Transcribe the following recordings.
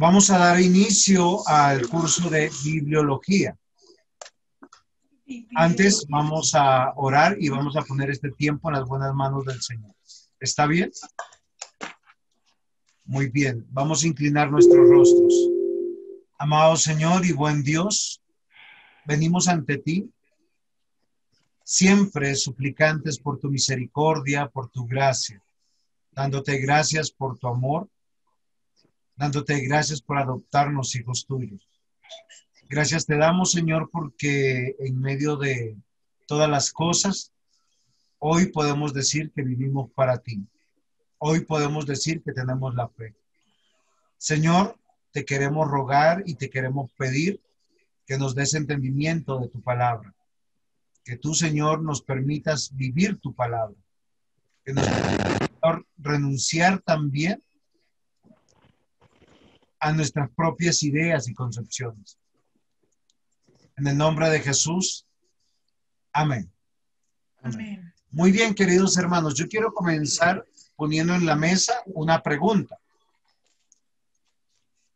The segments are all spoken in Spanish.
Vamos a dar inicio al curso de bibliología. Antes vamos a orar y vamos a poner este tiempo en las buenas manos del Señor. ¿Está bien? Muy bien. Vamos a inclinar nuestros rostros. Amado Señor y buen Dios, venimos ante ti siempre suplicantes por tu misericordia, por tu gracia, dándote gracias por tu amor dándote gracias por adoptarnos hijos tuyos. Gracias te damos, Señor, porque en medio de todas las cosas, hoy podemos decir que vivimos para ti. Hoy podemos decir que tenemos la fe. Señor, te queremos rogar y te queremos pedir que nos des entendimiento de tu palabra. Que tú, Señor, nos permitas vivir tu palabra. Que nos permitas renunciar también a nuestras propias ideas y concepciones. En el nombre de Jesús. Amén. Amén. Muy bien, queridos hermanos, yo quiero comenzar poniendo en la mesa una pregunta.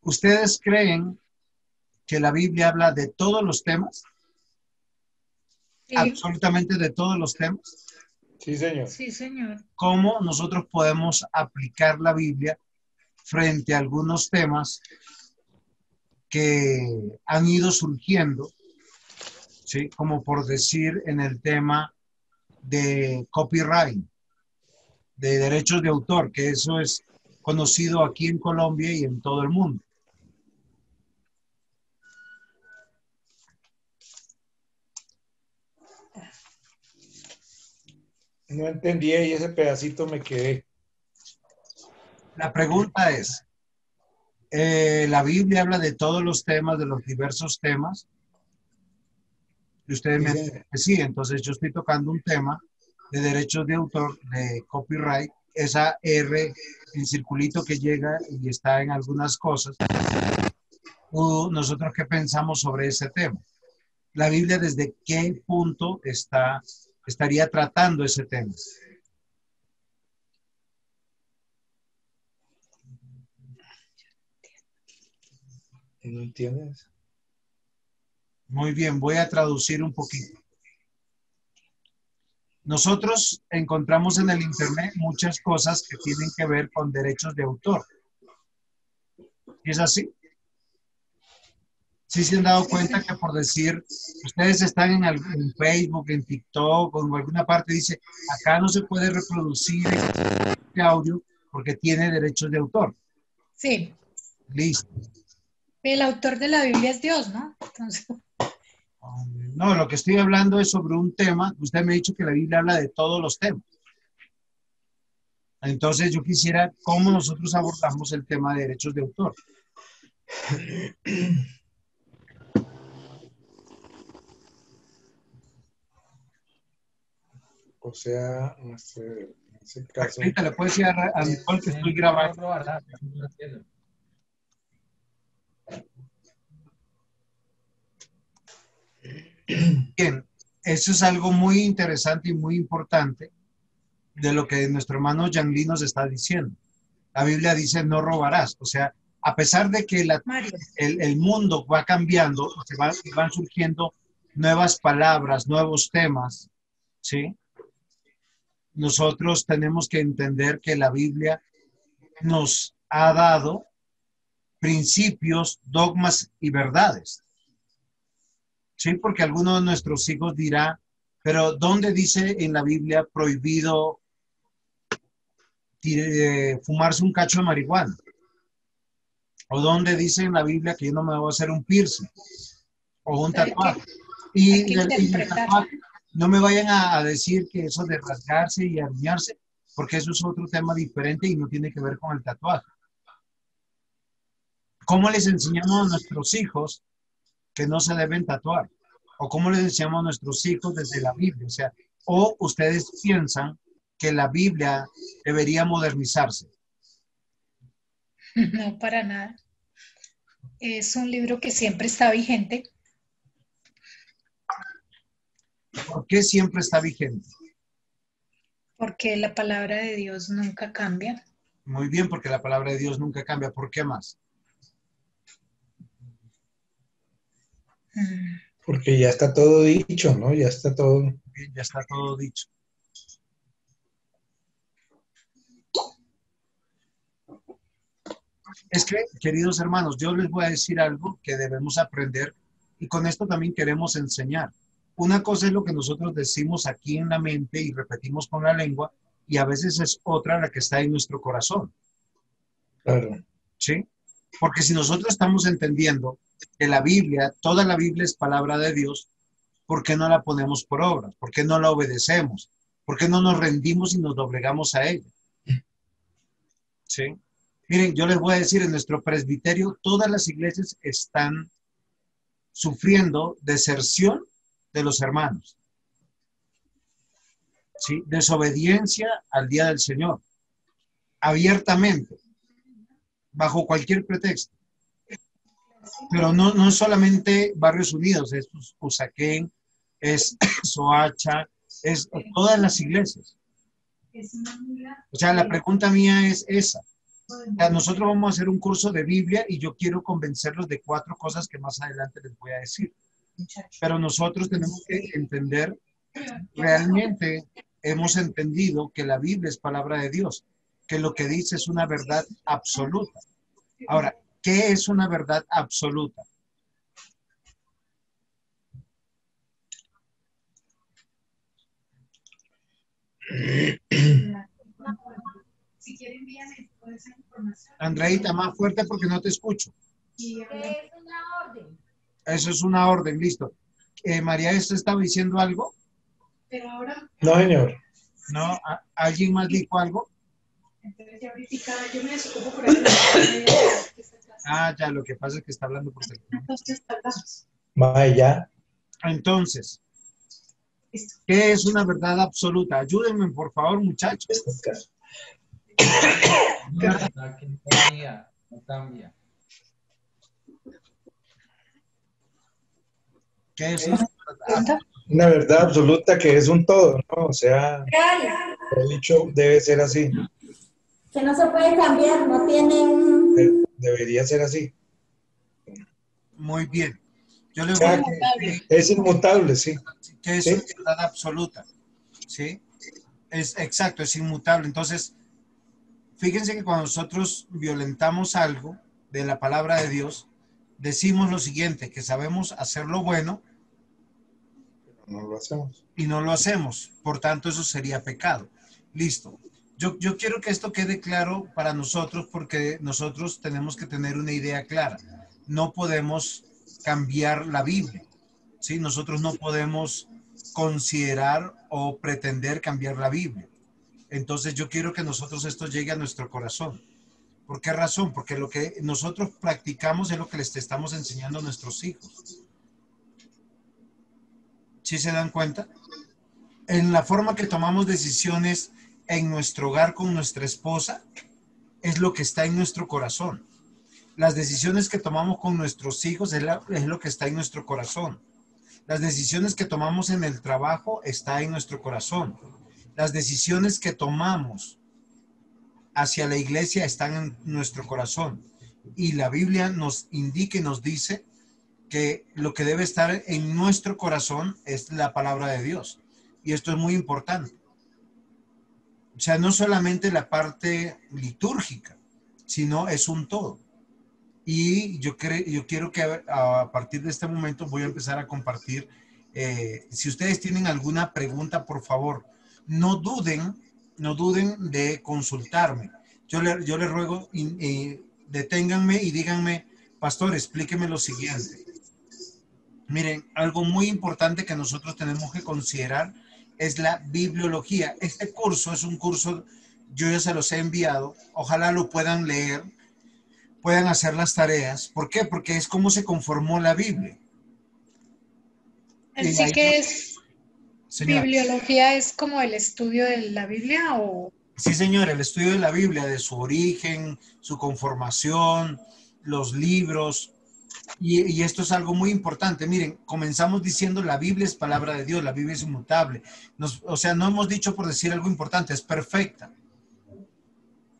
¿Ustedes creen que la Biblia habla de todos los temas? Absolutamente de todos los temas. Sí, señor. Sí, señor. ¿Cómo nosotros podemos aplicar la Biblia frente a algunos temas que han ido surgiendo, ¿sí? como por decir en el tema de copyright, de derechos de autor, que eso es conocido aquí en Colombia y en todo el mundo. No entendí y ese pedacito me quedé. La pregunta es, eh, la Biblia habla de todos los temas, de los diversos temas. Y ustedes me dicen que sí, entonces yo estoy tocando un tema de derechos de autor, de copyright, esa R, el circulito que llega y está en algunas cosas. nosotros qué pensamos sobre ese tema. La Biblia desde qué punto está, estaría tratando ese tema. ¿No entiendes? Muy bien, voy a traducir un poquito. Nosotros encontramos en el Internet muchas cosas que tienen que ver con derechos de autor. ¿Es así? ¿Sí se han dado cuenta que por decir, ustedes están en, en Facebook, en TikTok o en alguna parte, dice, acá no se puede reproducir este audio porque tiene derechos de autor? Sí. Listo. El autor de la Biblia es Dios, ¿no? No, lo que estoy hablando es sobre un tema. Usted me ha dicho que la Biblia habla de todos los temas. Entonces yo quisiera cómo nosotros abordamos el tema de derechos de autor. O sea, no sé, en ese caso. Ahorita le puedo decir a, a Nicole que estoy grabando. Bien, eso es algo muy interesante y muy importante de lo que nuestro hermano Lee nos está diciendo. La Biblia dice no robarás, o sea, a pesar de que el, mundo va cambiando, se van, van surgiendo nuevas palabras, nuevos temas, ¿sí? Nosotros tenemos que entender que la Biblia nos ha dado principios, dogmas y verdades. Sí, porque alguno de nuestros hijos dirá, pero ¿dónde dice en la Biblia prohibido eh, fumarse un cacho de marihuana? ¿O dónde dice en la Biblia que yo no me voy a hacer un piercing? O un tatuaje. Y, no me vayan a, decir que eso de rasgarse y arruñarse, porque eso es otro tema diferente y no tiene que ver con el tatuaje. ¿Cómo les enseñamos a nuestros hijos que no se deben tatuar? ¿O cómo les enseñamos a nuestros hijos desde la Biblia? O sea, ¿o ustedes piensan que la Biblia debería modernizarse? No, para nada. Es un libro que siempre está vigente. ¿Por qué siempre está vigente? Porque la palabra de Dios nunca cambia. Muy bien, porque la palabra de Dios nunca cambia. ¿Por qué más? Porque ya está todo dicho, ¿no? Ya está todo. Ya está todo dicho. Es que, queridos hermanos, yo les voy a decir algo que debemos aprender y con esto también queremos enseñar. Una cosa es lo que nosotros decimos aquí en la mente y repetimos con la lengua y a veces es otra la que está en nuestro corazón. Claro. ¿sí? Porque si nosotros estamos entendiendo que la Biblia, toda la Biblia es palabra de Dios, ¿por qué no la ponemos por obra? ¿Por qué no la obedecemos? ¿Por qué no nos rendimos y nos doblegamos a ella? ¿Sí? Miren, yo les voy a decir, en nuestro presbiterio todas las iglesias están sufriendo deserción de los hermanos. ¿Sí? Desobediencia al día del Señor. Abiertamente bajo cualquier pretexto. Pero no, no es solamente Barrios Unidos, es Usaquén, es Soacha, es todas las iglesias. O sea, la pregunta mía es esa. O sea, nosotros vamos a hacer un curso de Biblia y yo quiero convencerlos de cuatro cosas que más adelante les voy a decir. Pero nosotros tenemos que entender, realmente hemos entendido que la Biblia es palabra de Dios que lo que dice es una verdad absoluta. Ahora, ¿qué es una verdad absoluta? Si quieren, envíame toda esa información. Andreita, más fuerte porque no te escucho. Es una orden. Eso es una orden, listo. Eh, María, ¿esto estaba diciendo algo? Pero ahora, No, señor. ¿No? ¿A- ¿Alguien más dijo algo? entonces ya ahorita yo me desocupo por ahí. Ah, ya, lo que pasa es que está hablando por teléfono. Entonces. Vaya. Entonces. ¿qué es una verdad absoluta? Ayúdenme, por favor, muchachos. La que no cambia, no cambia. ¿Qué es una verdad? Una verdad absoluta que es un todo, ¿no? O sea, el dicho debe ser así. Que no se puede cambiar, no tiene un... de- Debería ser así. Muy bien. Yo les voy a decir Es inmutable, sí. que es Sí. verdad absoluta. ¿Sí? Es exacto, es inmutable. Entonces, fíjense que cuando nosotros violentamos algo de la palabra de Dios, decimos lo siguiente, que sabemos hacer lo bueno No lo hacemos. y no lo hacemos. Por tanto, eso sería pecado. Listo. Yo, quiero que esto quede claro para nosotros porque nosotros tenemos que tener una idea clara. No podemos cambiar la Biblia. ¿sí? Nosotros no podemos considerar o pretender cambiar la Biblia. Entonces yo quiero que nosotros esto llegue a nuestro corazón. ¿Por qué razón? Porque lo que nosotros practicamos es lo que les estamos enseñando a nuestros hijos. ¿Sí se dan cuenta? En la forma que tomamos decisiones en nuestro hogar con nuestra esposa, es lo que está en nuestro corazón. Las decisiones que tomamos con nuestros hijos es, lo que está en nuestro corazón. Las decisiones que tomamos en el trabajo está en nuestro corazón. Las decisiones que tomamos hacia la iglesia están en nuestro corazón. Y la Biblia nos indica y nos dice que lo que debe estar en nuestro corazón es la palabra de Dios. Y esto es muy importante. O sea, no solamente la parte litúrgica, sino es un todo. Y yo, yo quiero que a, partir de este momento voy a empezar a compartir. eh, si ustedes tienen alguna pregunta, por favor, no duden, no duden de consultarme. Yo le, yo le ruego, y deténganme y díganme, pastor, explíqueme lo siguiente. Miren, algo muy importante que nosotros tenemos que considerar es la bibliología. Este curso es un curso, yo ya se los he enviado, ojalá lo puedan leer, puedan hacer las tareas. ¿Por qué? Porque es como se conformó la Biblia. Así ahí- que es Señora. bibliología es como el estudio de la Biblia o Sí, señor, el estudio de la Biblia, de su origen, su conformación, los libros. Y, y esto es algo muy importante. Miren, comenzamos diciendo la Biblia es palabra de Dios, la Biblia es inmutable. Nos- o sea, no hemos dicho por decir algo importante, es perfecta.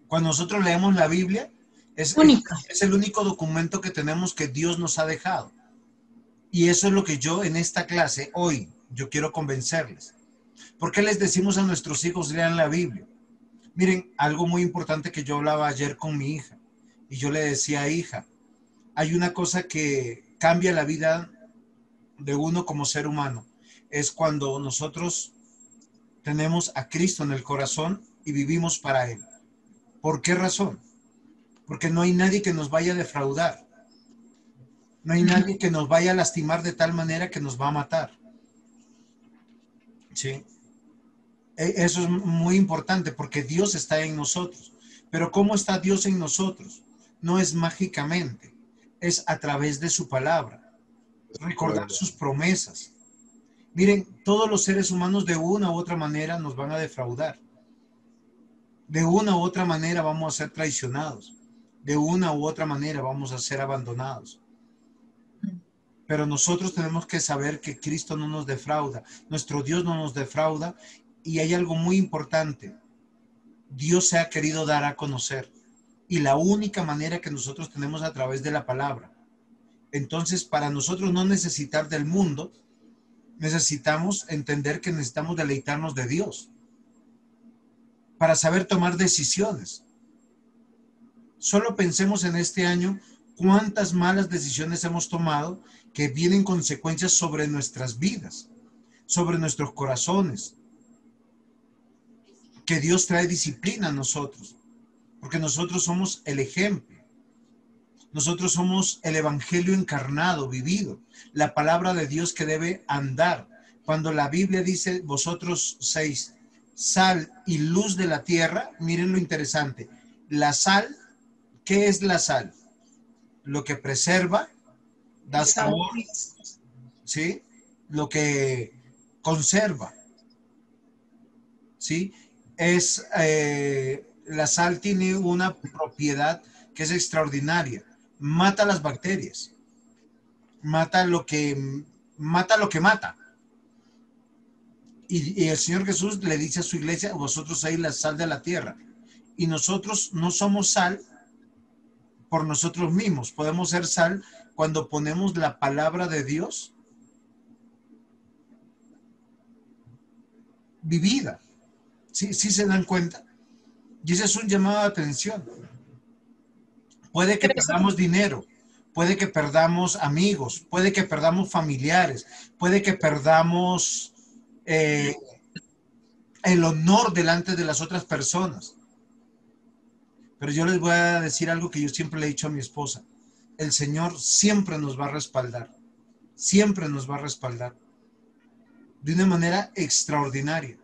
Cuando nosotros leemos la Biblia, es, Única. es el único documento que tenemos que Dios nos ha dejado. Y eso es lo que yo en esta clase hoy, yo quiero convencerles. ¿Por qué les decimos a nuestros hijos lean la Biblia? Miren, algo muy importante que yo hablaba ayer con mi hija y yo le decía, hija, hay una cosa que cambia la vida de uno como ser humano. Es cuando nosotros tenemos a Cristo en el corazón y vivimos para Él. ¿Por qué razón? Porque no hay nadie que nos vaya a defraudar. No hay nadie que nos vaya a lastimar de tal manera que nos va a matar. ¿Sí? E, eso es muy importante porque Dios está en nosotros. Pero ¿cómo está Dios en nosotros? No es mágicamente, es a través de su palabra. Recordar sus promesas. Miren, todos los seres humanos de una u otra manera nos van a defraudar. De una u otra manera vamos a ser traicionados. De una u otra manera vamos a ser abandonados. Pero nosotros tenemos que saber que Cristo no nos defrauda, nuestro Dios no nos defrauda y hay algo muy importante. Dios se ha querido dar a conocer y la única manera que nosotros tenemos a través de la palabra. Entonces, para nosotros no necesitar del mundo, necesitamos entender que necesitamos deleitarnos de Dios para saber tomar decisiones. Solo pensemos en este año cuántas malas decisiones hemos tomado que vienen consecuencias sobre nuestras vidas, sobre nuestros corazones. Que Dios trae disciplina a nosotros, porque nosotros somos el ejemplo. Nosotros somos el Evangelio encarnado, vivido, la palabra de Dios que debe andar. Cuando la Biblia dice, vosotros seis, sal y luz de la tierra, miren lo interesante. La sal, ¿qué es la sal? Lo que preserva, da sabor, ¿sí? Lo que conserva, ¿sí? Es, eh, la sal tiene una propiedad que es extraordinaria. Mata las bacterias, mata lo que, mata lo que mata. Y, el Señor Jesús le dice a su iglesia, vosotros sois la sal de la tierra. Y nosotros no somos sal por nosotros mismos. Podemos ser sal cuando ponemos la palabra de Dios vivida. ¿Sí, sí se dan cuenta? Y ese es un llamado de atención. Puede que perdamos dinero, puede que perdamos amigos, puede que perdamos familiares, puede que perdamos eh, el honor delante de las otras personas. Pero yo les voy a decir algo que yo siempre le he dicho a mi esposa. El Señor siempre nos va a respaldar. Siempre nos va a respaldar. De una manera extraordinaria.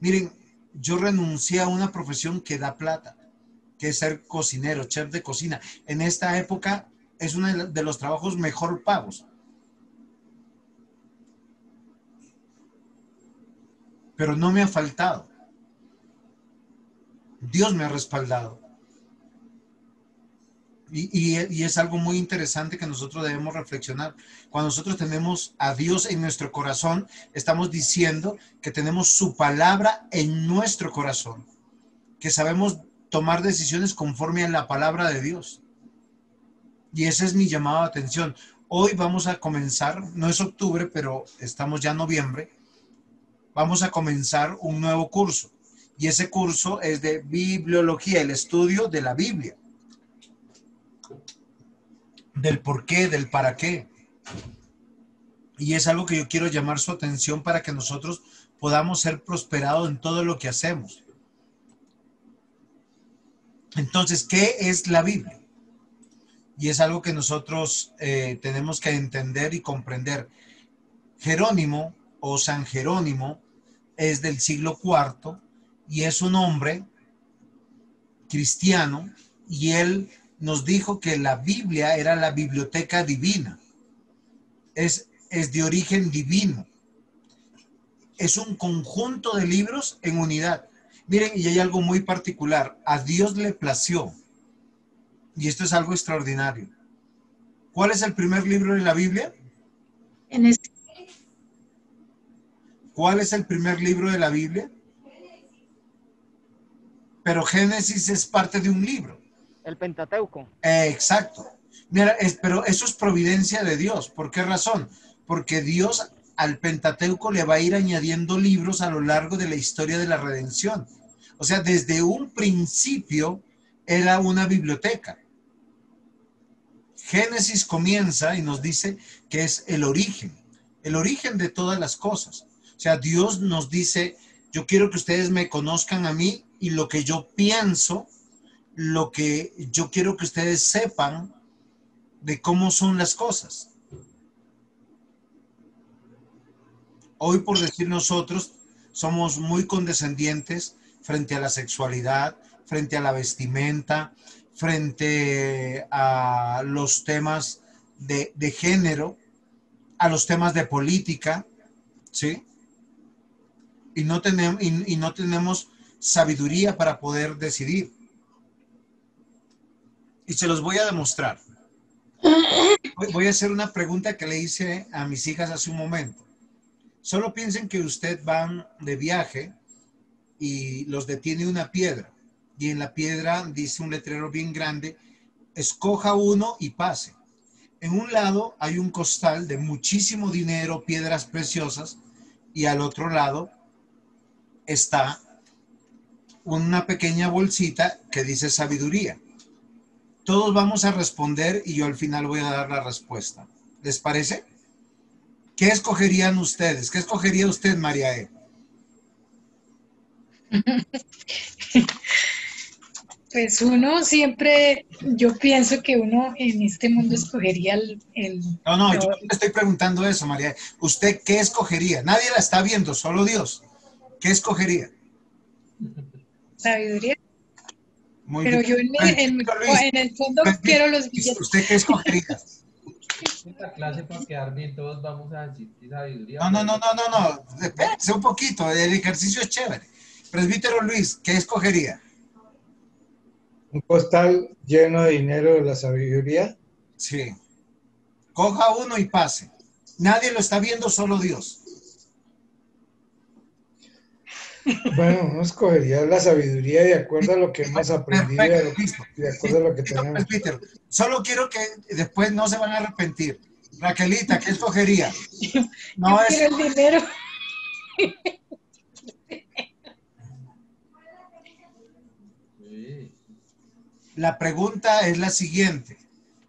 Miren, yo renuncié a una profesión que da plata, que es ser cocinero, chef de cocina. En esta época es uno de los trabajos mejor pagos. pero no me ha faltado. Dios me ha respaldado. Y, es algo muy interesante que nosotros debemos reflexionar. Cuando nosotros tenemos a Dios en nuestro corazón, estamos diciendo que tenemos su palabra en nuestro corazón, que sabemos tomar decisiones conforme a la palabra de Dios. Y ese es mi llamado de atención. Hoy vamos a comenzar, no es octubre, pero estamos ya en noviembre, vamos a comenzar un nuevo curso. Y ese curso es de bibliología, el estudio de la Biblia. Del por qué, del para qué. Y es algo que yo quiero llamar su atención para que nosotros podamos ser prosperados en todo lo que hacemos. Entonces, ¿qué es la Biblia? Y es algo que nosotros eh, tenemos que entender y comprender. Jerónimo o San Jerónimo es del siglo IV y es un hombre cristiano y él nos dijo que la Biblia era la biblioteca divina. Es, es de origen divino. Es un conjunto de libros en unidad. Miren, y hay algo muy particular. A Dios le plació. Y esto es algo extraordinario. ¿Cuál es el primer libro de la Biblia? En este ¿Cuál es el primer libro de la Biblia? Pero Génesis es parte de un libro. El Pentateuco. exacto. Mira, pero eso es providencia de Dios. ¿Por qué razón? Porque Dios al Pentateuco le va a ir añadiendo libros a lo largo de la historia de la redención. O sea, desde un principio era una biblioteca. Génesis comienza y nos dice que es el origen, el origen de todas las cosas. O sea, Dios nos dice, yo quiero que ustedes me conozcan a mí y lo que yo pienso, lo que yo quiero que ustedes sepan de cómo son las cosas. Hoy, por decir nosotros, somos muy condescendientes frente a la sexualidad, frente a la vestimenta, frente a los temas de, género, a los temas de política, ¿sí? Y no, tenemos, y no tenemos sabiduría para poder decidir. Y se los voy a demostrar. Voy a hacer una pregunta que le hice a mis hijas hace un momento. Solo piensen que usted van de viaje y los detiene una piedra y en la piedra dice un letrero bien grande, escoja uno y pase. En un lado hay un costal de muchísimo dinero, piedras preciosas, y al otro lado está una pequeña bolsita que dice sabiduría. Todos vamos a responder y yo al final voy a dar la respuesta. ¿Les parece? ¿Qué escogerían ustedes? ¿Qué escogería usted, María E? Pues uno siempre, yo pienso que uno en este mundo escogería el... no, no, yo le estoy preguntando eso, María. E. ¿Usted qué escogería? Nadie la está viendo, solo Dios. ¿Qué escogería? Sabiduría. Muy Pero yo en, el fondo quiero los billetes. ¿Usted qué escogería? Esta clase para quedar bien, todos vamos a decir sabiduría. No, no, no, no, no, no. Sé un poquito, el ejercicio es chévere. Presbítero Luis, ¿qué escogería? Un costal lleno de dinero de la sabiduría. Sí. Coja uno y pase. Nadie lo está viendo, solo Dios. Bueno, uno escogería la sabiduría de acuerdo a lo que hemos aprendido, de acuerdo a lo que tenemos. Solo quiero que después no se van a arrepentir. Raquelita, ¿qué escogería? No es... el dinero. La pregunta es la siguiente.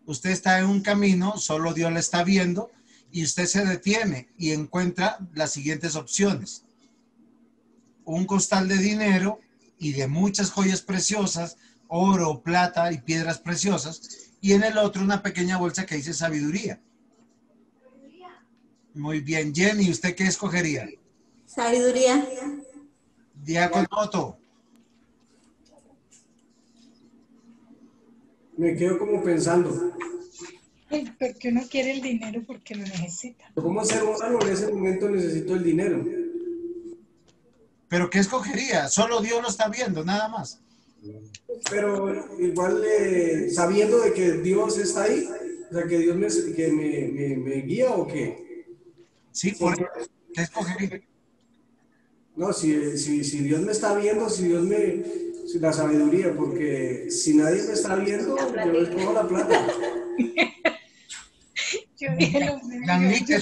Usted está en un camino, solo Dios le está viendo, y usted se detiene y encuentra las siguientes opciones un costal de dinero y de muchas joyas preciosas, oro, plata y piedras preciosas, y en el otro una pequeña bolsa que dice sabiduría. Muy bien, Jenny, ¿usted qué escogería? Sabiduría. Diácono Me quedo como pensando. Porque uno quiere el dinero porque lo necesita. Como ser humano en ese momento necesito el dinero. Pero ¿qué escogería? Solo Dios lo está viendo, nada más. Pero igual eh, sabiendo de que Dios está ahí, o sea, que Dios me, que me, me, guía o qué. Sí, por ¿qué escogería? No, si, si, si, Dios me está viendo, si Dios me... La sabiduría, porque si nadie me está viendo, yo escojo la plata. yo dije lo mismo. ¿qué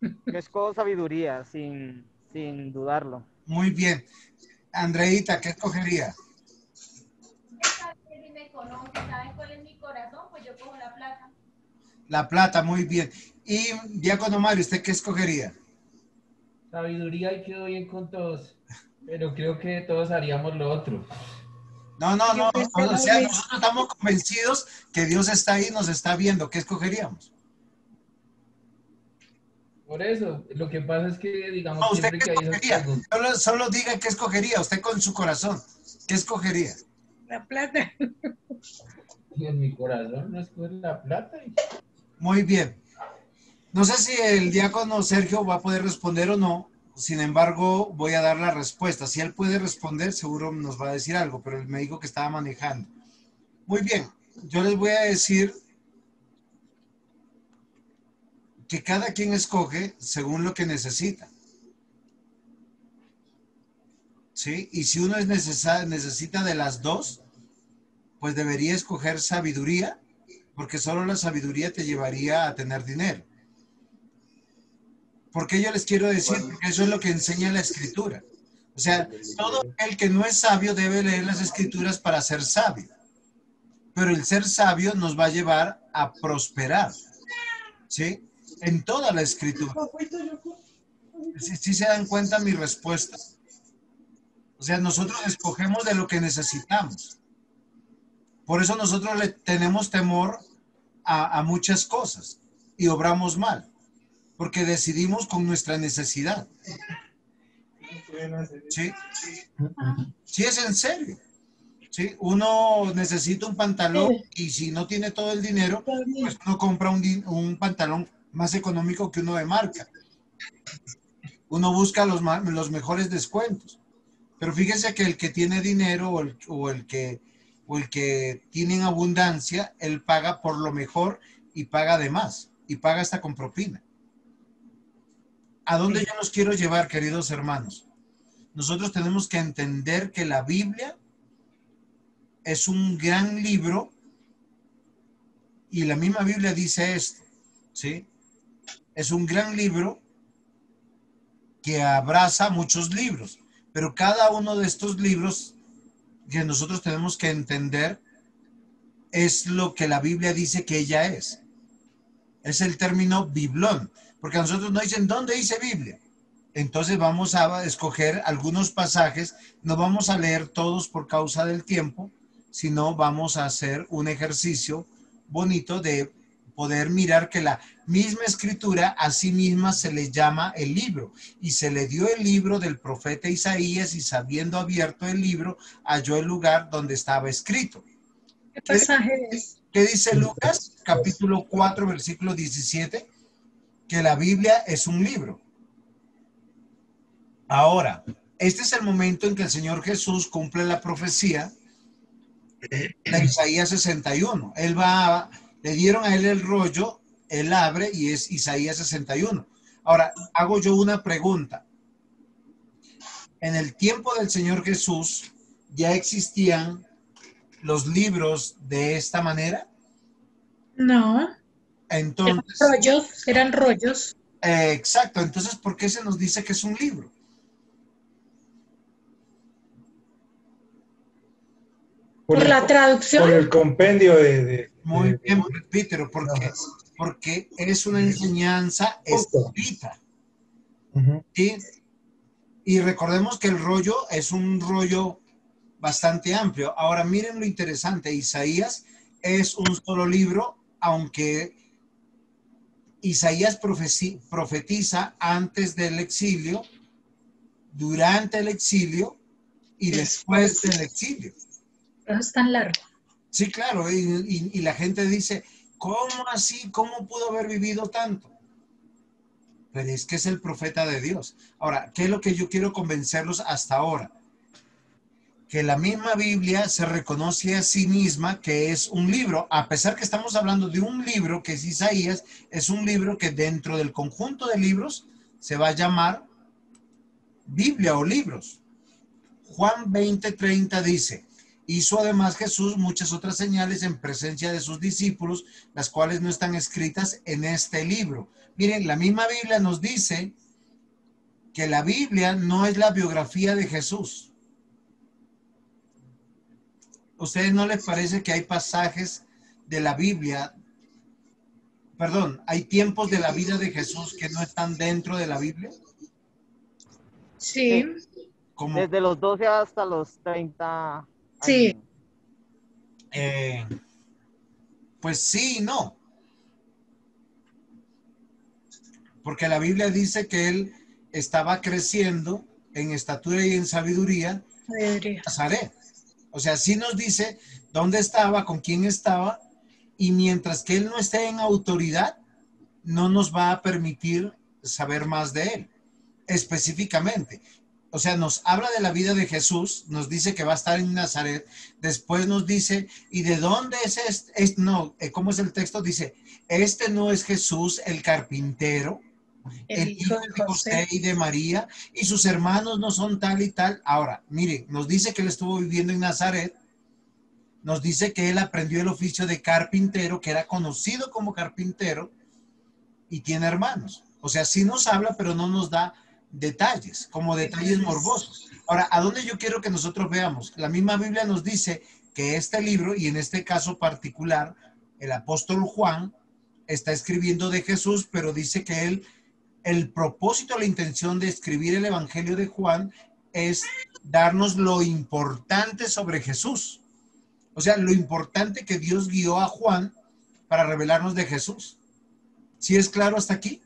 escogería? Escojo sabiduría, sin, sin dudarlo. Muy bien. Andreita, ¿qué escogería? cuál es mi corazón? Pues yo cojo la plata. La plata, muy bien. Y Diácono Mario, ¿usted qué escogería? Sabiduría y quedo bien con todos, pero creo que todos haríamos lo otro. No, no, no, o sea, nosotros estamos convencidos que Dios está ahí, nos está viendo. ¿Qué escogeríamos? Por eso, lo que pasa es que, digamos, ¿usted qué escogería? Solo, solo, diga qué escogería, usted con su corazón. ¿Qué escogería? La plata. Y en mi corazón no escoge la plata. Muy bien. No sé si el diácono Sergio va a poder responder o no. Sin embargo, voy a dar la respuesta. Si él puede responder, seguro nos va a decir algo, pero él me dijo que estaba manejando. Muy bien. Yo les voy a decir que cada quien escoge según lo que necesita. ¿Sí? Y si uno es necesita de las dos, pues debería escoger sabiduría, porque solo la sabiduría te llevaría a tener dinero. ¿Por qué yo les quiero decir? Porque eso es lo que enseña la escritura. O sea, todo el que no es sabio debe leer las escrituras para ser sabio. Pero el ser sabio nos va a llevar a prosperar. ¿Sí? En toda la escritura. Si ¿Sí, se dan cuenta mi respuesta. O sea, nosotros escogemos de lo que necesitamos. Por eso nosotros le tenemos temor a, a muchas cosas y obramos mal, porque decidimos con nuestra necesidad. Sí, sí es en serio. Sí, uno necesita un pantalón y si no tiene todo el dinero, pues uno compra un, un pantalón más económico que uno de marca. Uno busca los, los mejores descuentos. Pero fíjese que el que tiene dinero o el, o el que, o el que tiene en abundancia, él paga por lo mejor y paga de más. Y paga hasta con propina. ¿A dónde yo los quiero llevar, queridos hermanos? Nosotros tenemos que entender que la Biblia es un gran libro y la misma Biblia dice esto, ¿sí? Es un gran libro que abraza muchos libros, pero cada uno de estos libros que nosotros tenemos que entender es lo que la Biblia dice que ella es. Es el término biblón, porque a nosotros no dicen dónde dice Biblia. Entonces vamos a escoger algunos pasajes, no vamos a leer todos por causa del tiempo, sino vamos a hacer un ejercicio bonito de poder mirar que la misma escritura a sí misma se le llama el libro y se le dio el libro del profeta Isaías y sabiendo abierto el libro halló el lugar donde estaba escrito. ¿Qué pasaje es? ¿Qué dice Lucas capítulo 4 versículo 17? Que la Biblia es un libro. Ahora, este es el momento en que el Señor Jesús cumple la profecía de Isaías 61. Él va, a- le dieron a él el rollo, él abre y es Isaías 61. Ahora, hago yo una pregunta. En el tiempo del Señor Jesús, ¿ya existían los libros de esta manera? No, eran Entonces, rollos, eran rollos. eh, exacto. Entonces, ¿por qué se nos dice que es un libro? Por el- la traducción. Por el compendio de... de- Muy de- bien, presbítero, porque, porque es una enseñanza escrita. ¿sí? Y recordemos que el rollo es un rollo bastante amplio. Ahora miren lo interesante, Isaías es un solo libro, aunque Isaías profetiza antes del exilio, durante el exilio y después del exilio. Eso es tan largo. Sí, claro, y, la gente dice, ¿cómo así? ¿Cómo pudo haber vivido tanto? Pero es que es el profeta de Dios. Ahora, ¿qué es lo que yo quiero convencerlos hasta ahora? Que la misma Biblia se reconoce a sí misma que es un libro, a pesar que estamos hablando de un libro que es Isaías, es un libro que dentro del conjunto de libros se va a llamar Biblia o libros. Juan 20:30 dice, Hizo además Jesús muchas otras señales en presencia de sus discípulos, las cuales no están escritas en este libro. Miren, la misma Biblia nos dice que la Biblia no es la biografía de Jesús. ¿Ustedes no les parece que hay pasajes de la Biblia, perdón, hay tiempos de la vida de Jesús que no están dentro de la Biblia? Sí, Como, Desde los 12 hasta los 30 años. Sí. eh, pues sí y no. Porque la Biblia dice que él estaba creciendo en estatura y en sabiduría sabiduría. en Nazaret. O sea, sí nos dice dónde estaba, con quién estaba, y mientras que él no esté en autoridad, no nos va a permitir saber más de él, específicamente. O sea, nos habla de la vida de Jesús, nos dice que va a estar en Nazaret, después nos dice, ¿y de dónde es este? Es- no, eh, ¿cómo es el texto? Dice, este no es Jesús el carpintero, el hijo de José y de María, y sus hermanos no son tal y tal. Ahora, mire, nos dice que él estuvo viviendo en Nazaret, nos dice que él aprendió el oficio de carpintero, que era conocido como carpintero y tiene hermanos. O sea, sí nos habla, pero no nos da detalles, como detalles morbosos. Ahora, ¿a dónde yo quiero que nosotros veamos? La misma Biblia nos dice que este libro, y en este caso particular, el apóstol Juan está escribiendo de Jesús, pero dice que él, el propósito, la intención de escribir el Evangelio de Juan es darnos lo importante sobre Jesús. O sea, lo importante que Dios guió a Juan para revelarnos de Jesús. ¿Sí es claro hasta aquí?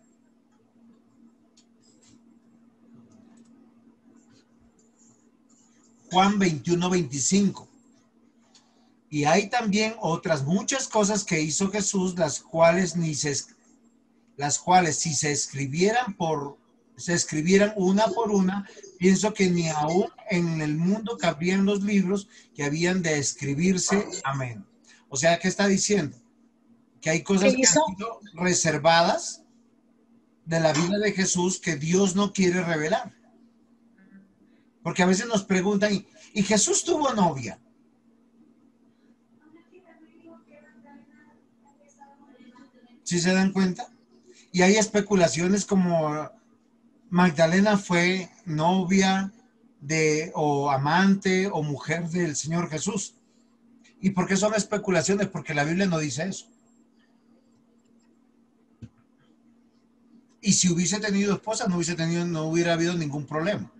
Juan 21, 25. Y hay también otras muchas cosas que hizo Jesús, las cuales ni se, las cuales si se escribieran por, se escribieran una por una, pienso que ni aún en el mundo cabrían los libros que habían de escribirse. Amén. O sea, ¿qué está diciendo? Que hay cosas que han sido reservadas de la vida de Jesús que Dios no quiere revelar. Porque a veces nos preguntan, ¿y Jesús tuvo novia? ¿Sí se dan cuenta? Y hay especulaciones como Magdalena fue novia de o amante o mujer del Señor Jesús. ¿Y por qué son especulaciones? Porque la Biblia no dice eso. Y si hubiese tenido esposa, no hubiese tenido, no hubiera habido ningún problema.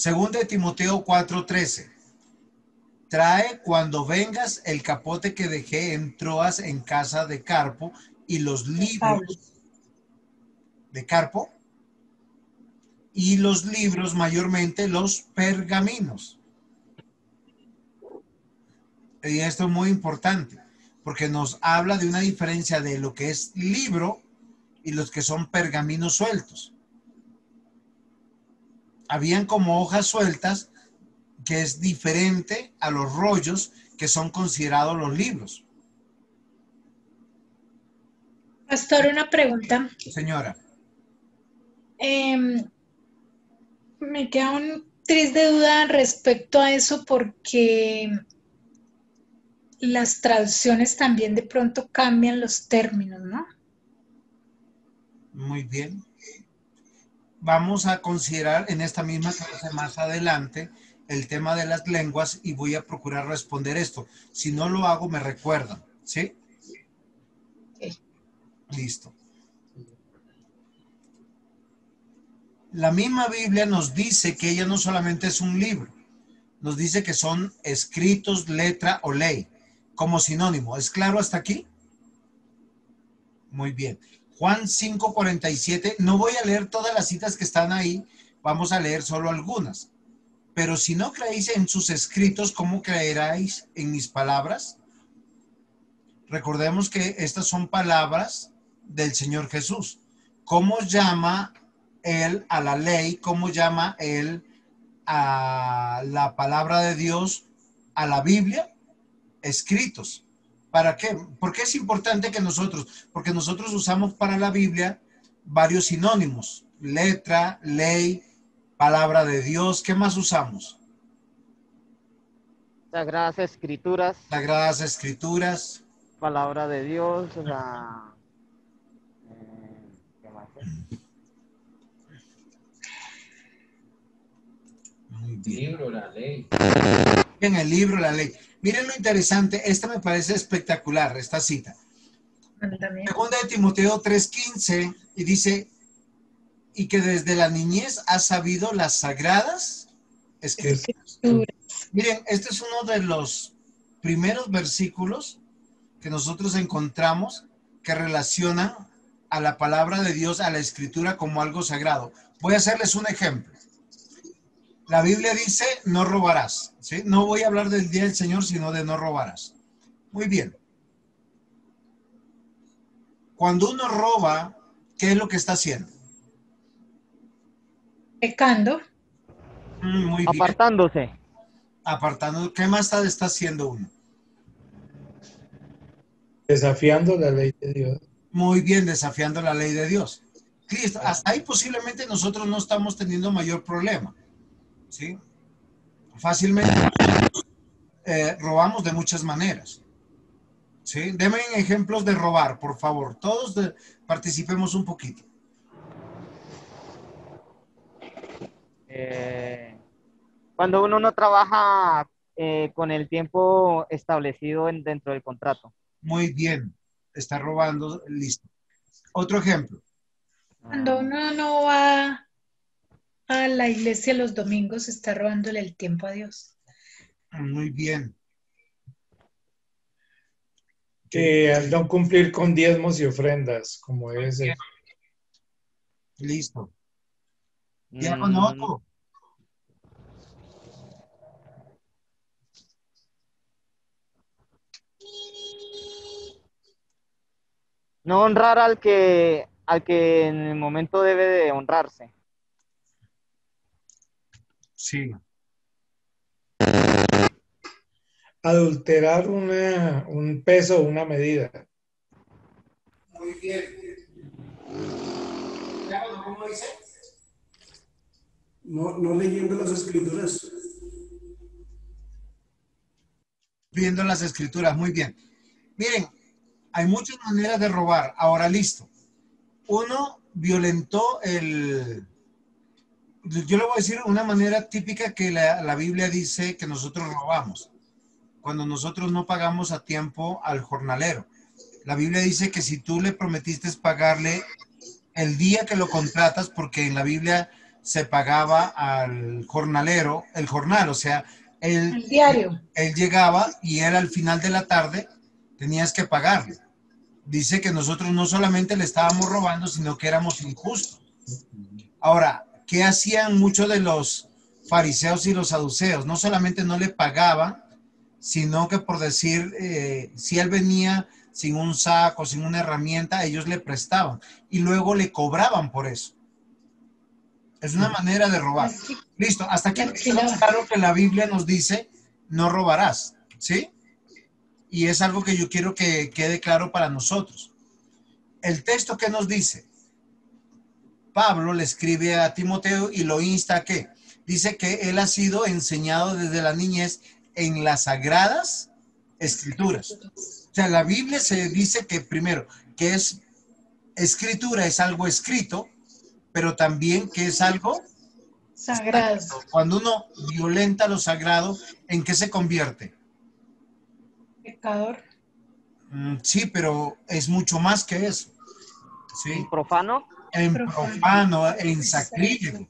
Según de Timoteo 4:13. Trae cuando vengas el capote que dejé en Troas en casa de Carpo y los libros de Carpo y los libros mayormente los pergaminos. Y esto es muy importante porque nos habla de una diferencia de lo que es libro y los que son pergaminos sueltos habían como hojas sueltas, que es diferente a los rollos que son considerados los libros. Pastor, una pregunta. Señora. Em, me queda un triste duda respecto a eso porque las traducciones también de pronto cambian los términos, ¿no? Muy bien vamos a considerar en esta misma clase más adelante el tema de las lenguas y voy a procurar responder esto. Si no lo hago, me recuerdan, ¿sí? Listo. La misma Biblia nos dice que ella no solamente es un libro, nos dice que son escritos, letra o ley, como sinónimo. ¿Es claro hasta aquí? Muy bien. Juan 5:47, no voy a leer todas las citas que están ahí, vamos a leer solo algunas. Pero si no creéis en sus escritos, ¿cómo creeráis en mis palabras? Recordemos que estas son palabras del Señor Jesús. ¿Cómo llama Él a la ley? ¿Cómo llama Él a la palabra de Dios, a la Biblia? Escritos. ¿Para qué? ¿Por qué es importante que nosotros? Porque nosotros usamos para la Biblia varios sinónimos, letra, ley, palabra de Dios. ¿Qué más usamos? Sagradas escrituras. Sagradas escrituras. Palabra de Dios, la... Eh, ¿qué más Libro, la ley. En el libro, la ley. Miren lo interesante, esta me parece espectacular, esta cita. Segunda de Timoteo 3:15 y dice, y que desde la niñez ha sabido las sagradas escrituras. Miren, este es uno de los primeros versículos que nosotros encontramos que relacionan a la palabra de Dios, a la escritura como algo sagrado. Voy a hacerles un ejemplo. La Biblia dice, no robarás. ¿sí? No voy a hablar del día del Señor, sino de no robarás. Muy bien. Cuando uno roba, ¿qué es lo que está haciendo? Pecando. Mm, muy bien. Apartándose. Apartando. ¿Qué más está, está haciendo uno? Desafiando la ley de Dios. Muy bien, desafiando la ley de Dios. Listo. Hasta ahí posiblemente nosotros no estamos teniendo mayor problema. ¿Sí? fácilmente eh, robamos de muchas maneras. ¿Sí? Denme ejemplos de robar, por favor. Todos de- participemos un poquito. Eh, cuando uno no trabaja eh, con el tiempo establecido en- dentro del contrato. Muy bien. Está robando, listo. Otro ejemplo. Cuando uno no va a la iglesia los domingos, está robándole el tiempo a Dios. Muy bien. Que al no cumplir con diezmos y ofrendas, como debe ser. Listo. Mm, Diácono Otto. No honrar al que, al que en el momento debe de honrarse. Sí. Adulterar una, un peso o una medida. Muy bien. ¿Cómo dice? No, no leyendo las escrituras. Viendo las escrituras, muy bien. Miren, hay muchas maneras de robar. Ahora, listo. Uno violentó el... Yo le voy a decir una manera típica que la, la Biblia dice que nosotros robamos. Cuando nosotros no pagamos a tiempo al jornalero. La Biblia dice que si tú le prometiste pagarle el día que lo contratas, porque en la Biblia se pagaba al jornalero el jornal, o sea, el, El diario. él llegaba y él al final de la tarde tenías que pagarle. Dice que nosotros no solamente le estábamos robando, sino que éramos injustos. Ahora, ¿qué hacían muchos de los fariseos y los saduceos? No solamente no le pagaban, sino que por decir, eh, si él venía sin un saco, sin una herramienta, ellos le prestaban y luego le cobraban por eso. Es una manera de robar. Listo, hasta aquí está claro que la Biblia nos dice, no robarás, ¿sí? Y es algo que yo quiero que quede claro para nosotros. El texto que nos dice, Pablo le escribe a Timoteo y lo insta a que dice que él ha sido enseñado desde la niñez en las sagradas escrituras. O sea, la Biblia se dice que primero, que es escritura, es algo escrito, pero también que es algo Sagrado. cuando uno violenta lo sagrado, ¿en qué se convierte? Pecador. Mm, sí, pero es mucho más que eso. Sí, Profano. En Profano. en sacrílego.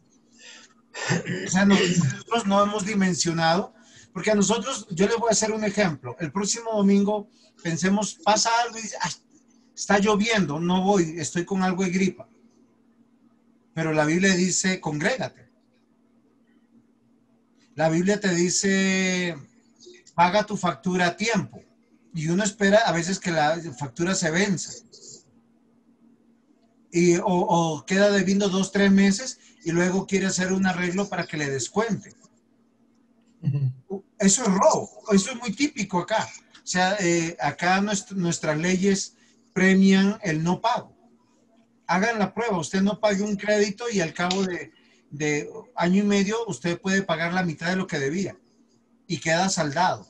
O sea, nosotros no hemos dimensionado, porque a nosotros, yo les voy a hacer un ejemplo. El próximo domingo, pensemos, pasa algo y dice, "Ay, está lloviendo, no voy, estoy con algo de gripa. Pero la Biblia dice, congrégate. La Biblia te dice, paga tu factura a tiempo. Y uno espera a veces que la factura se venza. Y, o, o queda debiendo dos, tres meses y luego quiere hacer un arreglo para que le descuente. Eso es robo, eso es muy típico acá. O sea, eh, acá nuestr- nuestras leyes premian el no pago. Hagan la prueba, usted no pague un crédito y al cabo de, de año y medio usted puede pagar la mitad de lo que debía y queda saldado.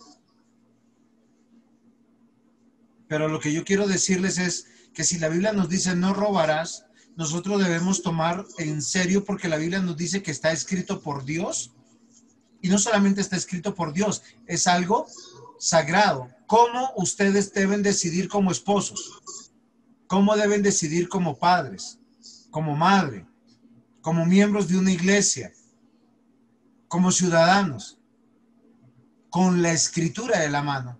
Pero lo que yo quiero decirles es que si la Biblia nos dice no robarás, nosotros debemos tomar en serio porque la Biblia nos dice que está escrito por Dios y no solamente está escrito por Dios, es algo sagrado. ¿Cómo ustedes deben decidir como esposos? ¿Cómo deben decidir como padres, como madre, como miembros de una iglesia, como ciudadanos? Con la escritura de la mano.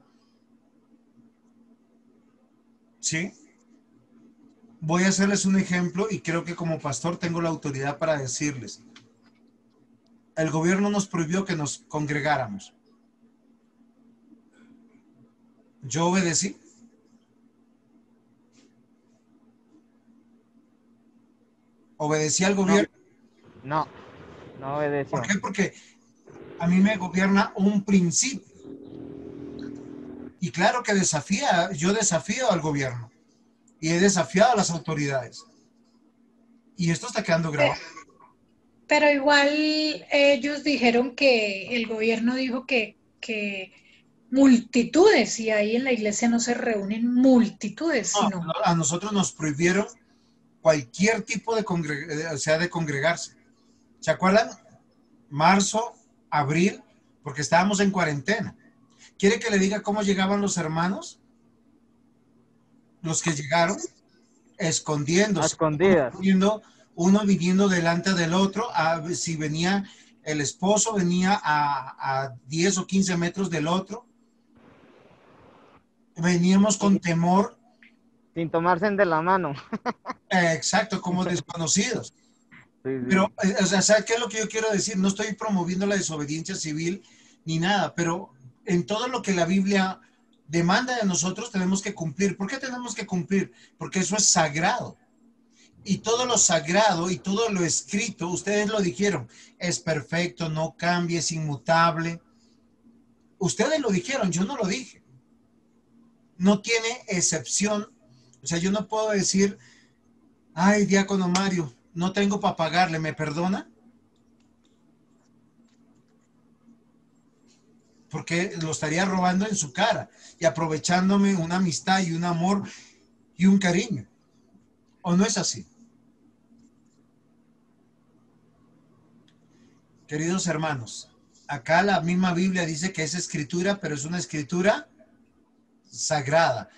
¿Sí? Voy a hacerles un ejemplo y creo que como pastor tengo la autoridad para decirles. El gobierno nos prohibió que nos congregáramos. Yo obedecí. Obedecí al gobierno. No, no obedeció. ¿Por qué? Porque a mí me gobierna un principio. Y claro que desafía, yo desafío al gobierno y he desafiado a las autoridades. Y esto está quedando grabado. Pero igual ellos dijeron que el gobierno dijo que, que multitudes y ahí en la iglesia no se reúnen multitudes, No, sino no, a nosotros nos prohibieron cualquier tipo de, eh, o sea, de congregarse. ¿Se acuerdan? Marzo, abril, porque estábamos en cuarentena. ¿Quiere que le diga cómo llegaban los hermanos? Los que llegaron A escondiéndose. escondidas. Uno viniendo delante del otro, a- si venía el esposo, venía a, a 10 o 15 metros del otro. Veníamos con temor, Sin tomarse de la mano. eh, exacto, como desconocidos. Sí, sí. Pero, eh, o sea, ¿sabes qué es lo que yo quiero decir? No estoy promoviendo la desobediencia civil ni nada, pero en todo lo que la Biblia demanda de nosotros tenemos que cumplir. ¿Por qué tenemos que cumplir? Porque eso es sagrado. Y todo lo sagrado y todo lo escrito, ustedes lo dijeron, es perfecto, no cambia, es inmutable. Ustedes lo dijeron, yo no lo dije. No tiene excepción. O sea, yo no puedo decir, ay, diácono Mario, no tengo para pagarle, ¿me perdona? Porque lo estaría robando en su cara y aprovechándome una amistad y un amor y un cariño. ¿O no es así? Queridos hermanos, acá la misma Biblia dice que es escritura, pero es una escritura sagrada.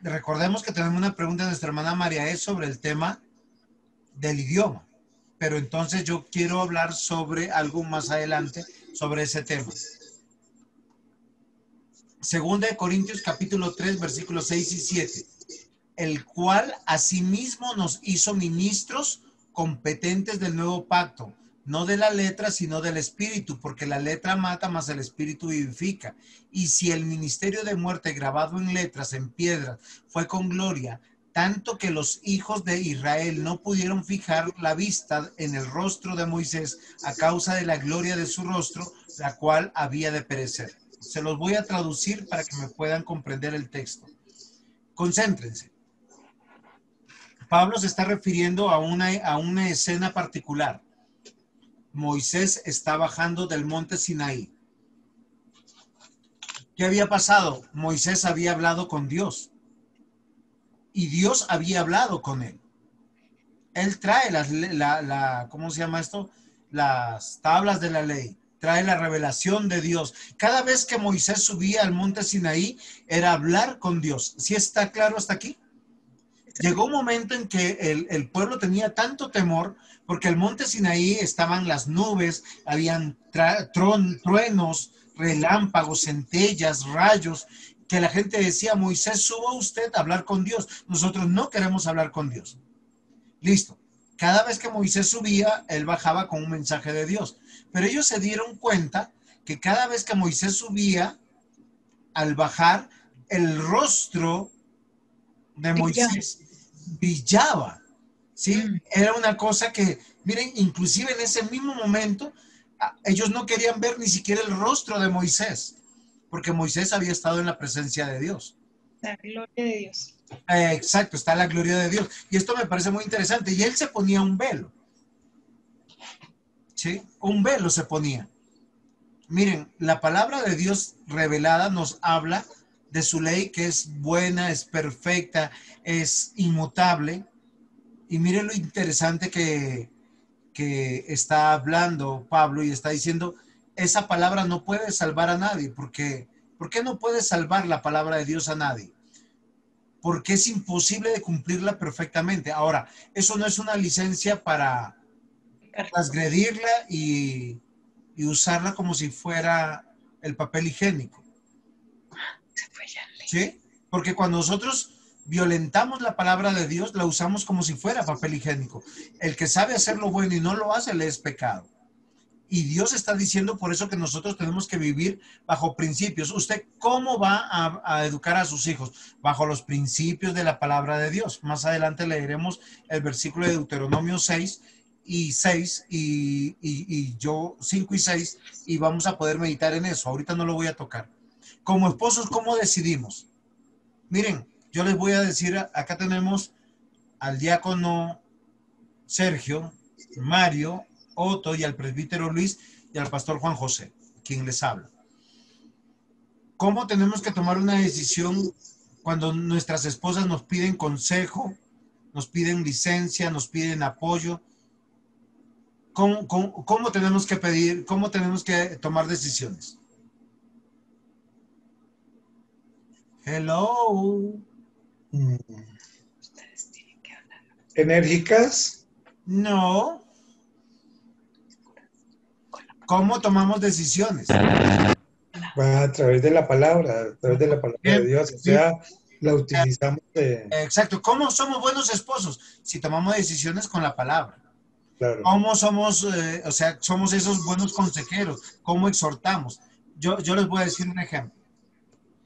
Recordemos que tenemos una pregunta de nuestra hermana María E sobre el tema del idioma, pero entonces yo quiero hablar sobre algo más adelante sobre ese tema. Segunda de Corintios capítulo 3 versículos 6 y 7, el cual asimismo nos hizo ministros competentes del nuevo pacto, no de la letra, sino del espíritu, porque la letra mata, más el espíritu vivifica. Y si el ministerio de muerte grabado en letras, en piedras, fue con gloria, tanto que los hijos de Israel no pudieron fijar la vista en el rostro de Moisés a causa de la gloria de su rostro, la cual había de perecer. Se los voy a traducir para que me puedan comprender el texto. Concéntrense. Pablo se está refiriendo a una, a una escena particular. Moisés está bajando del monte Sinaí. ¿Qué había pasado? Moisés había hablado con Dios y Dios había hablado con él. Él trae las, la, la, ¿cómo se llama esto? Las tablas de la ley, trae la revelación de Dios. Cada vez que Moisés subía al monte Sinaí era hablar con Dios. ¿Sí está claro hasta aquí? Llegó un momento en que el, el, pueblo tenía tanto temor porque el monte Sinaí estaban las nubes, habían tron, truenos, relámpagos, centellas, rayos, que la gente decía, Moisés, suba usted a hablar con Dios. Nosotros no queremos hablar con Dios. Listo. Cada vez que Moisés subía, él bajaba con un mensaje de Dios. Pero ellos se dieron cuenta que cada vez que Moisés subía, al bajar, el rostro de Moisés brillaba. ¿sí? Mm. Era una cosa que, miren, inclusive en ese mismo momento, ellos no querían ver ni siquiera el rostro de Moisés, porque Moisés había estado en la presencia de Dios. La gloria de Dios. Eh, exacto, está la gloria de Dios. Y esto me parece muy interesante. Y él se ponía un velo. Un velo se ponía. Miren, la palabra de Dios revelada nos habla de su ley que es buena, es perfecta, es inmutable. Y miren lo interesante que, que está hablando Pablo y está diciendo, esa palabra no puede salvar a nadie, porque ¿por qué no puede salvar la palabra de Dios a nadie? Porque es imposible de cumplirla perfectamente. Ahora, eso no es una licencia para transgredirla y, y usarla como si fuera el papel higiénico. ¿Sí? Porque cuando nosotros violentamos la palabra de Dios, la usamos como si fuera papel higiénico. El que sabe hacer lo bueno y no lo hace, le es pecado. Y Dios está diciendo por eso que nosotros tenemos que vivir bajo principios. ¿Usted cómo va a, a, educar a sus hijos? Bajo los principios de la palabra de Dios. Más adelante leeremos el versículo de Deuteronomio 6 y 6 y, y, y yo 5 y 6 y vamos a poder meditar en eso. Ahorita no lo voy a tocar. Como esposos, ¿cómo decidimos? Miren, yo les voy a decir, acá tenemos al diácono Sergio, Mario Otto y al presbítero Luis y al pastor Juan José, quien les habla. ¿Cómo tenemos que tomar una decisión cuando nuestras esposas nos piden consejo, nos piden licencia, nos piden apoyo? ¿Cómo, cómo, cómo tenemos que pedir, cómo tenemos que tomar decisiones? Hello. Mm. ¿Enérgicas? No. ¿Cómo tomamos decisiones? A través de la palabra, a través de la palabra de Dios. O sea, la utilizamos de... Exacto. ¿Cómo somos buenos esposos? Si tomamos decisiones con la palabra. Claro. ¿Cómo somos, eh, o sea, somos esos buenos consejeros? ¿Cómo exhortamos? Yo, yo les voy a decir un ejemplo.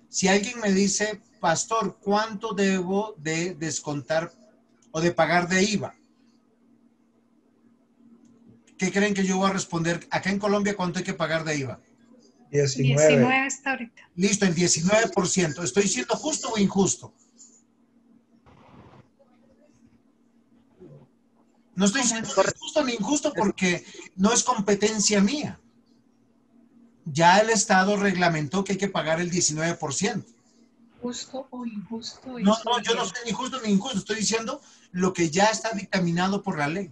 Si alguien me dice, pastor, ¿cuánto debo de descontar o de pagar de IVA? ¿Qué creen que yo voy a responder? Acá en Colombia, ¿cuánto hay que pagar de IVA? 19. 19 hasta ahorita. Listo, el 19%. ¿Estoy siendo justo o injusto? No estoy ni justo ni injusto porque no es competencia mía. Ya el Estado reglamentó que hay que pagar el 19%. Justo o injusto. No, no, yo no soy ni justo ni injusto. Estoy diciendo lo que ya está dictaminado por la ley.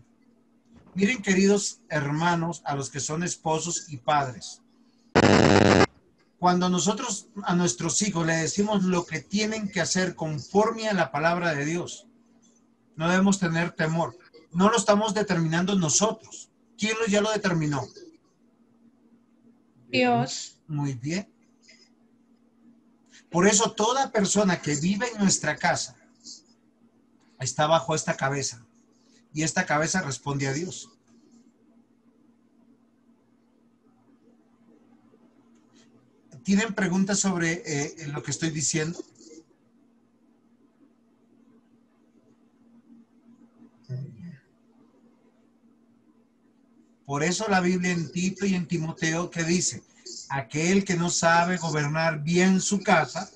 Miren, queridos hermanos, a los que son esposos y padres. Cuando nosotros a nuestros hijos le decimos lo que tienen que hacer conforme a la palabra de Dios, no debemos tener temor. No lo estamos determinando nosotros. ¿Quién lo ya lo determinó? Dios. Muy bien. Por eso toda persona que vive en nuestra casa está bajo esta cabeza. Y esta cabeza responde a Dios. ¿Tienen preguntas sobre eh, lo que estoy diciendo? Por eso la Biblia en Tito y en Timoteo que dice, aquel que no sabe gobernar bien su casa,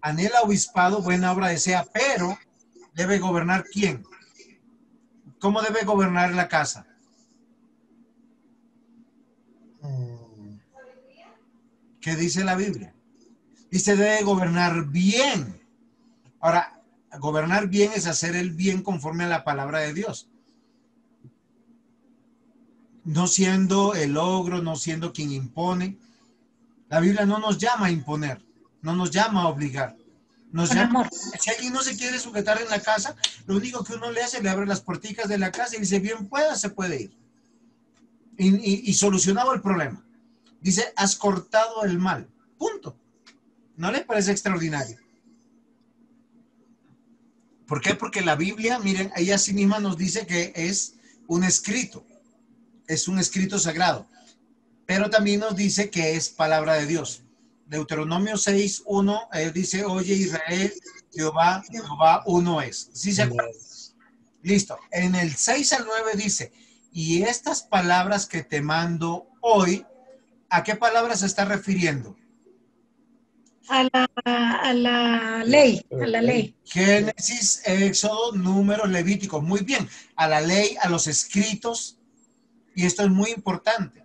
anhela obispado, buena obra desea, pero debe gobernar quién? ¿Cómo debe gobernar la casa? ¿Qué dice la Biblia? Dice debe gobernar bien. Ahora, gobernar bien es hacer el bien conforme a la palabra de Dios. No siendo el ogro, no siendo quien impone. La Biblia no nos llama a imponer, no nos llama a obligar. Nos Con llama, amor. si alguien no se quiere sujetar en la casa, lo único que uno le hace, le abre las puerticas de la casa y dice, bien pueda, se puede ir. Y, y- y solucionado el problema. Dice, has cortado el mal. Punto. ¿No le parece extraordinario? ¿Por qué? Porque la Biblia, miren, ella sí misma nos dice que es un escrito. Es un escrito sagrado. Pero también nos dice que es palabra de Dios. Deuteronomio 6, 1, él dice, oye Israel, Jehová, Jehová uno es. ¿Sí se acuerdan? Listo. En el 6 al 9 dice, y estas palabras que te mando hoy, ¿a qué palabras se está refiriendo? A la, a la ley, a la ley. Génesis, Éxodo, Números, Levíticos. Muy bien. A la ley, a los escritos. Y esto es muy importante.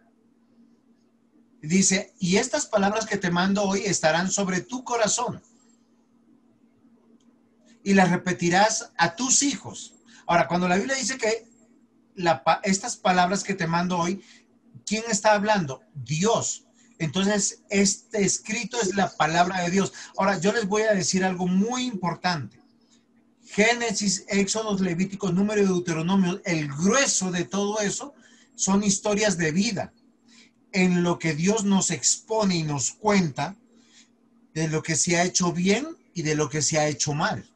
Dice, y estas palabras que te mando hoy estarán sobre tu corazón. Y las repetirás a tus hijos. Ahora, cuando la Biblia dice que la estas palabras que te mando hoy, ¿quién está hablando? Dios. Entonces, este escrito es la palabra de Dios. Ahora, yo les voy a decir algo muy importante. Génesis, Éxodos, Levíticos, Número y Deuteronomio, el grueso de todo eso son historias de vida en lo que Dios nos expone y nos cuenta de lo que se ha hecho bien y de lo que se ha hecho mal.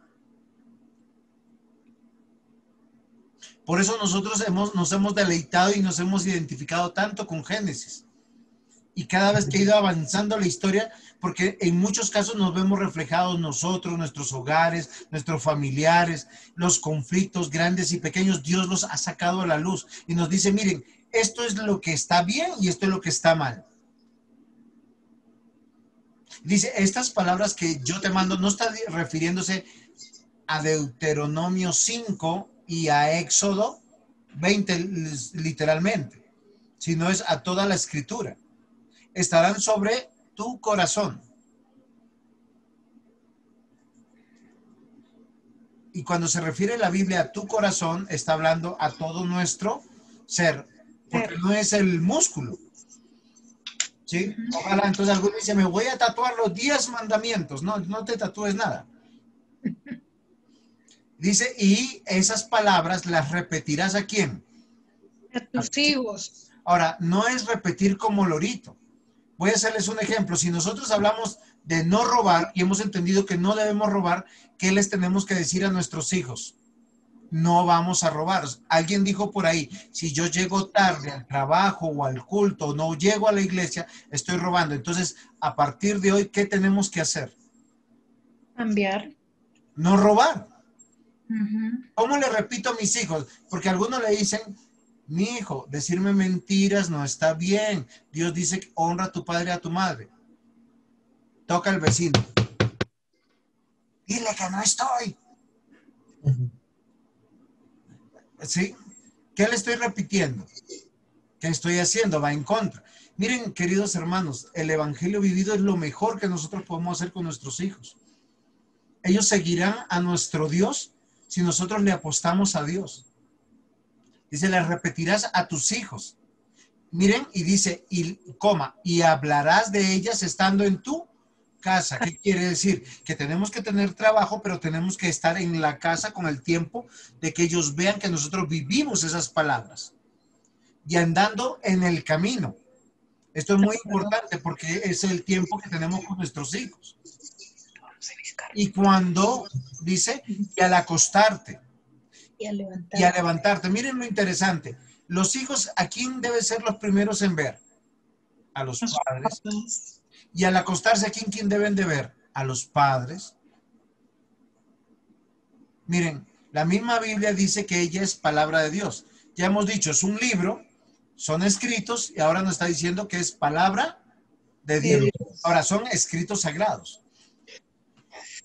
Por eso nosotros hemos, nos hemos deleitado y nos hemos identificado tanto con Génesis. Y cada vez que ha ido avanzando la historia, porque en muchos casos nos vemos reflejados nosotros, nuestros hogares, nuestros familiares, los conflictos grandes y pequeños, Dios los ha sacado a la luz y nos dice, miren, esto es lo que está bien y esto es lo que está mal. Dice, estas palabras que yo te mando no está refiriéndose a Deuteronomio 5 y a Éxodo 20 literalmente. sino es a toda la escritura. Estarán sobre tu corazón. Y cuando se refiere la Biblia a tu corazón, está hablando a todo nuestro ser, porque no es el músculo. ¿Sí? Ojalá entonces alguno dice, me voy a tatuar los 10 mandamientos. No, no te tatúes nada. Dice, y esas palabras las repetirás a quién? A tus hijos. Ahora, no es repetir como lorito. Voy a hacerles un ejemplo. Si nosotros hablamos de no robar y hemos entendido que no debemos robar, ¿qué les tenemos que decir a nuestros hijos? No vamos a robar. Alguien dijo por ahí, si yo llego tarde al trabajo o al culto, no llego a la iglesia, estoy robando. Entonces, a partir de hoy, ¿qué tenemos que hacer? Cambiar. No robar. ¿Cómo le repito a mis hijos? Porque algunos le dicen, mi hijo, decirme mentiras no está bien. Dios dice que honra a tu padre y a tu madre. Toca al vecino. Dile que no estoy. ¿Sí? ¿Qué le estoy repitiendo? ¿Qué estoy haciendo? Va en contra. Miren, queridos hermanos, el evangelio vivido es lo mejor que nosotros podemos hacer con nuestros hijos. Ellos seguirán a nuestro Dios si nosotros le apostamos a Dios. Dice, le repetirás a tus hijos. Miren, y dice, y coma, y hablarás de ellas estando en tu casa. ¿Qué quiere decir? Que tenemos que tener trabajo, pero tenemos que estar en la casa con el tiempo de que ellos vean que nosotros vivimos esas palabras. Y andando en el camino. Esto es muy importante porque es el tiempo que tenemos con nuestros hijos. Y cuando dice, y al acostarte Y a levantar. y a levantarte. Miren lo interesante. Los hijos, ¿a quién deben ser los primeros en ver? A los padres. Y al acostarse, ¿a quién, quién deben de ver? A los padres. Miren, la misma Biblia dice que ella es palabra de Dios. Ya hemos dicho, es un libro, son escritos y ahora nos está diciendo que es palabra de Dios. Ahora son escritos sagrados.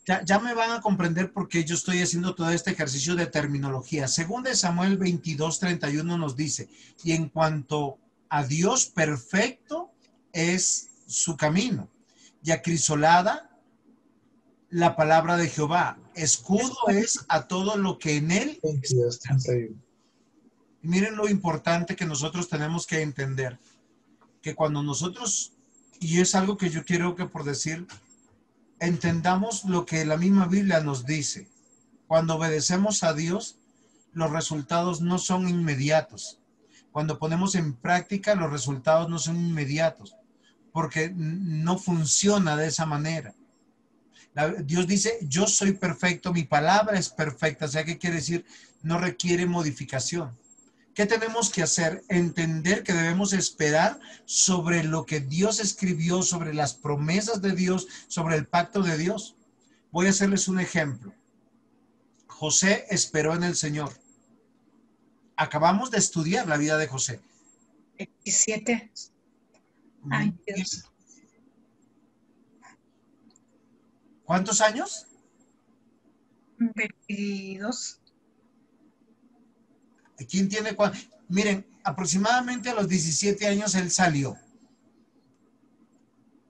Ya, ya me van a comprender por qué yo estoy haciendo todo este ejercicio de terminología. Según de Samuel 22, 31 nos dice, y en cuanto a Dios perfecto es su camino, y acrisolada la palabra de Jehová. Escudo es a todo lo que en él 22, 31. y miren lo importante que nosotros tenemos que entender, que cuando nosotros, y es algo que yo quiero que por decir, entendamos lo que la misma Biblia nos dice. Cuando obedecemos a Dios, los resultados no son inmediatos. Cuando ponemos en práctica, los resultados no son inmediatos, porque no funciona de esa manera. Dios dice, yo soy perfecto, mi palabra es perfecta, o sea, ¿qué quiere decir? No requiere modificación. ¿Qué tenemos que hacer? Entender que debemos esperar sobre lo que Dios escribió, sobre las promesas de Dios, sobre el pacto de Dios. Voy a hacerles un ejemplo. José esperó en el Señor. Acabamos de estudiar la vida de José. 27 años. ¿Cuántos años? 22. ¿Quién tiene cuántos? Miren, aproximadamente a los 17 años él salió.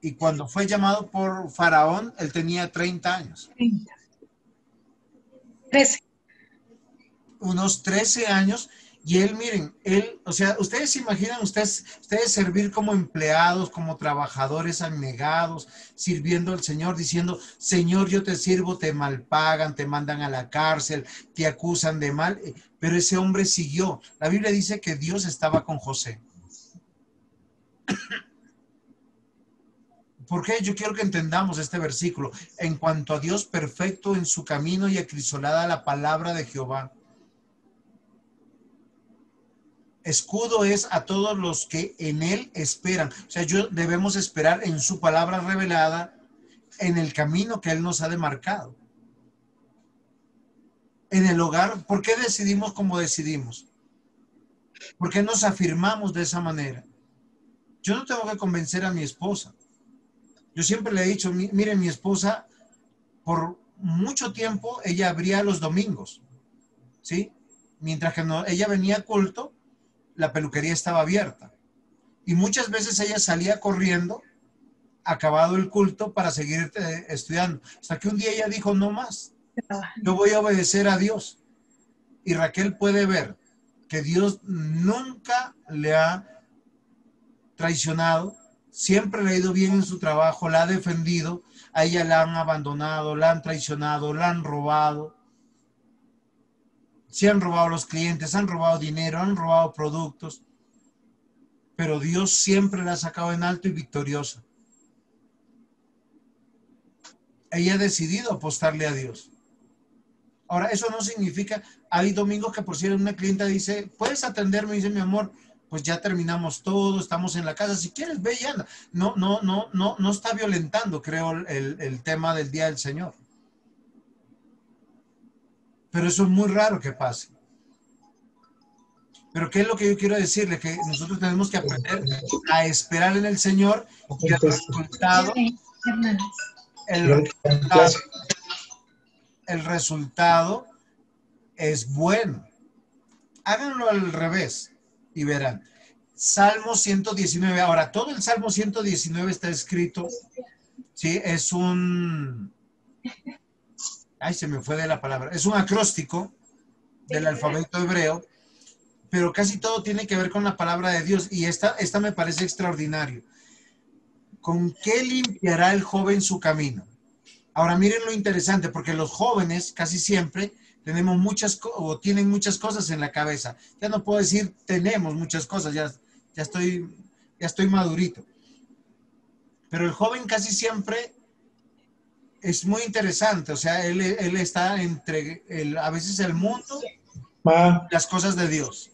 Y cuando fue llamado por Faraón, él tenía 30 años. 30. 13. unos 13 años y él, miren, él, o sea, ustedes se imaginan ustedes, ustedes servir como empleados, como trabajadores anegados, sirviendo al Señor, diciendo, Señor, yo te sirvo, te malpagan, te mandan a la cárcel, te acusan de mal, eh, pero ese hombre siguió. La Biblia dice que Dios estaba con José. ¿Por qué? Yo quiero que entendamos este versículo. En cuanto a Dios perfecto en su camino y acrisolada la palabra de Jehová. Escudo es a todos los que en él esperan. O sea, yo debemos esperar en su palabra revelada, en el camino que él nos ha demarcado. En el hogar, ¿por qué decidimos como decidimos? ¿Por qué nos afirmamos de esa manera? Yo no tengo que convencer a mi esposa. Yo siempre le he dicho, "Mi- mire, mi esposa, por mucho tiempo, ella abría los domingos, ¿sí? Mientras que no, ella venía culto, la peluquería estaba abierta. Y muchas veces ella salía corriendo, acabado el culto, para seguir eh, estudiando. Hasta que un día ella dijo, no más, yo voy a obedecer a Dios. Y Raquel puede ver que Dios nunca le ha traicionado, siempre le ha ido bien en su trabajo, la ha defendido, a ella la han abandonado, la han traicionado, la han robado. Se han robado los clientes, han robado dinero, han robado productos, pero Dios siempre la ha sacado en alto y victoriosa. Ella ha decidido apostarle a Dios. Ahora, eso no significa, hay domingos que por si una clienta dice, puedes atenderme, dice mi amor, pues ya terminamos todo, estamos en la casa, si quieres ve y anda. No, no, no, no, no está violentando, creo, el, el tema del Día del Señor. Pero eso es muy raro que pase. Pero ¿qué es lo que yo quiero decirle? Que nosotros tenemos que aprender a esperar en el Señor y el resultado, el resultado, el resultado es bueno. Háganlo al revés y verán. Salmo 119. Ahora, todo el Salmo 119 está escrito, ¿sí? Es un... Ay, se me fue de la palabra. Es un acróstico del alfabeto hebreo, pero casi todo tiene que ver con la palabra de Dios. Y esta, esta me parece extraordinario. ¿Con qué limpiará el joven su camino? Ahora miren lo interesante, porque los jóvenes casi siempre tenemos muchas o tienen muchas cosas en la cabeza. Ya no puedo decir tenemos muchas cosas, ya, ya, estoy, ya estoy madurito. Pero el joven casi siempre es muy interesante, o sea, él, él está entre el, a veces el mundo, las cosas de Dios.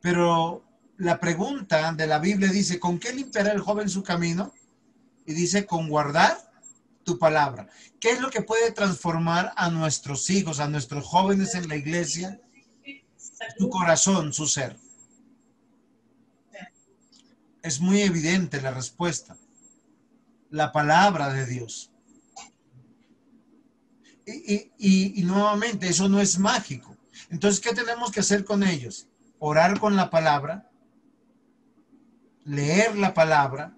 Pero la pregunta de la Biblia dice, ¿con qué limpiará el joven su camino? Y dice, con guardar tu palabra. ¿Qué es lo que puede transformar a nuestros hijos, a nuestros jóvenes en la iglesia? Su corazón, su ser. Es muy evidente la respuesta. La palabra de Dios. Y, y, nuevamente, eso no es mágico. Entonces, ¿qué tenemos que hacer con ellos? Orar con la palabra, leer la palabra,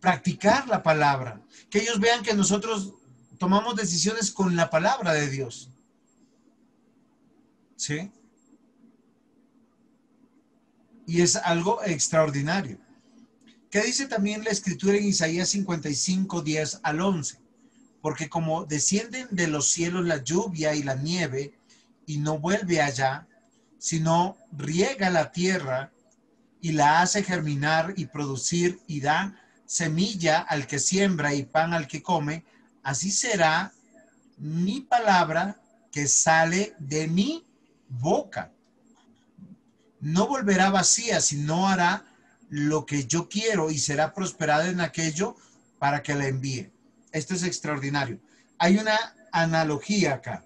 practicar la palabra, que ellos vean que nosotros tomamos decisiones con la palabra de Dios. ¿Sí? Y es algo extraordinario. ¿Qué dice también la escritura en Isaías 55, 10 al 11? Porque como descienden de los cielos la lluvia y la nieve y no vuelve allá, sino riega la tierra y la hace germinar y producir y da semilla al que siembra y pan al que come, así será mi palabra que sale de mi boca. No volverá vacía, sino hará lo que yo quiero y será prosperada en aquello para que la envíe. Esto es extraordinario. Hay una analogía acá.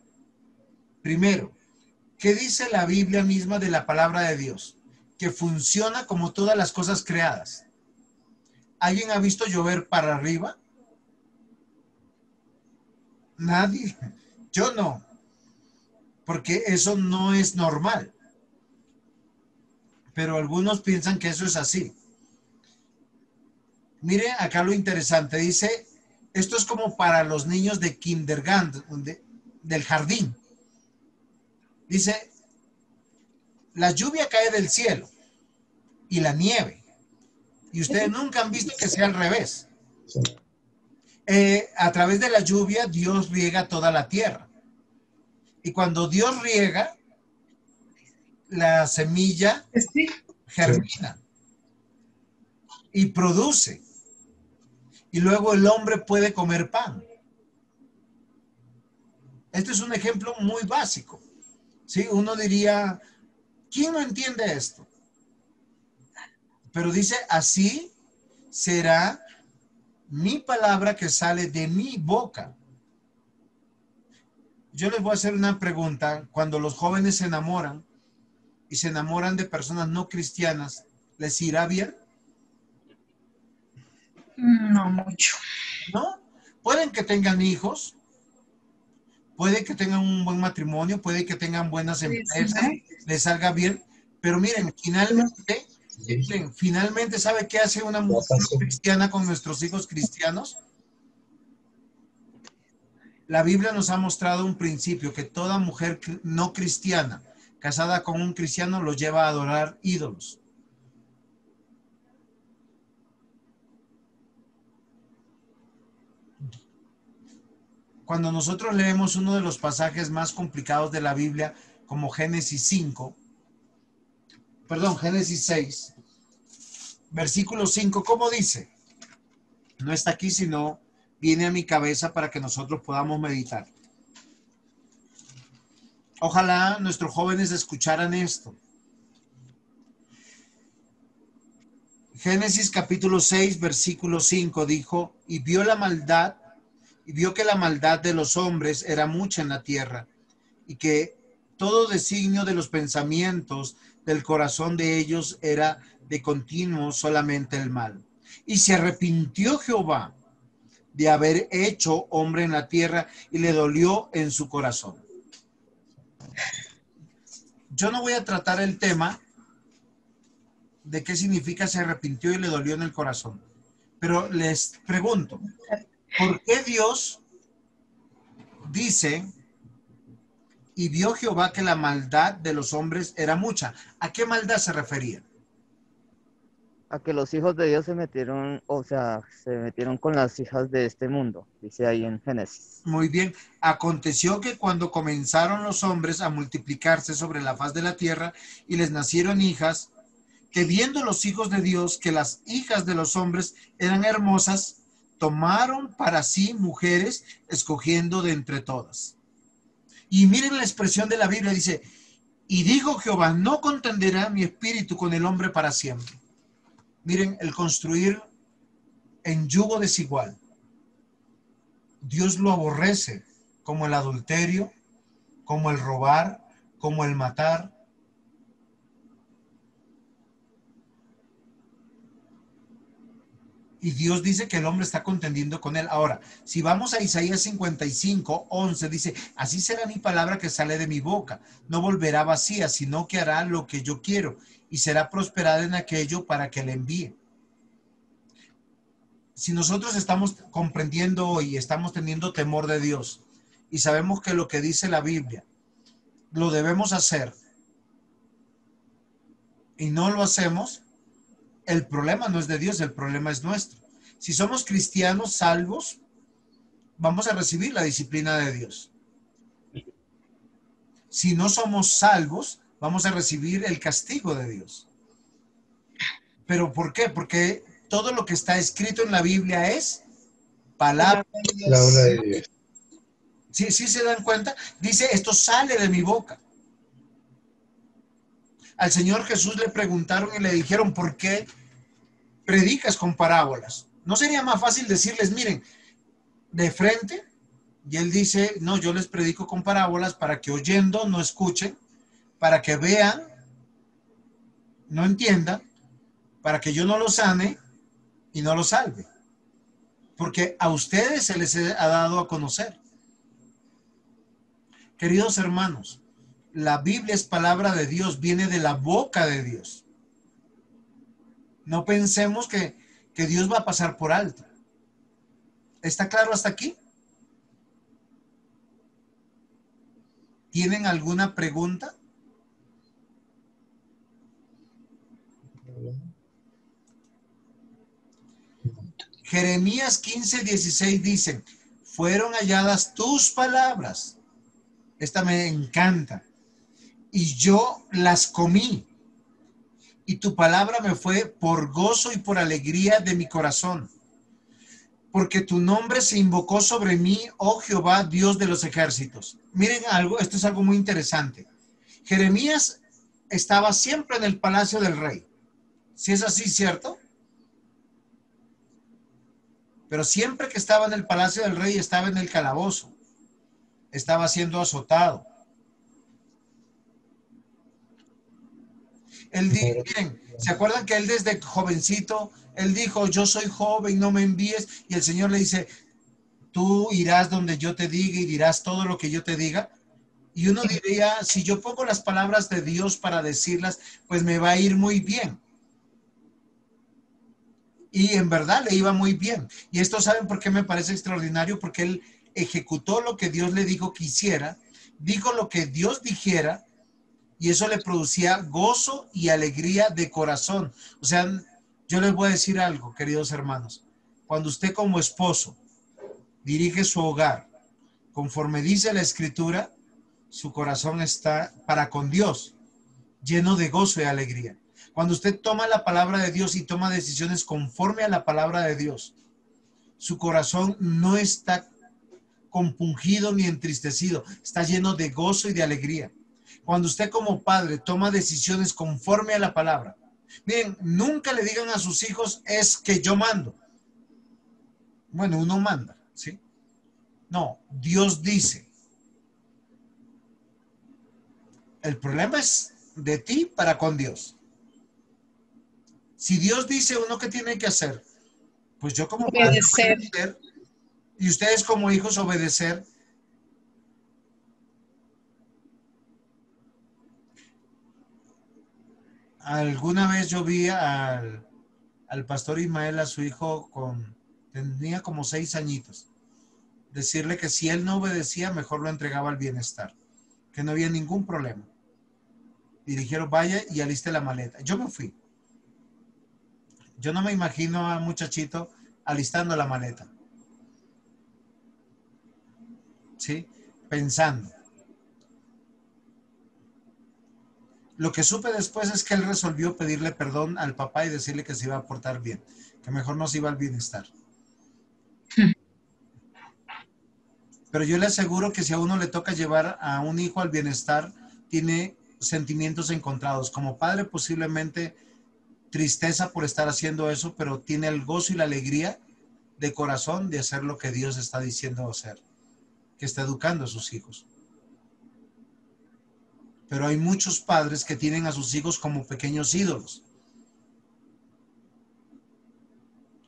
Primero, ¿qué dice la Biblia misma de la palabra de Dios? Que funciona como todas las cosas creadas. ¿Alguien ha visto llover para arriba? Nadie. Yo no. Porque eso no es normal. Pero algunos piensan que eso es así. Mire acá lo interesante. Dice, esto es como para los niños de kindergarten, del jardín. Dice, la lluvia cae del cielo y la nieve y ustedes nunca han visto que sea al revés. Eh, a través de la lluvia, Dios riega toda la tierra. Y cuando Dios riega, la semilla germina y produce. Y luego el hombre puede comer pan. Este es un ejemplo muy básico. ¿sí? Uno diría, ¿quién no entiende esto? Pero dice, así será mi palabra que sale de mi boca. Yo les voy a hacer una pregunta. Cuando los jóvenes se enamoran y se enamoran de personas no cristianas, ¿les irá bien? No mucho. ¿No? Pueden que tengan hijos, puede que tengan un buen matrimonio, puede que tengan buenas empresas, les salga bien, pero miren, finalmente finalmente, ¿sabe qué hace una mujer cristiana con nuestros hijos cristianos? La Biblia nos ha mostrado un principio que toda mujer no cristiana casada con un cristiano lo lleva a adorar ídolos. Cuando nosotros leemos uno de los pasajes más complicados de la Biblia, como Génesis 5, perdón, Génesis 6, versículo 5, ¿cómo dice? No está aquí, sino viene a mi cabeza para que nosotros podamos meditar. Ojalá nuestros jóvenes escucharan esto. Génesis capítulo 6, versículo 5 dijo, y vio la maldad, y vio que la maldad de los hombres era mucha en la tierra, y que todo designio de los pensamientos del corazón de ellos era de continuo solamente el mal. Y se arrepintió Jehová de haber hecho hombre en la tierra y le dolió en su corazón. Yo no voy a tratar el tema de qué significa se arrepintió y le dolió en el corazón, pero les pregunto, ¿por qué Dios dice y vio Jehová que la maldad de los hombres era mucha? ¿A qué maldad se refería? A que los hijos de Dios se metieron, o sea, se metieron con las hijas de este mundo, dice ahí en Génesis. Muy bien. Aconteció que cuando comenzaron los hombres a multiplicarse sobre la faz de la tierra y les nacieron hijas, que viendo los hijos de Dios que las hijas de los hombres eran hermosas, tomaron para sí mujeres, escogiendo de entre todas. Y miren la expresión de la Biblia, dice, y dijo Jehová, no contenderá mi espíritu con el hombre para siempre. Miren, el construir en yugo desigual. Dios lo aborrece como el adulterio, como el robar, como el matar. Y Dios dice que el hombre está contendiendo con él. Ahora, si vamos a Isaías 55, 11, dice, así será mi palabra que sale de mi boca. No volverá vacía, sino que hará lo que yo quiero y será prosperada en aquello para que le envíe si nosotros estamos comprendiendo hoy, estamos teniendo temor de Dios y sabemos que lo que dice la Biblia lo debemos hacer y no lo hacemos, el problema no es de Dios, el problema es nuestro. Si somos cristianos salvos, vamos a recibir la disciplina de Dios. Si no somos salvos, vamos a recibir el castigo de Dios. ¿Pero por qué? Porque todo lo que está escrito en la Biblia es palabra de Dios. La obra de Dios. Sí, sí se dan cuenta. Dice, esto sale de mi boca. Al Señor Jesús le preguntaron y le dijeron, ¿por qué predicas con parábolas? ¿No sería más fácil decirles, miren, de frente? Y él dice, no, yo les predico con parábolas para que oyendo no escuchen, para que vean, no entiendan, para que yo no los sane y no los salve. Porque a ustedes se les ha dado a conocer. Queridos hermanos, la Biblia es palabra de Dios, viene de la boca de Dios. No pensemos que, que Dios va a pasar por alto. ¿Está claro hasta aquí? ¿Tienen alguna pregunta? Jeremías 15, 16 dicen, fueron halladas tus palabras. Esta me encanta. Y yo las comí. Y tu palabra me fue por gozo y por alegría de mi corazón. Porque tu nombre se invocó sobre mí, oh Jehová, Dios de los ejércitos. Miren algo, esto es algo muy interesante. Jeremías estaba siempre en el palacio del rey. Si es así, ¿cierto? Pero siempre que estaba en el palacio del rey estaba en el calabozo. Estaba siendo azotado. Él dijo, miren, ¿se acuerdan que él desde jovencito, él dijo, yo soy joven, no me envíes? Y el Señor le dice, tú irás donde yo te diga y dirás todo lo que yo te diga. Y uno diría, si yo pongo las palabras de Dios para decirlas, pues me va a ir muy bien. Y en verdad le iba muy bien. Y esto saben por qué me parece extraordinario, porque él ejecutó lo que Dios le dijo que hiciera, dijo lo que Dios dijera, y eso le producía gozo y alegría de corazón. O sea, yo les voy a decir algo, queridos hermanos. Cuando usted como esposo dirige su hogar conforme dice la escritura, su corazón está para con Dios, lleno de gozo y alegría. Cuando usted toma la palabra de Dios y toma decisiones conforme a la palabra de Dios, su corazón no está compungido ni entristecido, está lleno de gozo y de alegría. Cuando usted como padre toma decisiones conforme a la palabra, miren, nunca le digan a sus hijos es que yo mando. Bueno, uno manda, ¿sí? No, Dios dice. El problema es de ti para con Dios. Si Dios dice uno que tiene que hacer, pues yo como padre Obedecer. obedecer, y ustedes como hijos obedecer. Alguna vez yo vi al, al pastor Ismael, a su hijo, con, tenía como seis añitos, decirle que si él no obedecía, mejor lo entregaba al bienestar, que no había ningún problema. Y dijeron, vaya y aliste la maleta. Yo me fui. Yo no me imagino a muchachito alistando la maleta. ¿Sí? Pensando. Lo que supe después es que él resolvió pedirle perdón al papá y decirle que se iba a portar bien, que mejor no se iba al bienestar. Pero yo le aseguro que si a uno le toca llevar a un hijo al bienestar, tiene sentimientos encontrados. Como padre posiblemente tristeza por estar haciendo eso, pero tiene el gozo y la alegría de corazón de hacer lo que Dios está diciendo hacer, que está educando a sus hijos. Pero hay muchos padres que tienen a sus hijos como pequeños ídolos.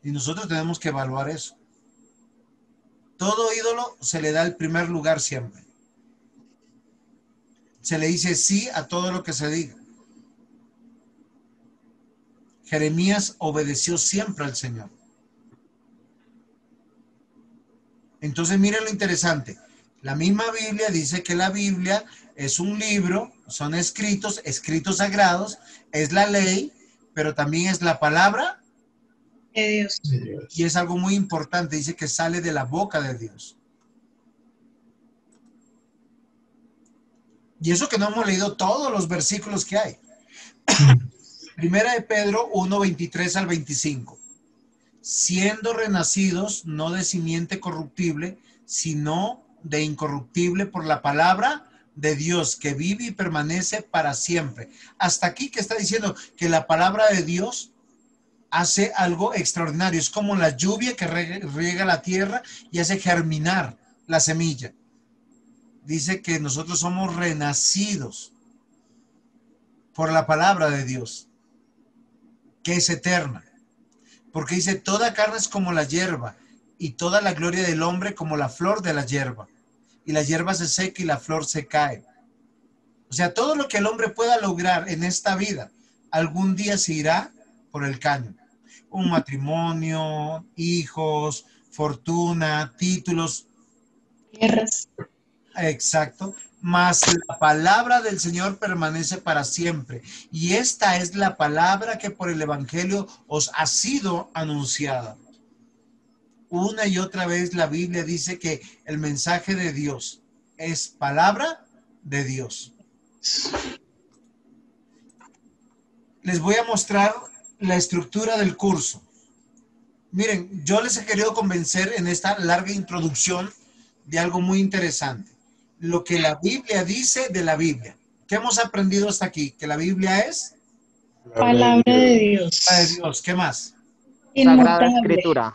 Y nosotros tenemos que evaluar eso. Todo ídolo se le da el primer lugar siempre. Se le dice sí a todo lo que se diga. Jeremías obedeció siempre al Señor. Entonces, miren lo interesante. La misma Biblia dice que la Biblia es un libro, son escritos, escritos sagrados, es la ley, pero también es la palabra de Dios. y es algo muy importante. Dice que sale de la boca de Dios. Y eso que no hemos leído todos los versículos que hay. Primera de Pedro 1, 23 al 25. Siendo renacidos no de simiente corruptible, sino de incorruptible por la palabra de Dios que vive y permanece para siempre. Hasta aquí que está diciendo que la palabra de Dios hace algo extraordinario. Es como la lluvia que riega la tierra y hace germinar la semilla. Dice que nosotros somos renacidos por la palabra de Dios, que es eterna. Porque dice, toda carne es como la hierba y toda la gloria del hombre como la flor de la hierba. Y la hierba se seca y la flor se cae. O sea, todo lo que el hombre pueda lograr en esta vida, algún día se irá por el caño. Un matrimonio, hijos, fortuna, títulos. Tierras. Exacto. Mas la palabra del Señor permanece para siempre. Y esta es la palabra que por el Evangelio os ha sido anunciada. Una y otra vez la Biblia dice que el mensaje de Dios es palabra de Dios. Les voy a mostrar la estructura del curso. Miren, yo les he querido convencer en esta larga introducción de algo muy interesante. Lo que la Biblia dice de la Biblia. ¿Qué hemos aprendido hasta aquí? Que la Biblia es Palabra de Dios. la de Dios. ¿Qué más? Sagrada Inmutable. Escritura.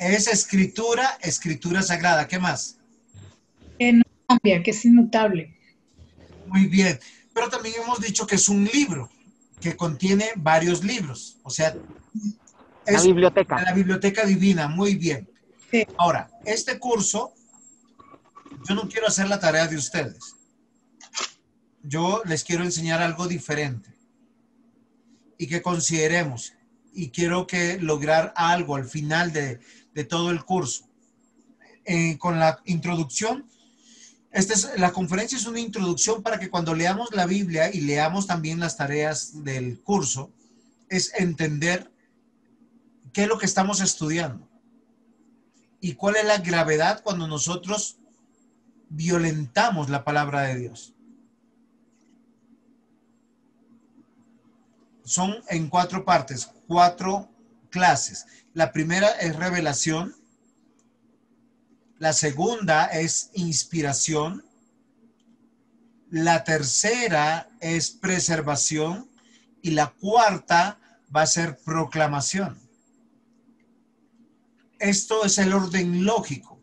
Es escritura, escritura sagrada. ¿Qué más? Que no cambia, que es inmutable. Muy bien. Pero también hemos dicho que es un libro que contiene varios libros. O sea, La es biblioteca. la biblioteca divina. Muy bien. Sí. Ahora, este curso, yo no quiero hacer la tarea de ustedes. Yo les quiero enseñar algo diferente y que consideremos y quiero que lograr algo al final de, de todo el curso. Eh, con la introducción, esta es, la conferencia es una introducción para que cuando leamos la Biblia y leamos también las tareas del curso, es entender qué es lo que estamos estudiando y cuál es la gravedad cuando nosotros violentamos la palabra de Dios. Son en cuatro partes, cuatro clases. La primera es revelación, la segunda es inspiración, la tercera es preservación y la cuarta va a ser proclamación. Esto es el orden lógico.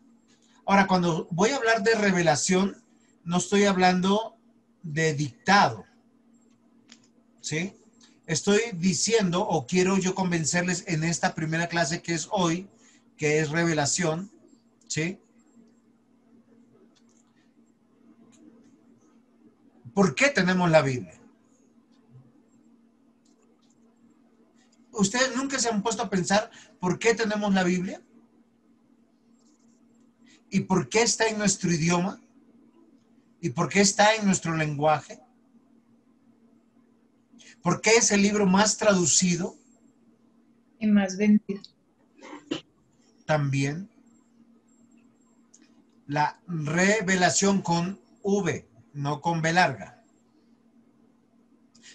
Ahora, cuando voy a hablar de revelación, no estoy hablando de dictado. ¿Sí? Estoy diciendo o quiero yo convencerles en esta primera clase que es hoy, que es revelación, ¿sí? ¿Por qué tenemos la Biblia? ¿Ustedes nunca se han puesto a pensar por qué tenemos la Biblia? ¿Y por qué está en nuestro idioma? ¿Y por qué está en nuestro lenguaje? ¿Por qué es el libro más traducido? Y más vendido. También. La revelación con V, no con B larga.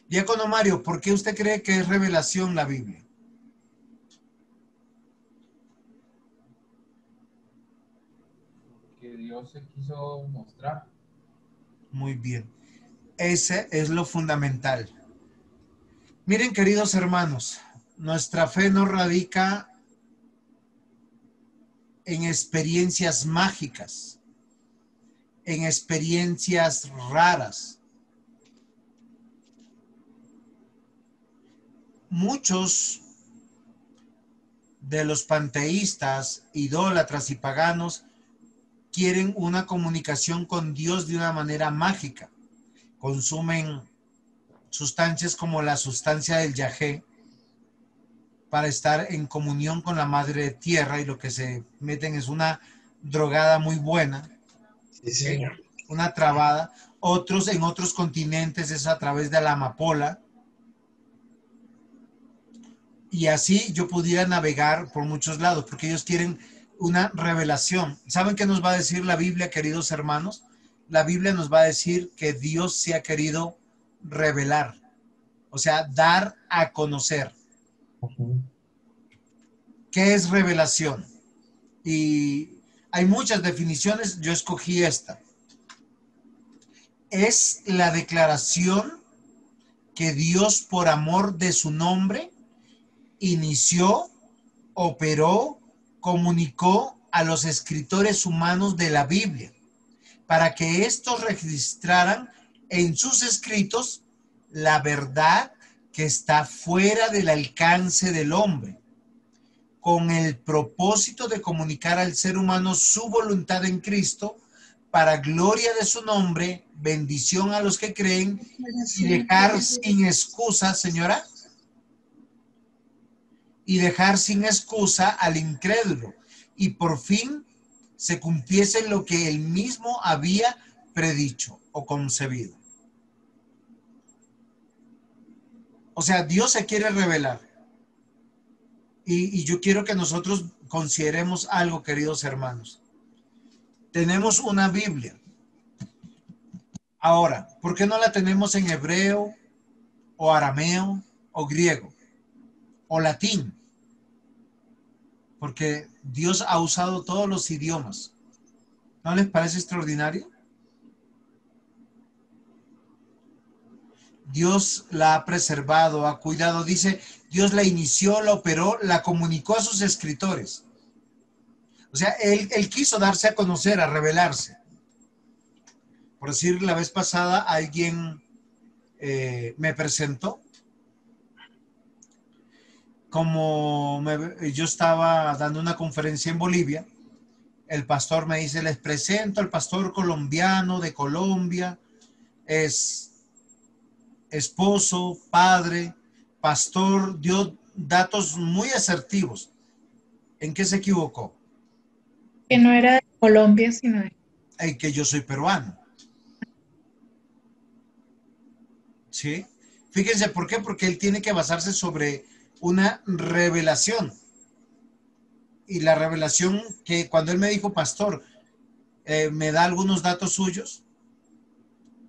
Diácono Mario, ¿por qué usted cree que es revelación la Biblia? Que Dios se quiso mostrar. Muy bien. Ese es lo fundamental. Miren, queridos hermanos, nuestra fe no radica en experiencias mágicas, en experiencias raras. Muchos de los panteístas, idólatras y paganos quieren una comunicación con Dios de una manera mágica. Consumen sustancias como la sustancia del yagé para estar en comunión con la madre tierra y lo que se meten es una drogada muy buena. Una trabada. Otros en otros continentes es a través de la amapola. Y así yo pudiera navegar por muchos lados, porque ellos quieren una revelación. ¿Saben qué nos va a decir la Biblia, queridos hermanos? La Biblia nos va a decir que Dios se ha querido revelar, o sea, dar a conocer. ¿Qué es revelación? Y hay muchas definiciones, yo escogí esta. Es la declaración que Dios por amor de su nombre inició, operó, comunicó a los escritores humanos de la Biblia para que estos registraran en sus escritos la verdad que está fuera del alcance del hombre, con el propósito de comunicar al ser humano su voluntad en Cristo para gloria de su nombre, bendición a los que creen y dejar sin excusa, señora, y dejar sin excusa al incrédulo. Y por fin se cumpliese lo que él mismo había predicho o concebido. O sea, Dios se quiere revelar. Y, yo quiero que nosotros consideremos algo, queridos hermanos. Tenemos una Biblia. Ahora, ¿por qué no la tenemos en hebreo o arameo o griego o latín? Porque Dios ha usado todos los idiomas. ¿No les parece extraordinario? Dios la ha preservado, ha cuidado. Dice, Dios la inició, la operó, la comunicó a sus escritores. O sea, él, quiso darse a conocer, a revelarse. Por decir, la vez pasada alguien eh, me presentó como yo estaba dando una conferencia en Bolivia, el pastor me dice, les presento al pastor colombiano de Colombia, es esposo, padre, pastor, dio datos muy asertivos. ¿En qué se equivocó? Que no era de Colombia, sino de... En que yo soy peruano. ¿Sí? Fíjense por qué, porque él tiene que basarse sobre una revelación. Y la revelación que cuando él me dijo, pastor, eh, me da algunos datos suyos,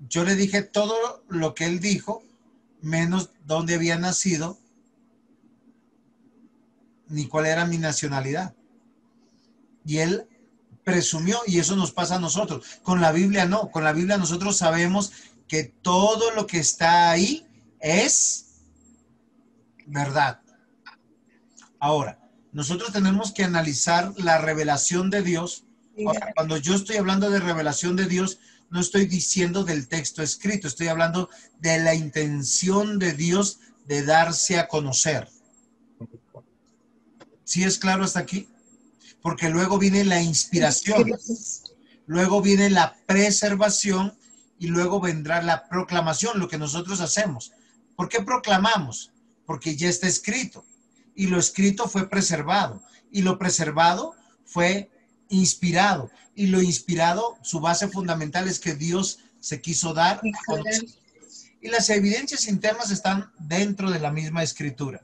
yo le dije todo lo que él dijo, menos dónde había nacido, ni cuál era mi nacionalidad. Y él presumió, y eso nos pasa a nosotros. Con la Biblia no, con la Biblia nosotros sabemos que todo lo que está ahí es verdad. Ahora, nosotros tenemos que analizar la revelación de Dios. cuando yo estoy hablando de revelación de Dios, no estoy diciendo del texto escrito, estoy hablando de la intención de Dios de darse a conocer. ¿Sí es claro hasta aquí? Porque luego viene la inspiración, luego viene la preservación y luego vendrá la proclamación, lo que nosotros hacemos. ¿Por qué proclamamos? Porque ya está escrito y lo escrito fue preservado y lo preservado fue inspirado y lo inspirado, su base fundamental es que Dios se quiso dar a conocer. Y las evidencias internas están dentro de la misma escritura.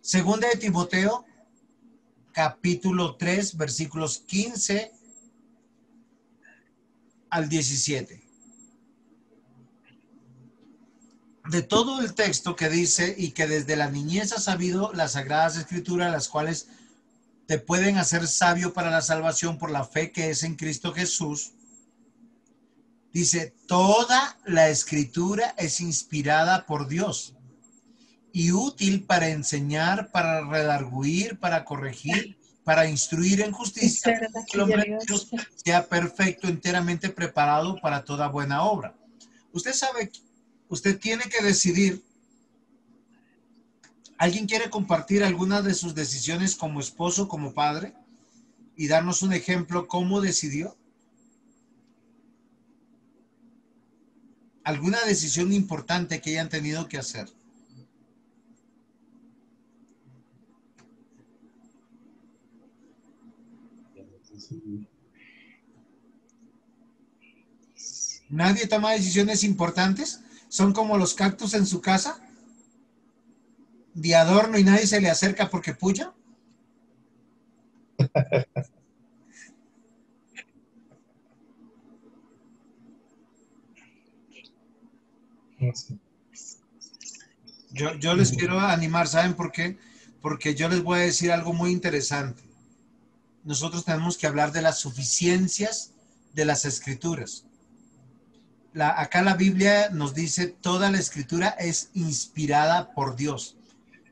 Segunda de Timoteo, capítulo 3, versículos 15 al 17. De todo el texto que dice y que desde la niñez ha sabido las sagradas escrituras, las cuales te pueden hacer sabio para la salvación por la fe que es en Cristo Jesús. Dice, toda la escritura es inspirada por Dios y útil para enseñar, para redarguir, para corregir, para instruir en justicia, que el hombre sea perfecto, enteramente preparado para toda buena obra. Usted sabe, usted tiene que decidir ¿Alguien quiere compartir alguna de sus decisiones como esposo, como padre? Y darnos un ejemplo cómo decidió. ¿Alguna decisión importante que hayan tenido que hacer? ¿Nadie toma decisiones importantes? ¿Son como los cactus en su casa? De adorno y nadie se le acerca porque puya? Yo, yo, les quiero animar, ¿saben por qué? Porque yo les voy a decir algo muy interesante. Nosotros tenemos que hablar de las suficiencias de las escrituras. La, acá la Biblia nos dice, toda la escritura es inspirada por Dios.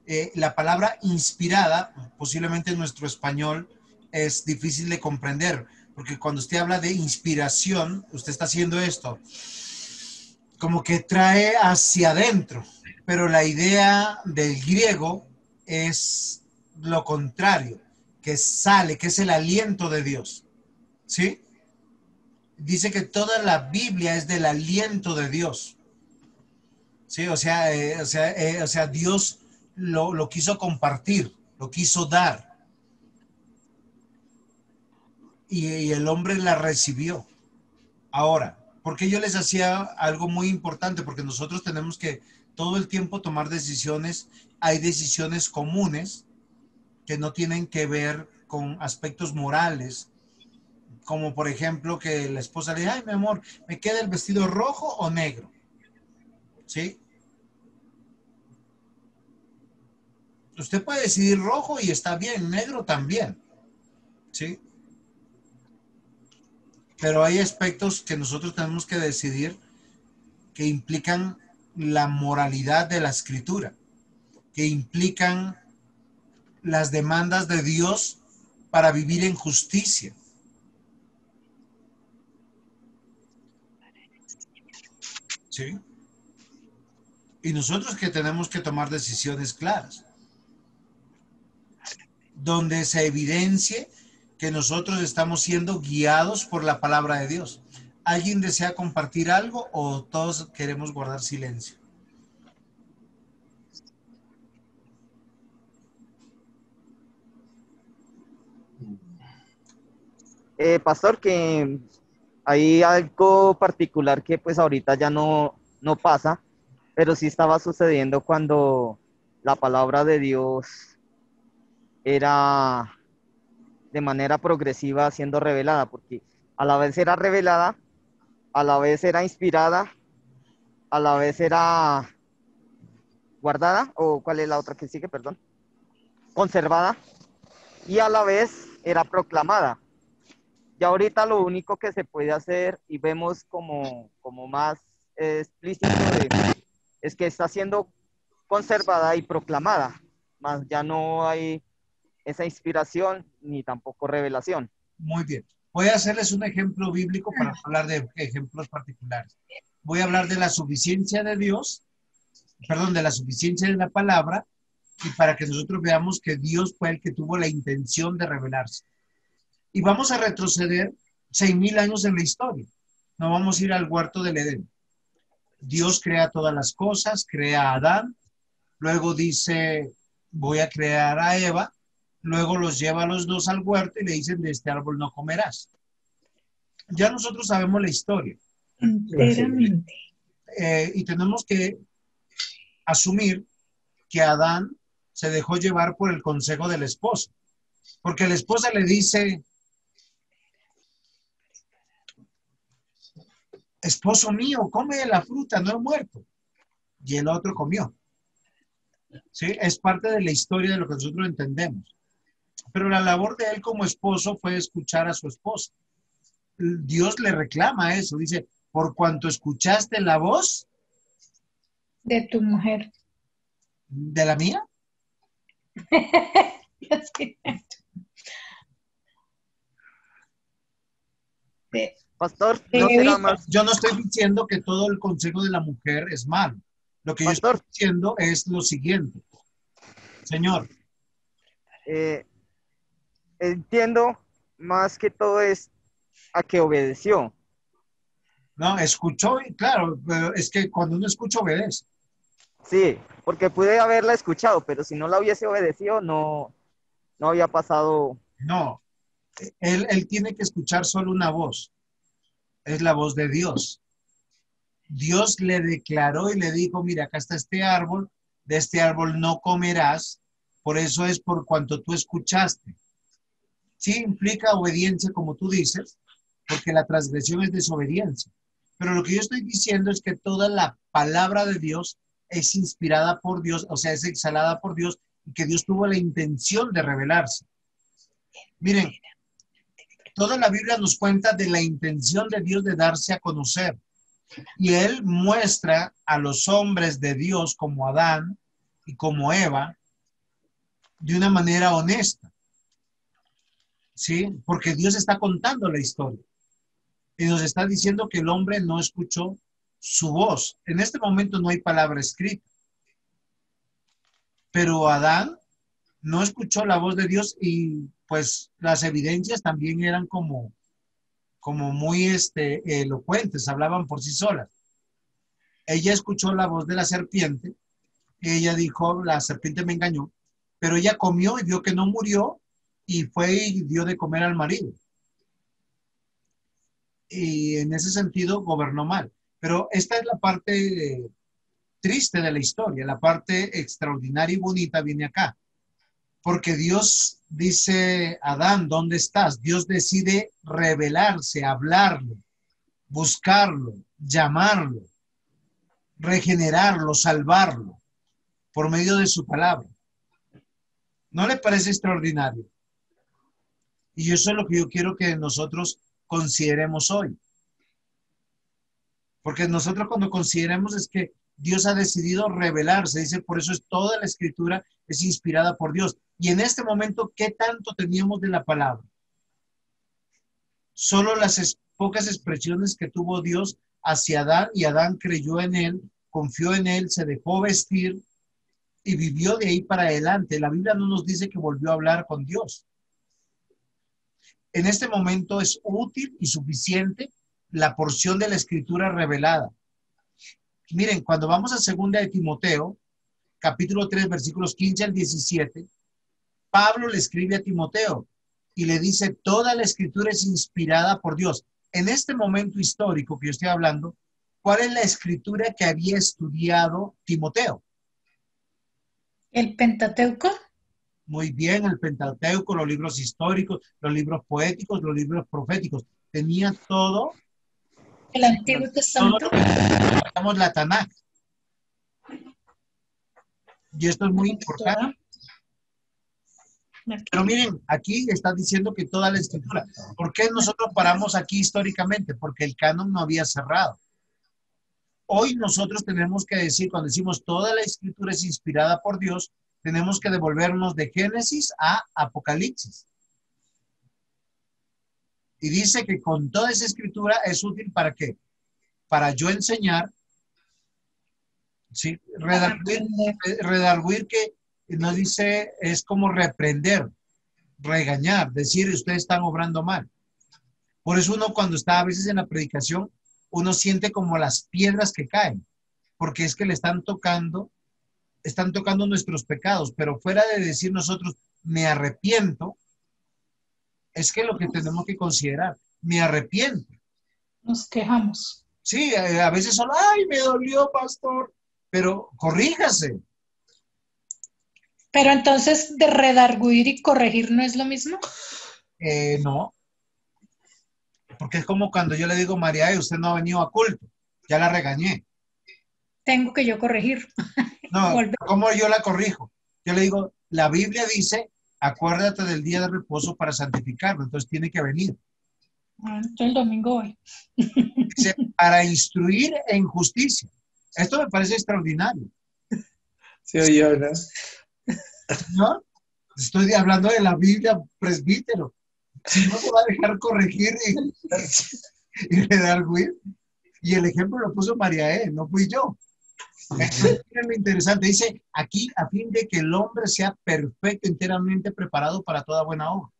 Eh, la palabra inspirada, posiblemente en nuestro español, es difícil de comprender, porque cuando usted habla de inspiración, usted está haciendo esto, como que trae hacia adentro, pero la idea del griego es lo contrario, que sale, que es el aliento de Dios. ¿Sí? Dice que toda la Biblia es del aliento de Dios. Sí, o sea, eh, o sea, eh, o sea, Dios lo, quiso compartir, lo quiso dar. Y, el hombre la recibió. Ahora, porque yo les hacía algo muy importante? Porque nosotros tenemos que todo el tiempo tomar decisiones. Hay decisiones comunes que no tienen que ver con aspectos morales, como por ejemplo que la esposa le dice, ay, mi amor, ¿me queda el vestido rojo o negro? ¿Sí? Usted puede decidir rojo y está bien, negro también. ¿Sí? Pero hay aspectos que nosotros tenemos que decidir que implican la moralidad de la escritura, que implican las demandas de Dios para vivir en justicia. ¿Sí? Y nosotros que tenemos que tomar decisiones claras donde se evidencie que nosotros estamos siendo guiados por la palabra de Dios. ¿Alguien desea compartir algo o todos queremos guardar silencio? Eh, pastor, que hay algo particular que pues ahorita ya no, no pasa, pero sí estaba sucediendo cuando la palabra de Dios era de manera progresiva siendo revelada, porque a la vez era revelada, a la vez era inspirada, a la vez era guardada, o cuál es la otra que sigue, perdón, conservada, y a la vez era proclamada. Y ahorita lo único que se puede hacer y vemos como, como más explícito es que está siendo conservada y proclamada, más ya no hay esa inspiración ni tampoco revelación. Muy bien. Voy a hacerles un ejemplo bíblico para hablar de ejemplos particulares. Voy a hablar de la suficiencia de Dios, perdón, de la suficiencia de la palabra, y para que nosotros veamos que Dios fue el que tuvo la intención de revelarse. Y vamos a retroceder seis mil años en la historia. No vamos a ir al huerto del Edén. Dios crea todas las cosas, crea a Adán, luego dice, voy a crear a Eva, luego los lleva a los dos al huerto y le dicen, de este árbol no comerás. Ya nosotros sabemos la historia. Enteramente. Eh, y tenemos que asumir que Adán se dejó llevar por el consejo del esposo, porque la esposa le dice, esposo mío, come la fruta, no he muerto. Y el otro comió. ¿Sí? Es parte de la historia de lo que nosotros entendemos. Pero la labor de él como esposo fue escuchar a su esposa. Dios le reclama eso, dice, por cuanto escuchaste la voz De tu mujer. de la mía, Pastor, no será más. yo no estoy diciendo que todo el consejo de la mujer es malo. Lo que yo estoy diciendo es lo siguiente. Señor, eh, entiendo más que todo es a que obedeció. no, escuchó y claro, pero es que cuando uno escucha obedece. Sí, porque pude haberla escuchado, pero si no la hubiese obedecido, no, no había pasado. No, él, él tiene que escuchar solo una voz. Es la voz de Dios. Dios le declaró y le dijo, mira, acá está este árbol, de este árbol no comerás, por eso es por cuanto tú escuchaste. Sí implica obediencia, como tú dices, porque la transgresión es desobediencia. Pero lo que yo estoy diciendo es que toda la palabra de Dios es inspirada por Dios, o sea, es exhalada por Dios y que Dios tuvo la intención de revelarse. Miren, toda la Biblia nos cuenta de la intención de Dios de darse a conocer. Y Él muestra a los hombres de Dios como Adán y como Eva de una manera honesta. ¿Sí? Porque Dios está contando la historia. Y nos está diciendo que el hombre no escuchó su voz. En este momento no hay palabra escrita. Pero Adán no escuchó la voz de Dios y pues las evidencias también eran como, como muy este, elocuentes, hablaban por sí solas. Ella escuchó la voz de la serpiente y ella dijo, la serpiente me engañó, pero ella comió y vio que no murió y fue y dio de comer al marido. Y en ese sentido gobernó mal. Pero esta es la parte eh, triste de la historia, la parte extraordinaria y bonita viene acá. Porque Dios dice, Adán, ¿dónde estás? Dios decide revelarse, hablarlo, buscarlo, llamarlo, regenerarlo, salvarlo por medio de su palabra. ¿No le parece extraordinario? Y eso es lo que yo quiero que nosotros consideremos hoy. Porque nosotros cuando consideremos es que Dios ha decidido revelarse, dice, por eso es toda la escritura es inspirada por Dios. Y en este momento, ¿qué tanto teníamos de la palabra? Solo las pocas expresiones que tuvo Dios hacia Adán y Adán creyó en él, confió en él, se dejó vestir y vivió de ahí para adelante. La Biblia no nos dice que volvió a hablar con Dios. En este momento es útil y suficiente la porción de la escritura revelada. Miren, cuando vamos a segunda de Timoteo, capítulo 3, versículos 15 al 17, Pablo le escribe a Timoteo y le dice, toda la escritura es inspirada por Dios. En este momento histórico que yo estoy hablando, ¿cuál es la escritura que había estudiado Timoteo? El Pentateuco. Muy bien, el Pentateuco, los libros históricos, los libros poéticos, los libros proféticos. Tenía todo. El Antiguo Testamento. Llamamos la Tanakh. Y esto es muy importante. Pero miren, aquí está diciendo que toda la escritura. ¿Por qué nosotros paramos aquí históricamente? Porque el canon no había cerrado. Hoy nosotros tenemos que decir, cuando decimos toda la escritura es inspirada por Dios, tenemos que devolvernos de Génesis a Apocalipsis. Y dice que con toda esa escritura es útil para qué? Para yo enseñar, ¿sí? Redarguir, redarguir que no dice, es como reprender, regañar, decir, ustedes están obrando mal. Por eso uno cuando está a veces en la predicación, uno siente como las piedras que caen, porque es que le están tocando, están tocando nuestros pecados, pero fuera de decir nosotros, me arrepiento, es que lo que tenemos que considerar, me arrepiento. Nos quejamos. Sí, eh, a veces solo, ay, me dolió, pastor, pero corríjase. Pero entonces, de redarguir y corregir no es lo mismo. Eh, no. Porque es como cuando yo le digo, María, usted no ha venido a culto. Ya la regañé. Tengo que yo corregir. No, ¿cómo yo la corrijo? Yo le digo, la Biblia dice, acuérdate del día de reposo para santificarlo. Entonces tiene que venir. Ah, entonces el domingo hoy. Dice, para instruir en justicia. Esto me parece extraordinario. Sí, oye, ¿verdad? ¿No? Estoy hablando de la Biblia, presbítero. Si no me va a dejar corregir y, y redarguir. Y el ejemplo lo puso María E, no fui yo. Miren lo interesante. Dice aquí, a fin de que el hombre sea perfecto, enteramente preparado para toda buena obra.